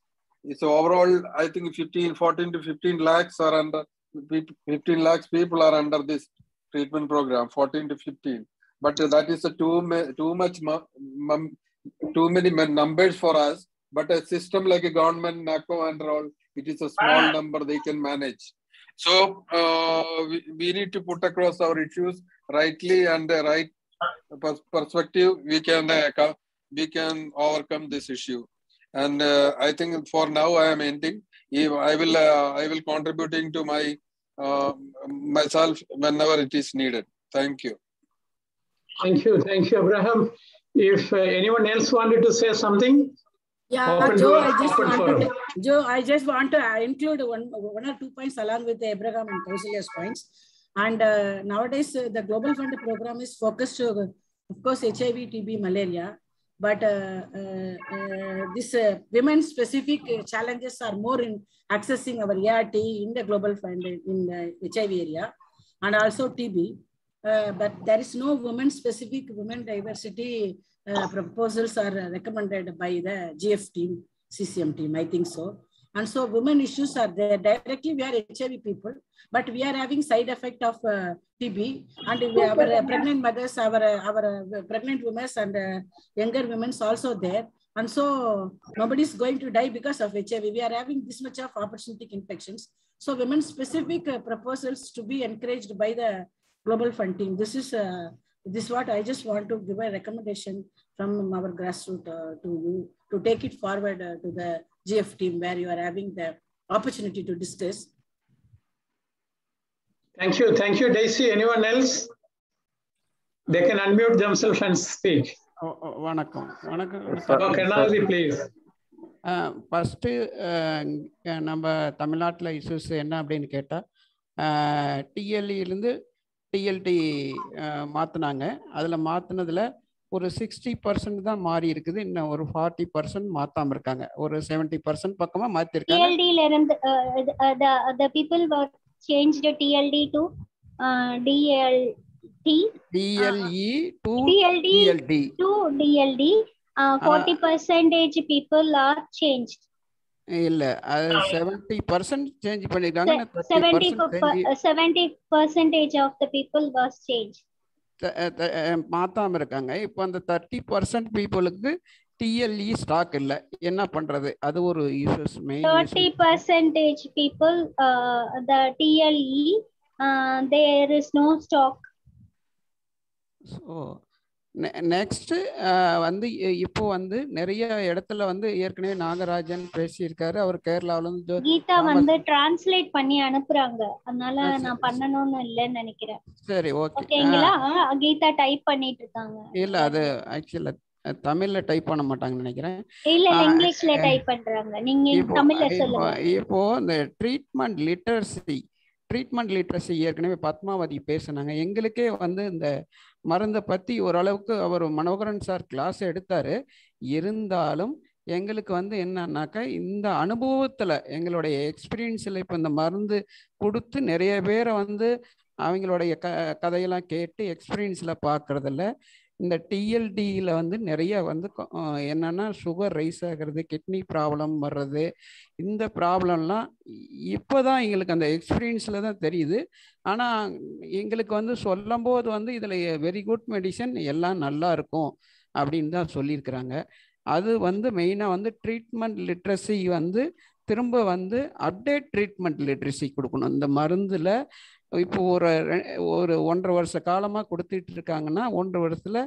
so overall. I think 15, 14 to 15 lakhs are under 15 lakhs people are under this treatment program. 14 to 15, but that is a too too much mu- too many numbers for us. But a system like a government, NACO and all, it is a small number they can manage. So uh, we, we need to put across our issues rightly and the right pers- perspective. We can uh, we can overcome this issue. And uh, I think for now I am ending. If I will uh, I will contributing to my uh, myself whenever it is needed. Thank you. Thank you. Thank you, Abraham. If uh, anyone else wanted to say something, Yeah, Open Joe, I just want to, Joe, I just want to uh, include one, one or two points along with the Abraham and Kousalya's points. And uh, nowadays, uh, the Global Fund program is focused to, of course, HIV, TB, malaria. But uh, uh, uh, this uh, women-specific uh, challenges are more in accessing our ART in the Global Fund in the HIV area, and also TB. Uh, but there is no women-specific women diversity uh, proposals are recommended by the GF team, CCM team, I think so. And so women issues are there. Directly we are HIV people, but we are having side effect of uh, TB and we, our uh, pregnant mothers, our, uh, our uh, pregnant women and uh, younger women also there. And so nobody is going to die because of HIV. We are having this much of opportunistic infections. So women specific uh, proposals to be encouraged by the global fund team. This is uh, this is what I just want to give a recommendation from our grassroots uh, to you to take it forward uh, to the GF team where you are having the opportunity to discuss. thank you. Thank you, Daisy. Anyone else? They can unmute themselves and speak. ஓ- ஓ, வணக்கம் வணக்கம் Oh, Karnavati, please. First நம்ம தமிழ்நாட்டில் issues என்ன அப்படின்னு கேட்டால் டிஎல்இலேருந்து TLD மாற்றினாங்க அதில் மாற்றினதில் ஒரு sixty percent தான் மாறி இருக்குது. இன்னும் ஒரு ஃபார்ட்டி பர்சன்ட் மாற்றாமல் இருக்காங்க. ஒரு செவன்ட்டி பர்சன்ட் பக்கமாக மாற்றிருக்காங்க TLD ல இருந்து the people were changed TLD to uh, DLT TLE to DLD TLD to DLD. Uh, 40 percentage people are changed. இல்ல அது 70% சேஞ்ச் பண்ணிருக்காங்க 70% 70% of the people was changed. மாத்தாம இருக்காங்க. இப்போ அந்த தேர்ட்டி பர்சன்ட் பீப்புளுக்கு டிஎல்இ ஸ்டாக் இல்ல. என்ன பண்றது? அது ஒரு issues main thirty percentage people the TLE there is no stock so next வந்து இப்போ வந்து நிறைய இடத்துல வந்து ஏற்கனவே நாகராஜன் பேசியிருக்காரு. அவர் கேரளாவுல இருந்து கீதா வந்து டிரான்ஸ்லேட் பண்ணி அனுப்புறாங்க. அதனால நான் பண்ணணும்னு இல்லைன்னு நினைக்கிறேன். சரி ஓகே ஓகேங்களா கீதா டைப் பண்ணிட்டு இருக்காங்க. இல்ல அது ஆக்சுவலா தமிழ்ல டைப் பண்ண மாட்டாங்கன்னு நினைக்கிறேன். இல்ல இங்கிலீஷ்ல டைப் பண்றாங்க. நீங்க தமிழ்ல சொல்லுங்க. இப்போ இந்த ட்ரீட்மெண்ட் லிட்டரசி ட்ரீட்மெண்ட் லிட்ரஸி ஏற்கனவே பத்மாவதி பேசுனாங்க. எங்களுக்கே வந்து இந்த மருந்தை பற்றி ஓரளவுக்கு அவர் மனோகரன் சார் கிளாஸ் எடுத்தார். இருந்தாலும் எங்களுக்கு வந்து என்னன்னாக்கா இந்த அனுபவத்தில் எங்களுடைய எக்ஸ்பீரியன்ஸில் இப்போ இந்த மருந்து கொடுத்து நிறைய பேரை வந்து அவங்களுடைய க கதையெல்லாம் கேட்டு எக்ஸ்பீரியன்ஸில் பார்க்குறதில்ல இந்த டிஎல்டியில் வந்து நிறைய வந்து கொ- சுகர் ரைஸ் ஆகிறது கிட்னி ப்ராப்ளம் வர்றது. இந்த ப்ராப்ளம்லாம் இப்போ தான் எங்களுக்கு அந்த எக்ஸ்பீரியன்ஸில் தான் தெரியுது. ஆனால் எங்களுக்கு வந்து சொல்லும்போது வந்து இதில் வெரி குட் மெடிசன் எல்லாம் நல்லா இருக்கும் அப்படின்னு தான் சொல்லியிருக்கிறாங்க. அது வந்து மெயினாக வந்து ட்ரீட்மெண்ட் லிட்ரஸி வந்து திரும்ப வந்து அப்டேட் ட்ரீட்மெண்ட் லிட்ரஸி கொடுக்கணும். இந்த மருந்தில் இப்போ ஒரு ரெ- ஒரு ஒன்றரை வருஷ காலமாக கொடுத்துட்டு இருக்காங்கன்னா ஒன்றரை வருஷத்தில்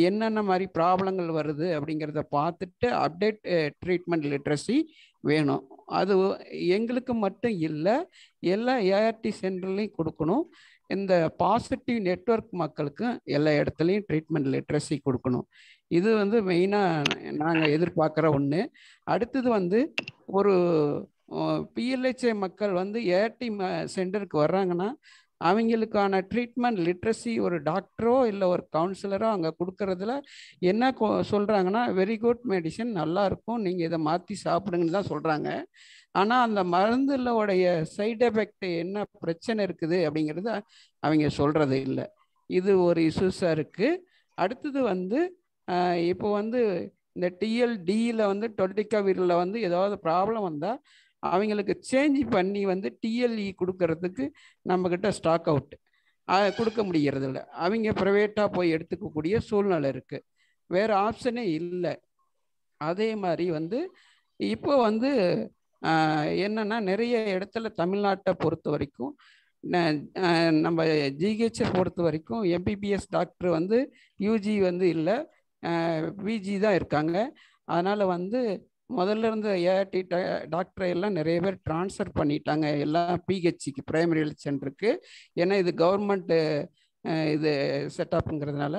என்னென்ன மாதிரி ப்ராப்ளங்கள் வருது அப்படிங்கிறத பார்த்துட்டு அப்டேட் ட்ரீட்மெண்ட் லிட்ரஸி வேணும். அது எங்களுக்கு மட்டும் இல்லை எல்லா ஏஆர்டி சென்டர்லையும் கொடுக்கணும். இந்த பாசிட்டிவ் நெட்வொர்க் மக்களுக்கும் எல்லா இடத்துலையும் ட்ரீட்மெண்ட் லிட்ரஸி கொடுக்கணும். இது வந்து மெயினாக நாங்கள் எதிர்பார்க்குற ஒன்று அடுத்தது வந்து ஒரு பிஎல்ஹெச்ஏ மக்கள் வந்து ஏடி சென்டருக்கு வர்றாங்கன்னா அவங்களுக்கான ட்ரீட்மெண்ட் லிட்ரஸி ஒரு டாக்டரோ இல்லை ஒரு கவுன்சிலரோ அங்கே கொடுக்கறதுல என்ன கொ- சொல்கிறாங்கன்னா வெரி குட் மெடிசன் நல்லா இருக்கும் நீங்கள் இதை மாற்றி சாப்பிடுங்கன்னு தான் சொல்கிறாங்க ஆனால் அந்த மருந்துலோடைய உடைய எஃபெக்ட் என்ன பிரச்சனை இருக்குது? அப்படிங்கிறத அவங்க சொல்கிறது இல்லை. இது ஒரு இஷ்யூஸாக இருக்குது அடுத்தது வந்து இப்போ வந்து இந்த டிஎல்டியில் வந்து டொல்டிகாவிரில் வந்து ஏதாவது ப்ராப்ளம் வந்தால் அவங்களுக்கு சேஞ்ச் பண்ணி வந்து டிஎல்இ கொடுக்கறதுக்கு நம்மக்கிட்ட ஸ்டாக் அவுட் கொடுக்க முடியறதில்ல. இல்லை அவங்க ப்ரைவேட்டாக போய் எடுத்துக்கக்கூடிய சூழ்நிலை இருக்குது வேறு ஆப்ஷனே இல்லை. அதே மாதிரி வந்து இப்போ வந்து என்னென்னா என்னன்னா நிறைய இடத்துல தமிழ்நாட்டை பொறுத்த வரைக்கும் நம்ம ஜிஹெச்சை பொறுத்த வரைக்கும் எம்பிபிஎஸ் டாக்டர் வந்து யூஜி வந்து இல்லை. பிஜி தான் இருக்காங்க. அதனால் வந்து முதல்ல இருந்த ஏஆர்டி டாக்டரை எல்லாம் நிறைய பேர் ட்ரான்ஸ்ஃபர் பண்ணிட்டாங்க. எல்லாம் பிஹெச்சிக்கு பிரைமரி ஹெல்த் சென்டருக்கு ஏன்னா இது கவர்மெண்ட்டு இது செட்டப்புங்கிறதுனால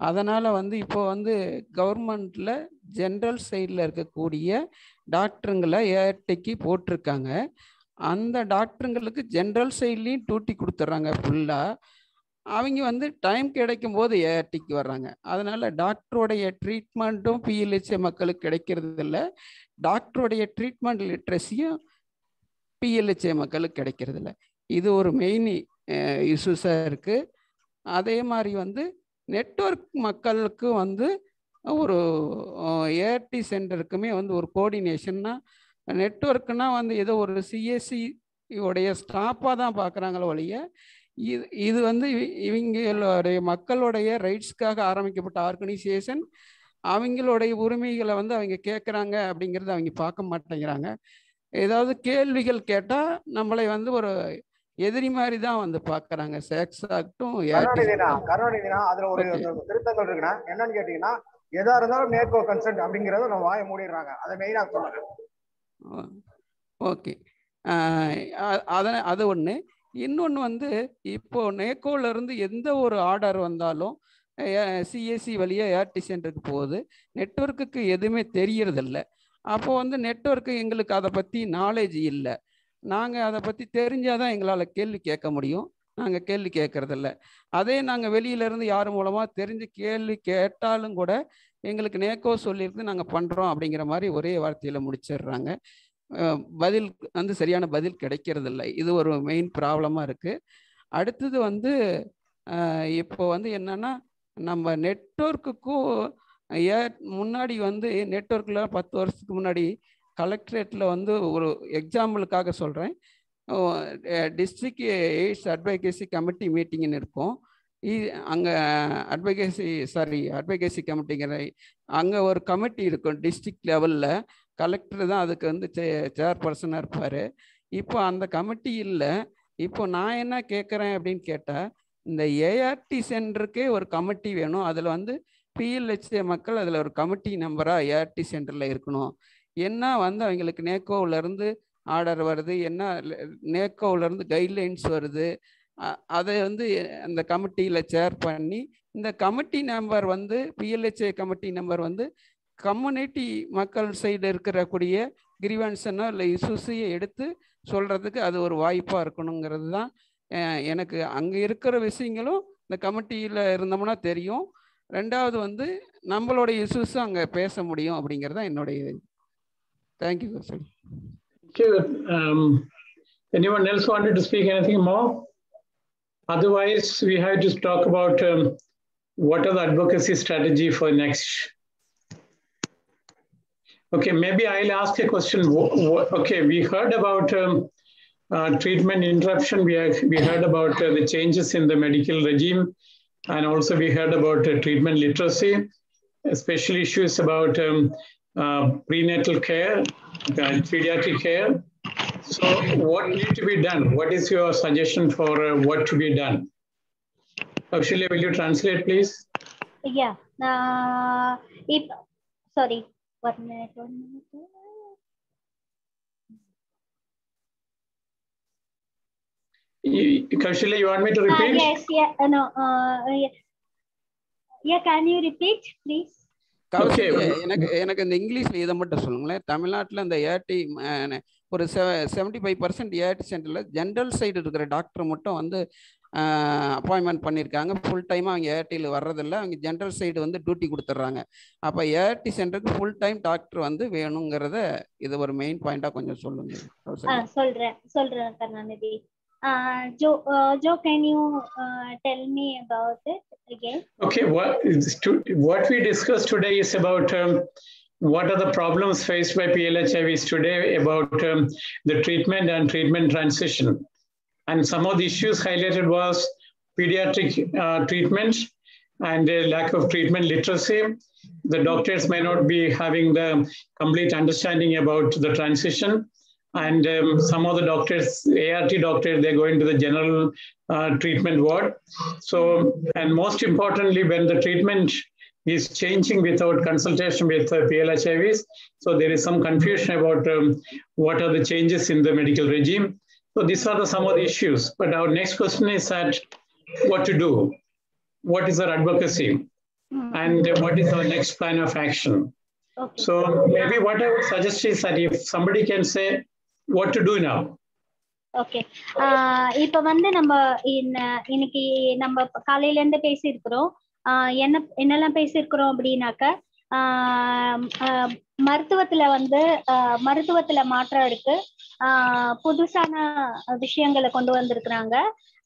அதனால் வந்து இப்போ வந்து கவர்மெண்ட்டில் ஜென்ரல் சைடில் இருக்கக்கூடிய டாக்டருங்களை ஏஆர்டிக்கு போட்டிருக்காங்க. அந்த டாக்டருங்களுக்கு ஜென்ரல் சைட்லேயும் டியூட்டி கொடுத்துட்றாங்க ஃபுல்லாக அவங்க வந்து டைம் கிடைக்கும் போது ஏஆர்டிக்கு வர்றாங்க. அதனால டாக்டருடைய ட்ரீட்மெண்ட்டும் பிஎல்ஹெச்ஏ மக்களுக்கு கிடைக்கிறது இல்லை டாக்டருடைய ட்ரீட்மெண்ட் லிட்ரஸியும் பிஎல்ஹெச்ஏ மக்களுக்கு கிடைக்கிறது இல்லை இது ஒரு மெயின் இஷ்யூஸாக இருக்குது அதே மாதிரி வந்து நெட்வொர்க் மக்களுக்கு வந்து ஒரு ஏஆர்டி சென்டருக்குமே வந்து ஒரு கோஆர்டினேஷன்னா நெட்ஒர்க்குனால் வந்து ஏதோ ஒரு சிஎஸ்சி உடைய ஸ்டாஃபாக தான் பார்க்குறாங்களோ ஒழிய இது இது வந்து இவ- இவங்களுடைய மக்களுடைய ரைட்ஸ்க்காக ஆரம்பிக்கப்பட்ட ஆர்கனைசேஷன் அவங்களுடைய உரிமைகளை வந்து அவங்க கேட்குறாங்க அப்படிங்கிறத அவங்க பார்க்க மாட்டேங்கிறாங்க. ஏதாவது கேள்விகள் கேட்டால் நம்மளை வந்து ஒரு எதிரி மாதிரி தான் வந்து பார்க்குறாங்க. செக்ஸ் ஆகட்டும் கருணாநிதினா அதுல ஒரு. திருத்தங்கள் இருக்குன்னா என்னன்னு கேட்டீங்கன்னா எதா இருந்தாலும் நேர்கோ கன்சென்ட் அப்படிங்கறத நம்ம வாய மூடிடுறாங்க. அதை மெயினா சொல்லுங்க. ஓகே அதை அது ஒன்று இன்னொன்று வந்து இப்போ நேக்கோலேருந்து எந்த ஒரு ஆர்டர் வந்தாலும் சிஎஸ்சி வழியாக ஏர்டி சென்டருக்கு போகுது. நெட்வொர்க்குக்கு எதுவுமே தெரியறதில்ல. அப்போ வந்து நெட்வொர்க்கு எங்களுக்கு அதை பற்றி நாலேஜ் இல்லை. நாங்கள் அதை பற்றி தெரிஞ்சால் தான் எங்களால் கேள்வி கேட்க முடியும். நாங்கள் கேள்வி கேட்கறதில்ல. அதே நாங்கள் வெளியிலேருந்து யார் மூலமாக தெரிஞ்சு கேள்வி கேட்டாலும் கூட எங்களுக்கு நேக்கோ சொல்லியிருந்து நாங்கள் பண்ணுறோம் அப்படிங்கிற மாதிரி ஒரே வார்த்தையில் முடிச்சிடுறாங்க. பதில் வந்து சரியான பதில் கிடைக்கிறதில்ல. இது ஒரு மெயின் ப்ராப்ளமாக இருக்குது அடுத்தது வந்து இப்போ வந்து என்னென்னா நம்ம நெட்வொர்க்குக்கும் ஏ முன்னாடி வந்து நெட்வொர்க்கில் பத்து வருஷத்துக்கு முன்னாடி கலெக்டரேட்டில் வந்து ஒரு எக்ஸாம்பிளுக்காக சொல்கிறேன் டிஸ்ட்ரிக்ட் எய்ட்ஸ் அட்வைகேசி கமிட்டி மீட்டிங்னு இருக்கும். அங்கே அட்வைகேசி சாரி அட்வைகேசி கமிட்டிங்கிற அங்கே ஒரு கமிட்டி இருக்கும் டிஸ்ட்ரிக்ட் லெவலில் கலெக்டர் தான் அதுக்கு வந்து சே சேர்பர்சனாக இருப்பார். இப்போ அந்த கமிட்டி இல்லை. இப்போ நான் என்ன கேட்குறேன் அப்படின்னு கேட்டால் இந்த ஏஆர்டி சென்டருக்கே ஒரு கமிட்டி வேணும். அதில் வந்து பிஎல்ஹெச்ஏ மக்கள் அதில் ஒரு கமிட்டி நம்பராக ஏஆர்டி சென்டரில் இருக்கணும். என்ன வந்து அவங்களுக்கு நேக்கோவிலேருந்து ஆர்டர் வருது? என்ன நேக்கோவிலேருந்து கைட்லைன்ஸ் வருது? அதை வந்து அந்த கமிட்டியில் சேர் பண்ணி இந்த கமிட்டி நம்பர் வந்து பிஎல்ஹெச்ஏ கமிட்டி நம்பர் வந்து கம்யூனிட்டி மக்கள் சைடு இருக்கிறக்கூடிய கிரிவன்ஸனோ இல்லை இஷ்யூஸையும் எடுத்து சொல்கிறதுக்கு அது ஒரு வாய்ப்பாக இருக்கணுங்கிறது தான் எனக்கு அங்கே இருக்கிற விஷயங்களும் இந்த கமிட்டியில் இருந்தோம்னா தெரியும் ரெண்டாவது வந்து நம்மளோட இஷ்யூஸும் அங்கே பேச முடியும் அப்படிங்கிறது தான் என்னுடைய thank you sir Thank um, anyone else wanted to speak anything more? Otherwise, we have to talk about um, what are the advocacy strategy for next. Okay, maybe I'll ask a question. Okay, we heard about um, uh, treatment interruption. We, have, we heard about uh, the changes in the medical regime. And also we heard about uh, treatment literacy, especially issues about um, uh, prenatal care, uh, pediatric care. So what need to be done? What is your suggestion for uh, what to be done? Kousalya, will you translate, please? Yeah. Uh, if sorry, minute, one minute. You- Kaushilya, you want me to Ah, repeat? yes, yeah, uh, no, uh, yeah. yeah, can you repeat, please? எனக்கு இந்த இங்கிலீஷ்ல இதை மட்டும் சொல்லுங்களேன் தமிழ்நாட்டில் இந்த ஏடி ஒரு seventy five percent ஏடி சென்டரில் ஜென்ரல் சைடு இருக்கிற டாக்டர் மட்டும் வந்து அப்பாயின்மெண்ட் பண்ணியிருக்காங்க ஃபுல் டைமாக அவங்க ஏடியில் வர்றதில்ல அவங்க ஜென்ரல் சைடு வந்து டியூட்டி கொடுத்துட்றாங்க அப்போ ஏடி சென்டருக்கு ஃபுல் டைம் டாக்டர் வந்து வேணுங்கிறத இது ஒரு மெயின் பாயிண்டாக கொஞ்சம் சொல்லுங்க சொல்றேன் சொல்றேன் Karunanidhi Uh, Joe, uh, Joe, can you uh, tell me about it again? Okay, what what we discussed today is about um, what are the problems faced by PLHIVs today about um, the treatment and treatment transition. And some of the issues highlighted was pediatric uh, treatment and a lack of treatment literacy. The doctors may not be having the complete understanding about the transition. And um, some of the doctors, ART doctors, they go into the general uh, treatment ward. So, and most importantly, when the treatment is changing without consultation with uh, PLHIVs, so there is some confusion about um, what are the changes in the medical regime. So these are the, some of the issues. But our next question is that what to do? What is our advocacy? And uh, what is our next plan of action? So maybe what I would suggest is that if somebody can say what to do now. Okay இப்ப வந்து நம்ம இன்ன- இன்னைக்கு நம்ம காலையில இருந்து பேசியிருக்கிறோம் ஆஹ் என்ன என்னெல்லாம் பேசியிருக்கிறோம் அப்படின்னாக்க ஆஹ் ஆஹ் மருத்துவத்துல வந்து ஆஹ் மருத்துவத்துல மாற்றம் இருக்கு ஆஹ் புதுசான விஷயங்களை கொண்டு வந்திருக்கிறாங்க.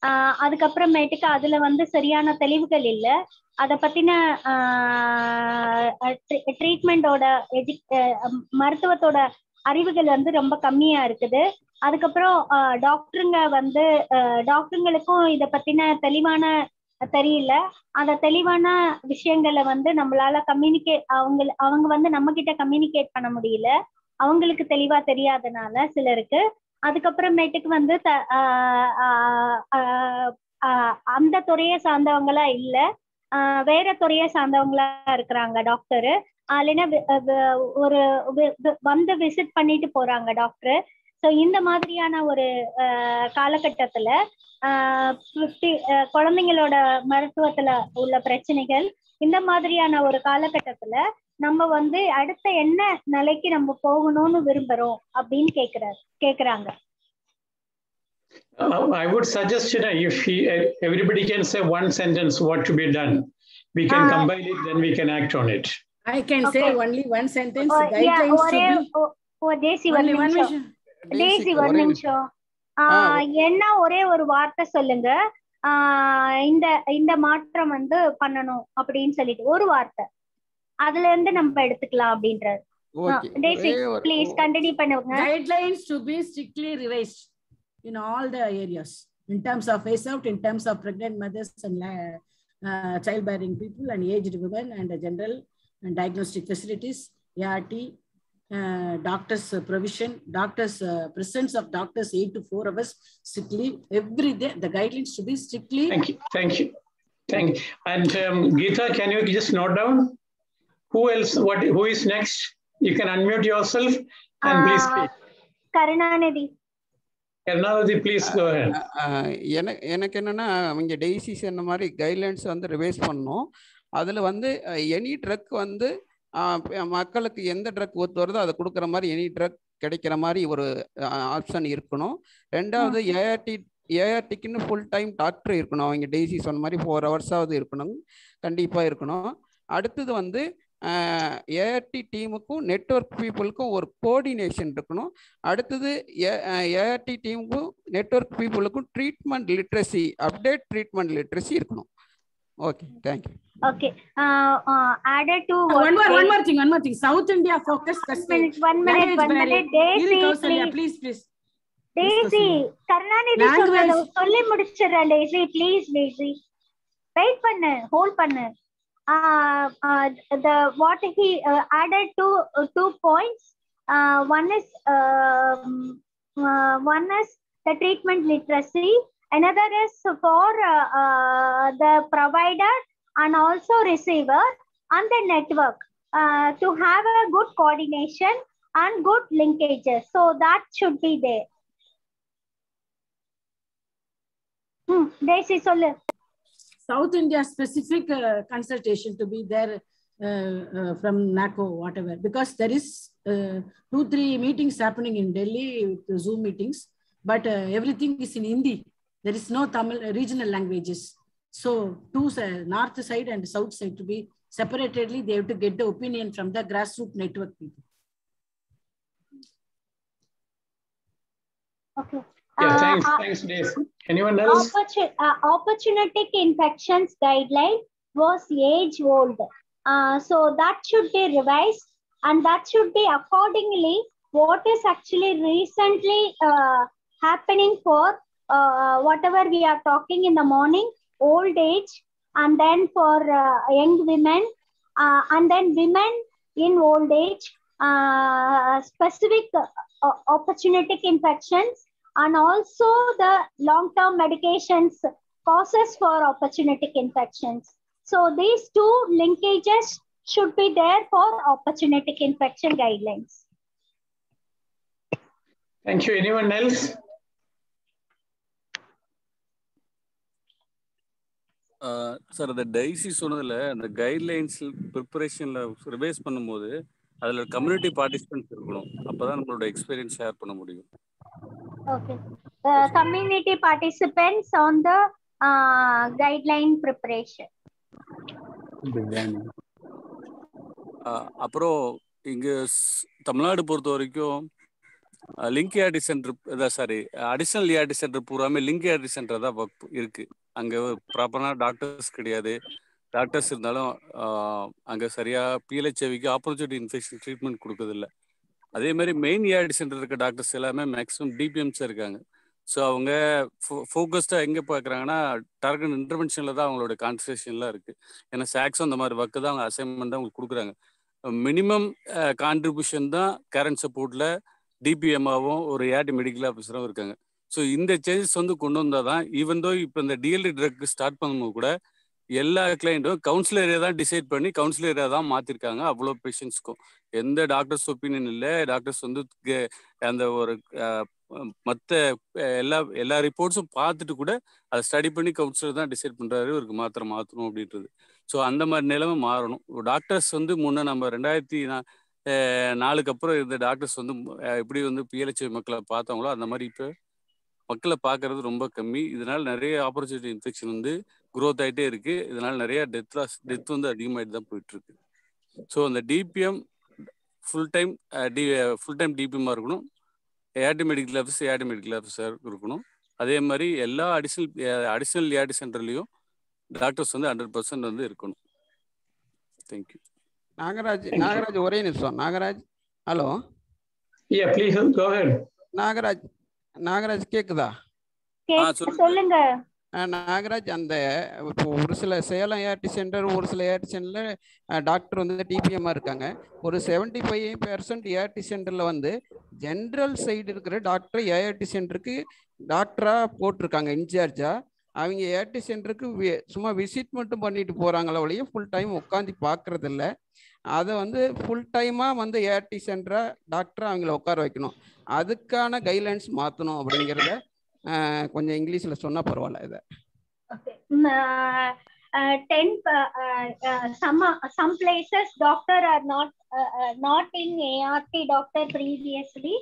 ஆஹ் அதுக்கப்புறமேட்டுக்கு அதுல வந்து சரியான தெளிவுகள் இல்ல. அதை பத்தின ட்ரீட்மெண்டோட எஜு மருத்துவத்தோட அறிவுகள் வந்து ரொம்ப கம்மியா இருக்குது. அதுக்கப்புறம் டாக்டருங்க வந்து டாக்டருங்களுக்கும் இதை பத்தின தெளிவான தெரியல. அந்த தெளிவான விஷயங்களை வந்து நம்மளால கம்யூனிகேட் அவங்க அவங்க வந்து நம்ம கிட்ட கம்யூனிகேட் பண்ண முடியல. அவங்களுக்கு தெளிவா தெரியாதனால சிலருக்கு. அதுக்கப்புறமேட்டுக்கு வந்து த- அந்த துறையை சார்ந்தவங்களா இல்ல. வேற துறையை சார்ந்தவங்களா இருக்கிறாங்க டாக்டரு. இல்லைன்னா ஒரு வந்து விசிட் பண்ணிட்டு போறாங்க டாக்டர். ஸோ இந்த மாதிரியான ஒரு ஆஹ் காலகட்டத்துல குழந்தைங்களோட மருத்துவத்துல உள்ள பிரச்சனைகள் இந்த மாதிரியான ஒரு காலகட்டத்துல நம்ம வந்து அடுத்த என்ன நிலைக்கு நம்ம போகணும்னு விரும்புறோம் அப்படின்னு கேக்குறாரு கேக்குறாங்க Uh, I would suggest, you know, if he, everybody can say one sentence what to be done, we can Ah. combine it, then we can act on it. I can say Okay. only one sentence. O, yeah, Guidelines to ஒரே தேசி ஒரு Only one நிமிஷம். தேசி ஒரு நிமிஷம் என்ன ஒரே ஒரு வார்த்தை சொல்லுங்க ஆஹ் இந்த இந்த மாற்றம் வந்து பண்ணணும் அப்படின்னு சொல்லிட்டு ஒரு வார்த்தை அதுல இருந்து நம்ம எடுத்துக்கலாம் அப்படின்றாரு ஒரு ப்ளீஸ் கண்டினியூ பண்ணுங்க in terms of face out, in terms of pregnant mothers and la- uh, childbearing people and aged women and the general and diagnostic facilities, ART, uh, doctors uh, provision, doctors uh, presence of doctors eight to four hours sick leave every day. The guidelines to be strictly. Thank you, thank you, thank you. And um, Geeta, can you just note down who else, what, who is next? You can unmute yourself and please speak. Karunanidhi Karnavati, please go ahead. எனக்கு எனக்கு என்னன்னா அவங்க daisy சொன்ன மாதிரி guidelines வந்து revise பண்ணணும் அதில் வந்து எனி ட்ரக் வந்து மக்களுக்கு எந்த ட்ரக் ஒத்து வருதோ அதை கொடுக்குற மாதிரி எனி ட்ரக் கிடைக்கிற மாதிரி ஒரு ஆப்ஷன் இருக்கணும். ரெண்டாவது ஏஆர்டி ஏஆர்டிக்குன்னு ஃபுல் டைம் டாக்டர் இருக்கணும். அவங்க டெய்ஸி சொன்ன மாதிரி ஃபோர் ஹவர்ஸாவது இருக்கணும். கண்டிப்பாக இருக்கணும். அடுத்தது வந்து ஏஆர்டி டீமுக்கும் நெட்ஒர்க் பீப்புளுக்கும் ஒரு கோஆர்டினேஷன் இருக்கணும். அடுத்தது ஏஆர்டி டீமுக்கும் network பீப்புளுக்கும் treatment literacy update treatment literacy இருக்கணும். Okay thank you okay added to one more one more thing one more thing south India focus minute 1 minute 1 minute Daisy please please Daisy Karunanidhi சொல்லி முடிச்சிரற தேசி please தேசி wait பண்ணு hold பண்ணு. Uh, uh, the what he uh, added to uh, two points. Uh, one is um, one is the treatment literacy. Another is for the provider and also receiver and the network to have a good coordination and good linkages. So that should be there. Hmm, Daisy, so South India specific uh, consultation to be there uh, uh, from NACO, whatever, because there is uh, two, three meetings happening in Delhi Zoom meetings, but uh, everything is in Hindi. There is no Tamil regional languages. So two north side and south side to be separately, they have to get the opinion from the grassroots network people. Okay. Yeah, Uh, thanks, uh, thanks, Dave. Anyone else? Opportu- uh, opportunistic infections guideline was age old. Uh, so that should be revised and that should be accordingly what is actually recently uh, happening for uh, whatever we are talking in the morning, old age, and then for uh, young women, uh, and then women in old age, uh, specific uh, opportunistic infections, and also the long-term medications causes for opportunistic infections. So these two linkages should be there for opportunistic infection guidelines. Thank you. Anyone else? Sir அந்த Daisy சொன்னதுல அந்த guidelines ப்ரிப்பரேஷன்ல revise பண்ணும்போது அதுல community participants இருக்கணும் அப்பதான் நம்மளோட experience share பண்ண முடியும் Okay. Uh, community participants on the uh, guideline preparation. ஆஹ் அப்புறம் இங்க தமிழ்நாடு பொறுத்த வரைக்கும் link ART center sorry additional ART center பூராமே லிங்க் ஏடி சென்டர் தான் work இருக்கு அங்க ப்ராப்பரான டாக்டர்ஸ் கிடையாது டாக்டர்ஸ் இருந்தாலும் அங்க சரியா பிஎல்ஹெச்ஐவிக்கு ஆப்பர்ச்சுனிட்டி இன்ஃபெக்ஷன் ட்ரீட்மெண்ட் கொடுக்கறதில்ல அதே மாதிரி மெயின் ஏடி சென்டர் இருக்க டாக்டர்ஸ் எல்லாமே மேக்ஸிமம் டிபிஎம்ஸ் இருக்காங்க. ஸோ அவங்க ஃபோக்கஸ்டாக எங்கே பார்க்குறாங்கன்னா டார்கெட் இன்டர்வென்ஷனில் தான் அவங்களோட கான்சன்ட்ரேஷன்லாம் இருக்குது ஏன்னா சாக்ஸும் அந்த மாதிரி ஒர்க்கு தான் அவங்க அசைன்மெண்ட் தான் அவங்களுக்கு கொடுக்குறாங்க. மினிமம் கான்ட்ரிபியூஷன் தான் கரண்ட் சப்போர்ட்டில் டிபிஎம்மாகவும் ஒரு ஏடி மெடிக்கல் ஆஃபீஸரும் இருக்காங்க. ஸோ இந்த சேஞ்சஸ் வந்து கொண்டு வந்தால் தான் ஈவன் தோ இப்போ இந்த டிஎல்டி ட்ரக் ஸ்டார்ட் பண்ணும்போது கூட எல்லா கிளைண்ட்டும் கவுன்சிலரே தான் டிசைட் பண்ணி கவுன்சிலரே தான் மாற்றிருக்காங்க அவ்வளோ பேஷண்ட்ஸ்க்கும் எந்த டாக்டர்ஸ் ஒப்பீனியன் இல்லை. டாக்டர்ஸ் வந்து அந்த ஒரு மற்ற எல்லா எல்லா ரிப்போர்ட்ஸும் பார்த்துட்டு கூட அதை ஸ்டடி பண்ணி கவுன்சிலர் தான் டிசைட் பண்ணுறாரு இவருக்கு மாத்திரை மாற்றணும் அப்படின்றது. ஸோ அந்த மாதிரி நிலைமை மாறணும். டாக்டர்ஸ் வந்து முன்னே நம்ம ரெண்டாயிரத்தி நா- நாலுக்கு அப்புறம் இருந்த டாக்டர்ஸ் வந்து எப்படி வந்து பிஎல்ஹெச்ஐ மக்களை பார்த்தாங்களோ அந்த மாதிரி இப்போ மக்களை பார்க்கறது ரொம்ப கம்மி. இதனால நிறைய ஆப்பர்ச்சுனிட்டி இன்ஃபெக்ஷன் வந்து growth ஆயிட்டே இருக்கு. இதனால நிறைய டெத் லாஸ் டெத் வந்து அதிகமாயிட்டு தான் போயிட்டு இருக்கு ஸோ அந்த DPM full time D full time டிபிஎம்மாக இருக்கணும். ART medical office ART medical officer இருக்கணும். அதே மாதிரி எல்லா அடிஷனல் அடிஷனல் ஏடி சென்டர்லையும் டாக்டர்ஸ் வந்து ஹண்ட்ரட் பர்சன்ட் வந்து இருக்கணும். தேங்க்யூ நாகராஜ் நாகராஜ் ஒரே நிமிஷம். Nagaraj hello? Yeah, please go ahead. Nagaraj Nagaraj கேக்குதா? கேக்கு- சொல்லுங்க. நாகராஜ் அந்த இப்போ ஒரு சில சேலம் ஏஆர்டி சென்டர் ஒரு சில ஏஆர்டி சென்டரில் டாக்டர் வந்து டிபிஎம்மாக இருக்காங்க. ஒரு செவன்டி ஃபைவ் பெர்சன்ட் ஏஆர்டி சென்டரில் வந்து ஜென்ரல் சைடு இருக்கிற டாக்டர் ஏஆர்டி சென்டருக்கு டாக்டராக போட்டிருக்காங்க இன்சார்ஜாக அவங்க ஏஆர்டி சென்டருக்கு வி- சும்மா விசிட் மட்டும் பண்ணிட்டு போகிறாங்களே ஒழிய ஃபுல் டைம் உட்காந்து பார்க்குறதில்ல அதை வந்து ஃபுல் டைமாக வந்து ஏஆர்டி சென்டராக டாக்டராக அவங்கள உட்கார வைக்கணும். அதுக்கான கைட்லைன்ஸ் மாற்றணும் அப்படிங்கிறத கொஞ்சம் இங்கிலீஷில் சொன்னால் பரவாயில்ல இதை Mm, uh, uh, ten uh, uh, uh, some uh, some places doctor are not uh, uh, not in ART doctor previously,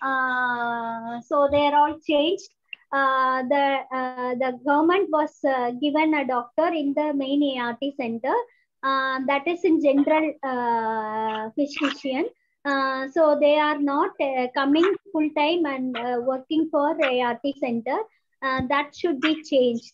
uh, so they are all changed. Uh, the uh, the government was uh, given a doctor in the main ART center. Uh, that is in general uh, physician. Uh, so they are not uh, coming full time and uh, working for ART center. Uh, that should be changed.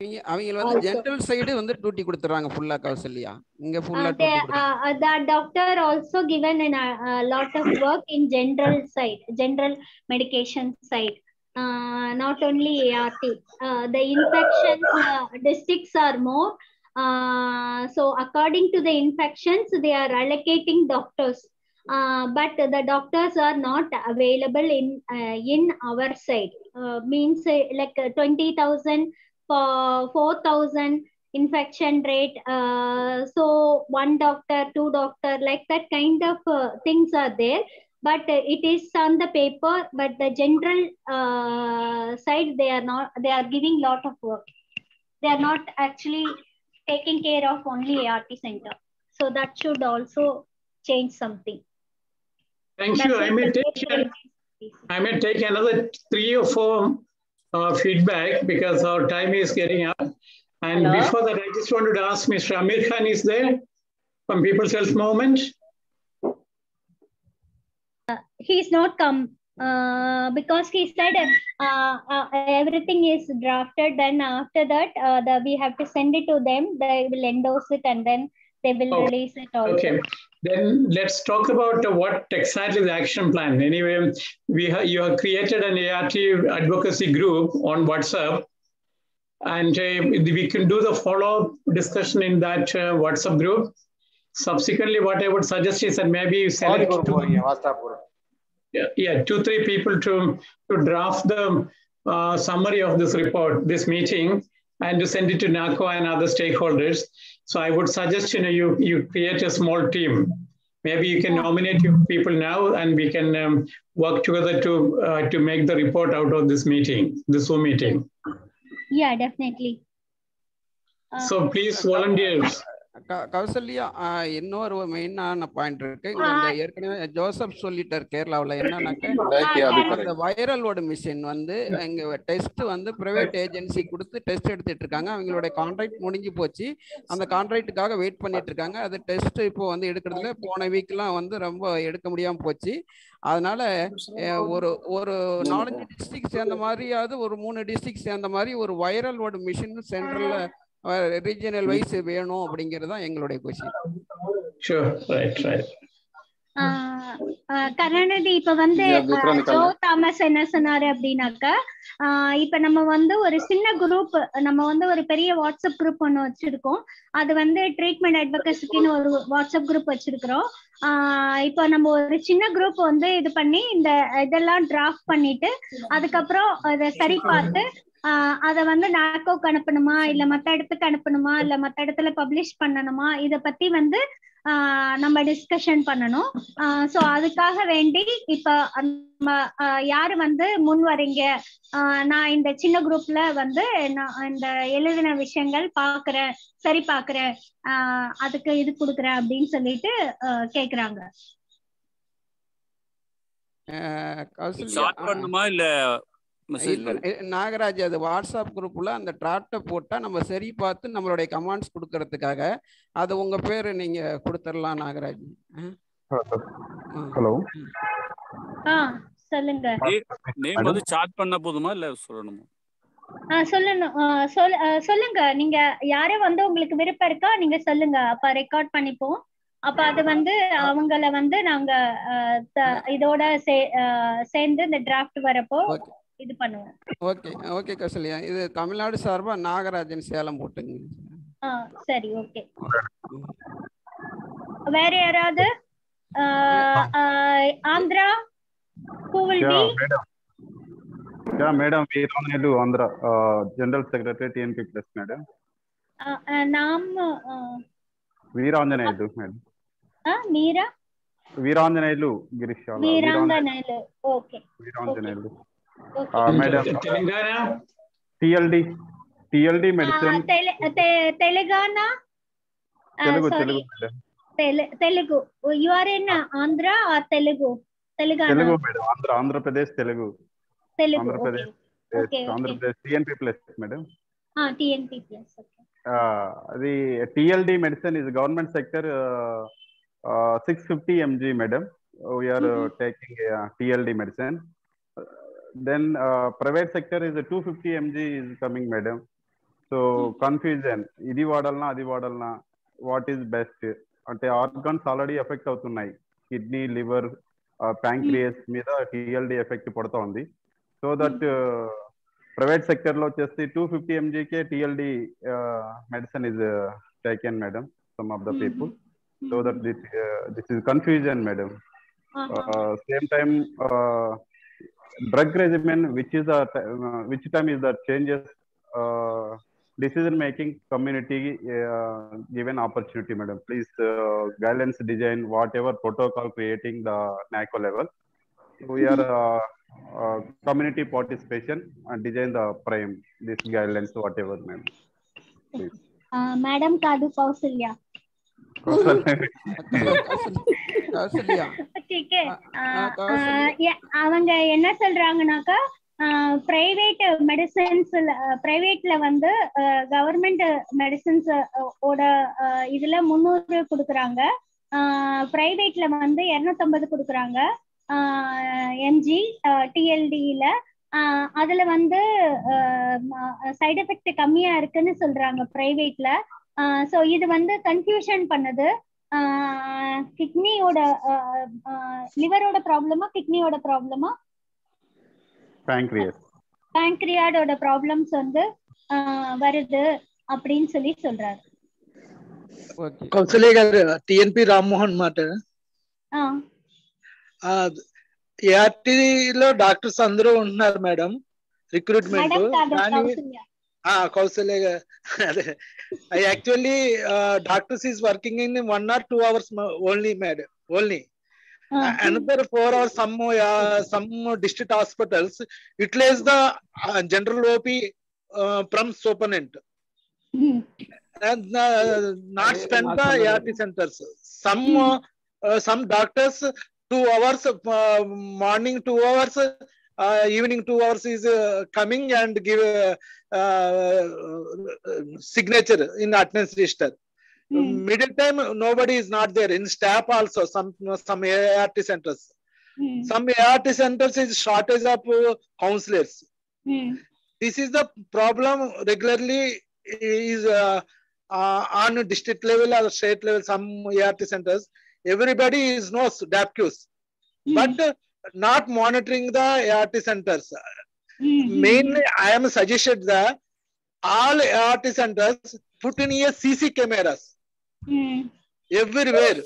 அவங்க அவங்க வந்து general side வந்து duty கொடுத்துறாங்க ஃபுல்லா கௌசல்யா இங்க ஃபுல்லா Uh, they, duty uh, uh, the doctor also given in a, a lot of work in general side, general medication side, uh, not only ART. Uh, the infections uh, districts are more. Uh, so according to the infections, they are allocating doctors. Uh, but the doctors are not available in uh, in our side. Uh, means uh, like uh, 20,000 for 4,000 infection rate. Uh, so one doctor, two doctor, like that kind of things are there. But it is on the paper. But the general side, they are not. They are giving lot of work. They are not actually taking care of only ART center. So that should also change something. Thank you. I may take I may take another three or four uh, feedback because our time is getting up. And Hello? before that, I just wanted to ask Mr. Amir Khan is there from People's Health Movement. he's not come uh, because he said uh, uh, everything is drafted then after that uh, the, we have to send it to them they will endorse it and then they will Okay. release it also Okay, then let's talk about uh, what exactly the action plan. Anyway, we have, you have created an ART advocacy group on WhatsApp. And uh, we can do the follow-up discussion in that uh, WhatsApp group. Subsequently, what I would suggest is that maybe you select two, yeah, yeah, two, three people to, to draft the uh, summary of this report, this meeting, and to send it to NACO and other stakeholders. So I would suggest, you know, you, you create a small team. Maybe you can nominate your people now and we can um, work together to, uh, to make the report out of this meeting, this Zoom meeting. yeah definitely So please volunteers. க- கௌசல்யா இன்னொரு மெயினான point இருக்கு. இங்க இந்த ஏற்கனவே Joseph சொல்லிட்டார் கேரளாவுல என்னன்னாக்க இந்த வைரலோட மிஷின் வந்து இங்க டெஸ்ட் வந்து பிரைவேட் ஏஜென்சி கொடுத்து டெஸ்ட் எடுத்துட்டு இருக்காங்க. அவங்களோட கான்ட்ராக்ட் முடிஞ்சு போச்சு. அந்த கான்ட்ராக்டுக்காக வெயிட் பண்ணிட்டு இருக்காங்க. அது டெஸ்ட் இப்போ வந்து எடுக்கிறதுல போன வீக்லாம் வந்து ரொம்ப எடுக்க முடியாம போச்சு. அதனால ஒரு ஒரு நாலஞ்சு டிஸ்ட்ரிக்ட் சேர்ந்த மாதிரியாவது ஒரு மூணு டிஸ்ட்ரிக்ட் சேர்ந்த மாதிரி ஒரு வைரலோட மிஷின் சென்ட்ரல்ல ரீஜனல் வைஸ் வேணும் அப்படிங்கிறது தான் எங்களுடைய கொஸ்டின் ஆஹ் கருணாநிதி இப்ப வந்து ஜோ தாமஸ் என்ன சொன்னாரு அப்படின்னாக்கா ஆஹ் இப்ப நம்ம வந்து ஒரு சின்ன குரூப் நம்ம வந்து ஒரு பெரிய வாட்ஸ்அப் குரூப் ஒண்ணு வச்சிருக்கோம். அது வந்து ட்ரீட்மெண்ட் அட்வொகசிக்குன்னு ஒரு வாட்ஸ்அப் குரூப் வச்சிருக்கிறோம். ஆஹ் இப்போ நம்ம ஒரு சின்ன குரூப் வந்து இது பண்ணி இந்த இதெல்லாம் டிராஃப்ட் பண்ணிட்டு அதுக்கப்புறம் அதை சரி பார்த்து ஆஹ் அதை வந்து நாக்கோக்கு அனுப்பணுமா? இல்ல மத்த இடத்துக்கு அனுப்பணுமா? இல்ல மத்த இடத்துல பப்ளிஷ் பண்ணணுமா? இத பத்தி வந்து ஆஹ் நம்ம டிஸ்கஷன் பண்ணணும். ஸோ அதுக்காக வேண்டி இப்ப நம்ம யாரு வந்து முன் வரீங்க? ஆஹ் நான் இந்த சின்ன குரூப்ல வந்து நான் இந்த எழுதின விஷயங்கள் பாக்குறேன். சரி பாக்குறேன். ஆஹ் அதுக்கு இது கொடுக்குறேன் அப்படின்னு சொல்லிட்டு கேக்குறாங்க. இல்ல, நாகராஜ் அது வாட்ஸ்அப் குரூப்ல அந்த டிராப்டை போட்டா நம்ம சரி பார்த்து நம்மளுடைய கமெண்ட்ஸ் கொடுக்கறதுக்காக அது உங்க பேரு நீங்க கொடுத்துடலாம் நாகராஜ். ஹலோ சொல்லுங்க. நேம் வந்து சாட் பண்ண போதுமா இல்ல சொல்லணுமா? சொல்லணும். சொல்லுங்க. நீங்க யாரும் வந்து உங்களுக்கு விருப்பம் இருக்கா நீங்க சொல்லுங்க. அப்ப ரெக்கார்ட் பண்ணிப்போம். அப்ப அது வந்து அவங்கள வந்து நாங்க இதோட சேர்ந்து இந்த டிராஃப்ட் வரப்போ இது பண்ணுங்க ஓகே ஓகே கௌசல்யா இது தமிழ்நாடு சார்பா நாகராஜன் சேலம் போட்டுங்க ஆ சரி ஓகே வேற யாராவது Andhra who will be yeah madam we want to andhra uh, general secretary tnp plus madam uh, uh, naam uh, Veeranjaneyulu madam Meera Veeranjaneyulu Girish Veeranjaneyulu okay Veeranjaneyulu Telangana TLD TLD medicine Telangana Telugu Telugu Telugu you are in Andhra Telugu Telangana Telugu madam Andhra Andhra Pradesh Telugu Telugu Andhra Pradesh Andhra Pradesh TNP plus madam TNP plus అది TLD medicine is government sector six fifty MG madam we are taking TLD medicine then uh, private sector is a 250 mg is coming, madam. So confusion, ఇది వాడాలనా అది వాడాలనా? What is best అంటే organs already effect అవుతున్నాయి. Kidney liver pancreas మీద TLD effect పడుతూ ఉంది so that private సెక్టర్లో వచ్చేసి two fifty MGK TLD medicine is taken madam some of the people so that this this is confusion madam same time drug regimen, which is a uh, which time is the changes uh, decision making community uh, given opportunity, madam. Please uh, guidance design whatever protocol creating the NACO level. We are uh, uh, community participation and design the prime this guidelines whatever, madam. Please. Uh, madam Kadu Kousalya. அவங்க என்ன சொல்றாங்கனாக்கா private மெடிசன்ஸ்ல பிரைவேட்ல வந்து government medicines ஓட இதுல முந்நூறு கொடுக்குறாங்க. பிரைவேட்ல வந்து இருநூத்தம்பது கொடுக்குறாங்க. எம்ஜி டிஎல்டியில அதுல வந்து சைடு எஃபெக்ட் கம்மியா இருக்குன்னு சொல்றாங்க பிரைவேட்ல ஸோ இது வந்து கன்ஃபியூஷன் பண்ணுது. கிட்னியோட லிவரோட ப்ராப்ளமா கிட்னியோட ப்ராப்ளமா pancreas பேங்க்ரியாடோட ப்ராப்ளம்ஸ் வந்து ஆஹ் வருது அப்படின்னு சொல்லி சொல்றாரு కౌసల్య గారు టిఎన్పి రామ్మోహన్ మాట ఆ, ఏఆర్టీలో డాక్టర్స్ అందరూ ఉంటున్నారు madam recruitment Ah, Kausalya. I actually uh, doctors is working in one or two hours only, mad only. Uh, another four or some uh, some district hospitals utilize the uh, general OP uh, from soponent and uh, not spend the ART centers. Some uh, some doctors two hours uh, morning two hours evening two hours is uh, coming and give uh, uh, signature in attendance register. Middle time, nobody is not there. In staff also, some some ART centers. Some ART centers is shortage of uh, counselors. This is the problem regularly is uh, uh, on district level or state level. Some ART centers, everybody is knows DAPCUs, but uh, not monitoring the ART centers. Hmm, hmm, Mainly, hmm. I am suggested that all ART centers put in a CC cameras everywhere.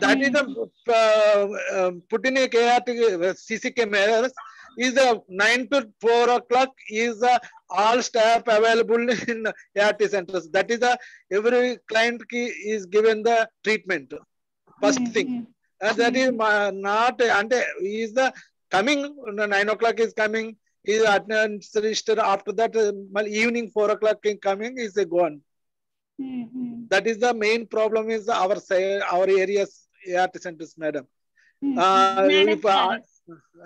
That is the uh, uh, put in a ART CC uh, cameras is the nine to four o'clock is the all staff available in ART centers. That is the every client ki is given the treatment. First thing. And that is not and is the coming nine o'clock is coming is attendance register after that uh, evening four o'clock is coming is gone. That is the main problem is our say our areas ART centers, madam. Uh, if, uh,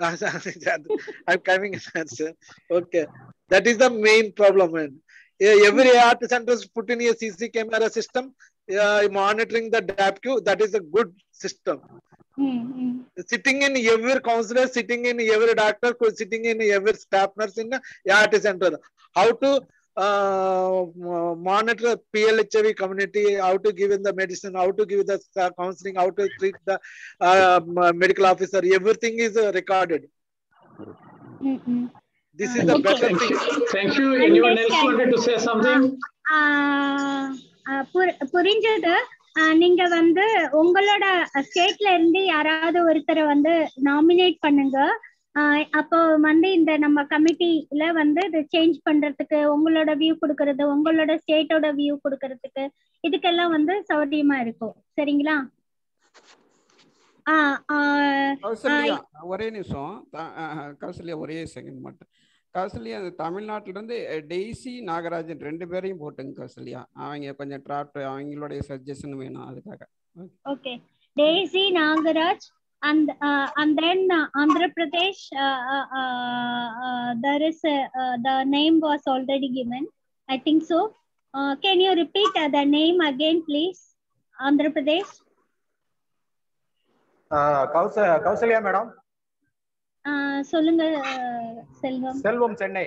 I'm coming answer. Okay. That is the main problem. man. Every ART centers put in a CC camera system, uh, monitoring the DAPCU, that is a good system. Mm-hmm. Sitting in every counselor, sitting in every doctor, sitting in every staff nurse in ART center. How to uh, monitor PLHIV community, how to give in the medicine, how to give the uh, counseling, how to treat the uh, medical officer. Everything is uh, recorded. Mm-hmm. This is the okay. thing. Thank you. Anyone else wanted to say something? Uh, புரிஞ்சது. நீங்க வந்து உங்களோட ஸ்டேட்ல இருந்து யாராவது ஒருத்தரை வந்து nominate பண்ணுங்க. அப்போ வந்து இந்த நம்ம கமிட்டில வந்து இது சேஞ்ச் பண்றதுக்கு உங்களோட வியூ கொடுக்கறது உங்களோட ஸ்டேட்டோட வியூ கொடுக்கறதுக்கு இதுக்கெல்லாம் வந்து சௌரியமா இருக்கும். சரிங்களா? ஒரே நிமிஷம். கௌசல்யா ஒரே செகண்ட் மட்டும். கௌசல்யா அந்த தமிழ்நாட்டுல இருந்து டெய்ஸி நாகராஜன் ரெண்டு பேரையும் போட்டுங்க கௌசல்யா அவங்க கொஞ்சம் டிராப்ட் அவங்களுடைய சஜஷன் வேணும் அதுக்காக Okay. Daisy Nagaraj and uh, and then uh, Andhra Pradesh. Uh, uh, uh, uh, there is a, uh, the name was already given. I think so. Uh, can you repeat uh, the name again, please? Andhra Pradesh. Ah கௌச Kausalya madam Uh, சொல்லுங்க செல்வம். செல்வம் சென்னை.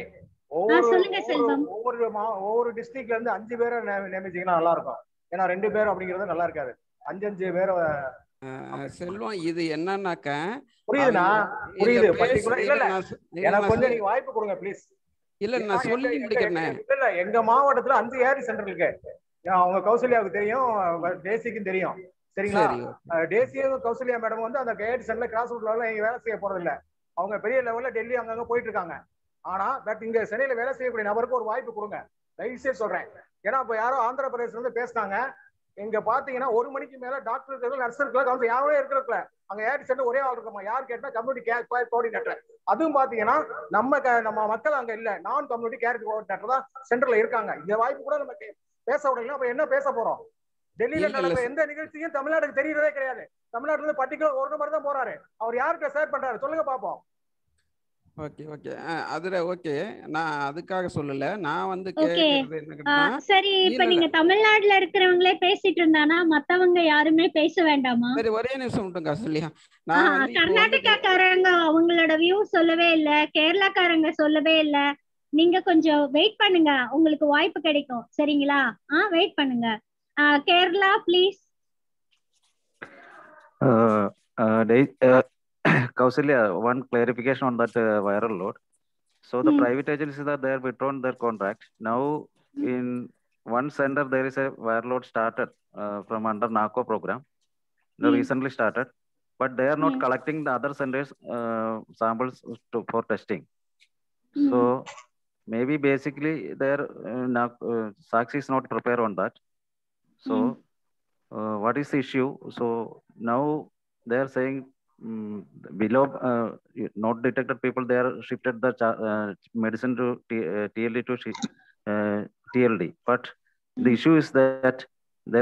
சொல்லுங்க செல்வம். ஒவ்வொரு மா- ஒவ்வொரு டிஸ்ட்ரிக்ட்ல இருந்து அஞ்சு பேரை நியமிச்சீங்கன்னா நல்லா இருக்கும். ஏன்னா ரெண்டு பேர் அப்படிங்கிறது நல்லா இருக்காது. அஞ்சு அஞ்சு பேரை செல்வம் இது என்னன்னாக்க புரியுதுண்ணா? புரியுது. எனக்கு கொஞ்சம் நீங்க வாய்ப்பு கொடுங்க ப்ளீஸ் இல்ல நான் சொல்லி முடிக்கிறேனே. இல்ல இல்ல எங்க மாவட்டத்துல அஞ்சு ஏரி சென்டர் இருக்கு. அவங்க கௌசல்யாவுக்கு தெரியும் டேசிக்கும் தெரியும். சரிங்களா? டேசியும் கௌசல்யா மேடம் வந்து அந்த ஏரி சென்டர்ல கிராஸ் ரூட் லெவலில் இங்க வேலை செய்ய போறது இல்ல அவங்க பெரிய லெவல்ல டெல்லி அங்கங்க போயிட்டு இருக்காங்க ஆனா பட் இங்க சென்னையில வேலை செய்யக்கூடிய நபருக்கு ஒரு வாய்ப்பு கொடுங்க. தயவுசெய்து சொல்றேன். ஏன்னா இப்ப யாரோ ஆந்திர பிரதேசத்துல இருந்து பேசினாங்க. இங்க பாத்தீங்கன்னா ஒரு மணிக்கு மேல டாக்டர் இருக்கிறது நர்ஸ் இருக்கலாம் அவங்க யாரும் இருக்கிறதுல அங்க ஏர் சென்டர் ஒரே ஆள் இருக்கமா? யார் கேட்டா கம்யூனிட்டி கேர் கோஆர்டினேட்டர் அதுவும் பாத்தீங்கன்னா நம்ம நம்ம மக்கள் அங்க இல்ல. நான் கம்யூனிட்டி கேர் கோஆர்டினேட்டர் தான் சென்டர்ல இருக்காங்க. இந்த வாய்ப்பு கூட நம்ம பேச விடலாம் அப்ப என்ன பேச போறோம்? டெல்லியில இல்ல. எந்த நிகழ்ச்சியும் தமிழ்நாட்டுக்கு தெரியறதே கிடையாது. தமிழ்நாட்டுல இருந்து பர்டிகுலர் ஒரு நம்பர் தான் போறாரு. அவர் யார்கிட்ட ஷேர் பண்றாரு? சொல்லுங்க பாப்போம். ஓகே ஓகே அதுல ஓகே நான் அதுக்காக சொல்லல. நான் வந்து சரி இப்ப நீங்க. தமிழ்நாட்டுல இருக்கிறவங்களே பேசிட்டு இருந்தானா மத்தவங்க யாருமே பேச வேண்டாமா? சரி ஒரே நிமிஷம் விட்டுங்க சொல்லியா நான் கர்நாடகாக்காரங்க அவங்களோட வியூ சொல்லவே இல்ல. கேரளாக்காரங்க சொல்லவே இல்ல. நீங்க கொஞ்சம் வெயிட் பண்ணுங்க. உங்களுக்கு வாய்ப்பு கிடைக்கும். சரிங்களா? ஆ வெயிட் பண்ணுங்க. Uh, Kerala, please. Uh, uh, they, uh, Kousalya, one clarification on that uh, viral load. So the hmm. private agencies are there withdrawn their contract. Now hmm. in one center there is a viral load started uh, from under NACO program. They hmm. recently started, but they are not collecting the other centers uh, samples to, for testing. So maybe basically their uh, uh Saxi is not prepared on that. So Hmm. uh, what is the issue? So now they are saying mm, below uh, not detected people, they are shifted the uh, medicine to T- uh, TLD to uh, TLD. But the issue is that there is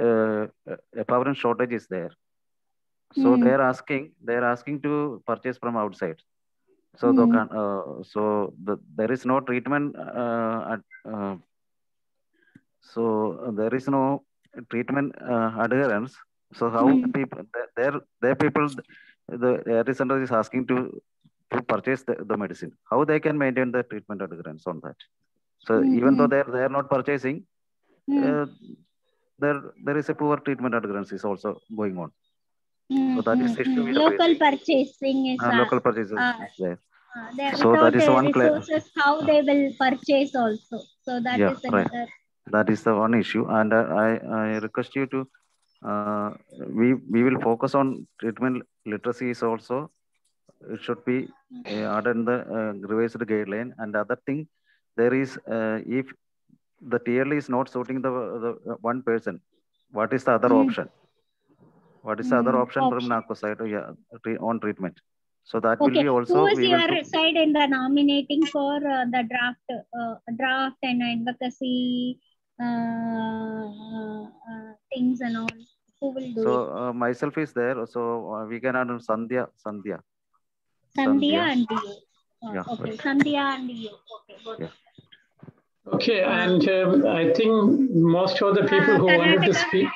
uh, a apparent shortage is there. So Hmm. they are asking, they are asking to purchase from outside. So the Hmm. uh, so the, there is no treatment uh, at, uh, so uh, there is no treatment uh, adherence. So how Hmm. people their their people the ART center is asking to to purchase the, the medicine. How they can maintain the treatment adherence on that? So even though Mhm. they are they are not purchasing, Hmm. uh, there there is a poor treatment adherence is also going on. Hmm, So that is hmm, issue hmm. Local facing. purchasing is Uh, uh, local purchases uh, is there. uh, So that is one resources how they will purchase also. So that Yeah, is right. That is the one issue, and uh, I I request you to uh, we we will focus on treatment literacy is also it should be uh, added in the uh, revised guideline. And the other thing, there is uh, if the TLE is not suiting the the uh, one person, what is the other Hmm. option? What is the other Hmm, option from option. NACO side yeah, on treatment? So that will be also is we will your side in the nominating for uh, the draft, uh, draft and advocacy things and all? Who will do so uh, myself is there. So uh, we can add Sandhya Sandhya. Sandhya Sandhya. and you. Uh, Yeah, okay, right. Sandhya and you. Okay. Yeah. Okay, and um, I think most of the people who wanted to Karnataka. speak.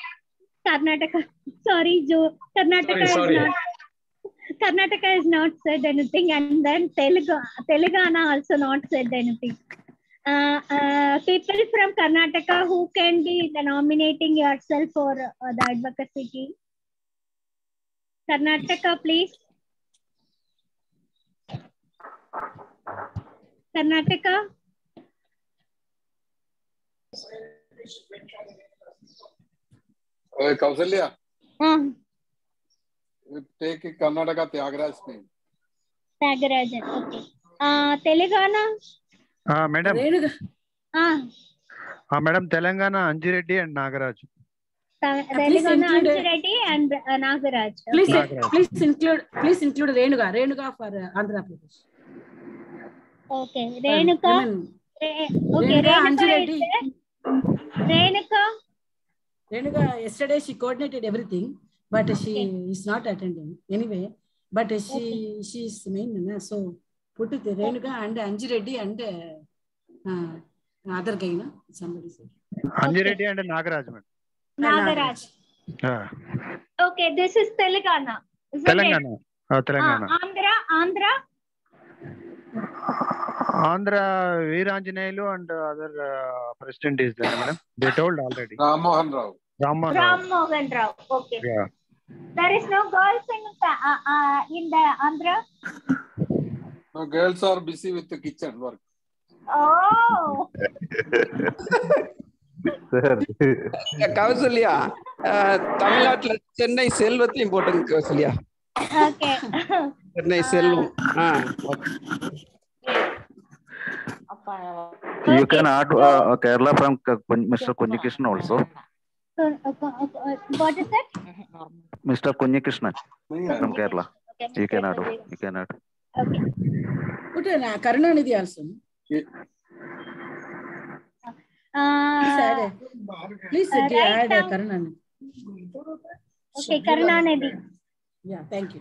Karnataka. Sorry, Joe. Karnataka Sorry, sorry. is not. Karnataka has not said anything, and then Telugu, Telangana also not said anything. Uh, uh, people from Karnataka who can be the nominating yourself for uh, the advocacy team. Karnataka, please. Karnataka. Uh, Kausalya, Uh, you take Karnataka Tyagara's name. Tyagarajan. Okay. Uh, Telangana. Madam Uh, madam Telangana Anjireddy and Nagaraj Te- please Telangana include- Anjireddy and uh, Nagaraj. Please, Okay. please include, please include Renuga, Renuga for uh, Andhra Pradesh. Okay. Renuka. I mean, Re- okay. Renuka Renuka Anjireddy. is there. Renuka. Renuga, yesterday she put the Renuka and Anjireddy and uh, other guy, no? Somebody said. Anjireddy okay. and Nagaraj, madam. Nagaraj. Yeah. Okay, this is Telangana. Is Telangana. Uh, Telangana. Uh, Andhra, Andhra. Andhra Veeranjaneyulu and other president is there madam they told already Rammohan Rao Rammohan Rammohan Rao okay there is no girl sing in the Andhra No, girls are busy with the kitchen work. Oh. Kausalya அஹ், தமிழ்நாட்டுல சென்னை செல்வத்தையும் போட்டுங்க Kausalya Okay. Chennai Selvam ah You can add uh, Kerala from K- Kun- Mr. Kunjikrishnan also. So, uh, uh, uh, what is it? Mr. Kunjikrishnan from Kerala. Okay, You can Mr. add. Kunjikrishnan. You can add. Okay. Put uh, Karunanidhi also. Please add Uh, a- Please uh, uh, right add a now- Karunan. okay, Karunanidhi. Yeah, thank you.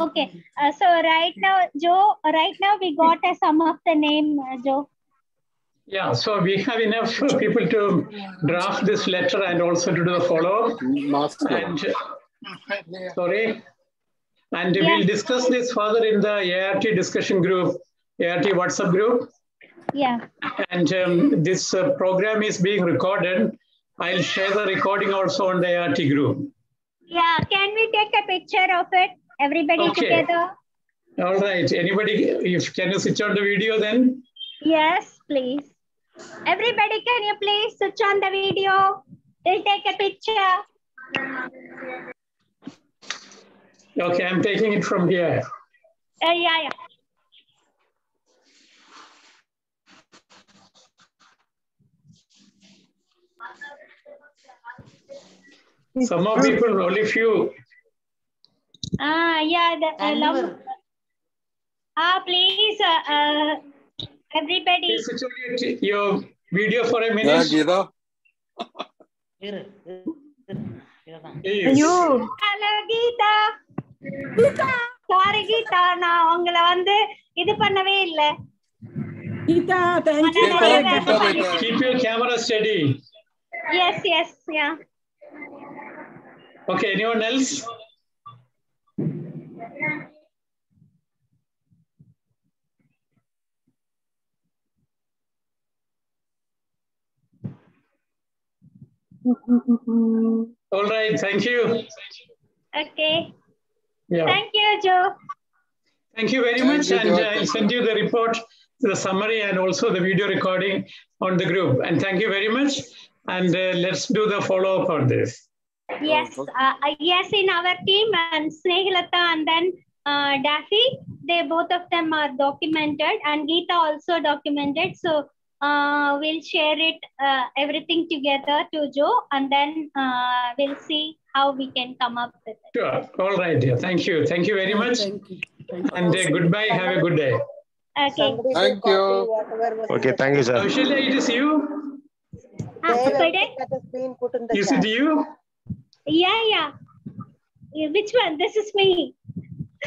Okay, uh, so right now, Joe, right now we got a sum of the name, uh, Joe. Yeah, so we have enough people to draft this letter and also to do the follow-up. And, uh, sorry. And we'll discuss this further in the ART discussion group, ART WhatsApp group. Yeah. And um, this uh, program is being recorded. I'll share the recording also on the ART group. Yeah, can we take a picture of it? Everybody Okay. together? All right, anybody, if can you switch on the video then? Yes, please. Everybody, can you please switch on the video? We'll take a picture. Okay, I'm taking it from here. Uh, yeah, yeah. Some of people, only few. Ah, yeah, the uh, love. Ah, please, uh, uh, everybody. Please switch your, your video for a minute. Yeah, minute. Geeta. Please. Hello, Geeta. Sorry Geeta நான் உங்களை வந்து இது பண்ணவே இல்ல. Geeta thank you keep your camera steady yes yes yeah okay anyone else All right, thank you. Okay. Yeah. Thank you, Joe. Thank you very much. you, And uh, I'll send you the report, the summary, and also the video recording on the group. And thank you very much. And uh, let's do the follow up on this. Yes, uh, uh, yes, in our team, and Snehalatha and then uh, Daphne, they both of them are documented, and Geeta also documented. So uh, we'll share it uh, everything together to Joe, and then uh, we'll see how we can come up with it. Sure. All right, dear. Thank you. Thank you very much. Thank you. And uh, goodbye. Have a good day. Okay. Thank you. Okay, thank you, sir. Kousalya, it is you? Ah, pardon? Is it you? Yeah, yeah. Yeah, Which one? This is me.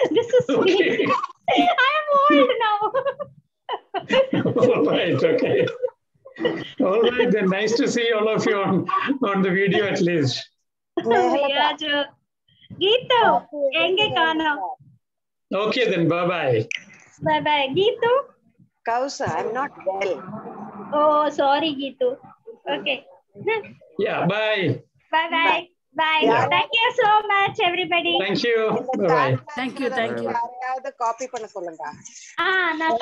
This is Okay. me. I am old now. All right, okay. All right, then nice to see all of you on, on the video at least. yeah, Joe. Geetu, எங்கே காணோம்? Okay, then bye bye. Bye bye. Geetu? Kausa, I'm not well. Oh, sorry, Geetu. Okay. Yeah, bye. Bye bye. Bye. Yeah. Thank you so much, everybody. Thank you. Bye bye. Thank you, thank you. யாரையாவது copy பண்ண சொல்லுங்க Ah, நான்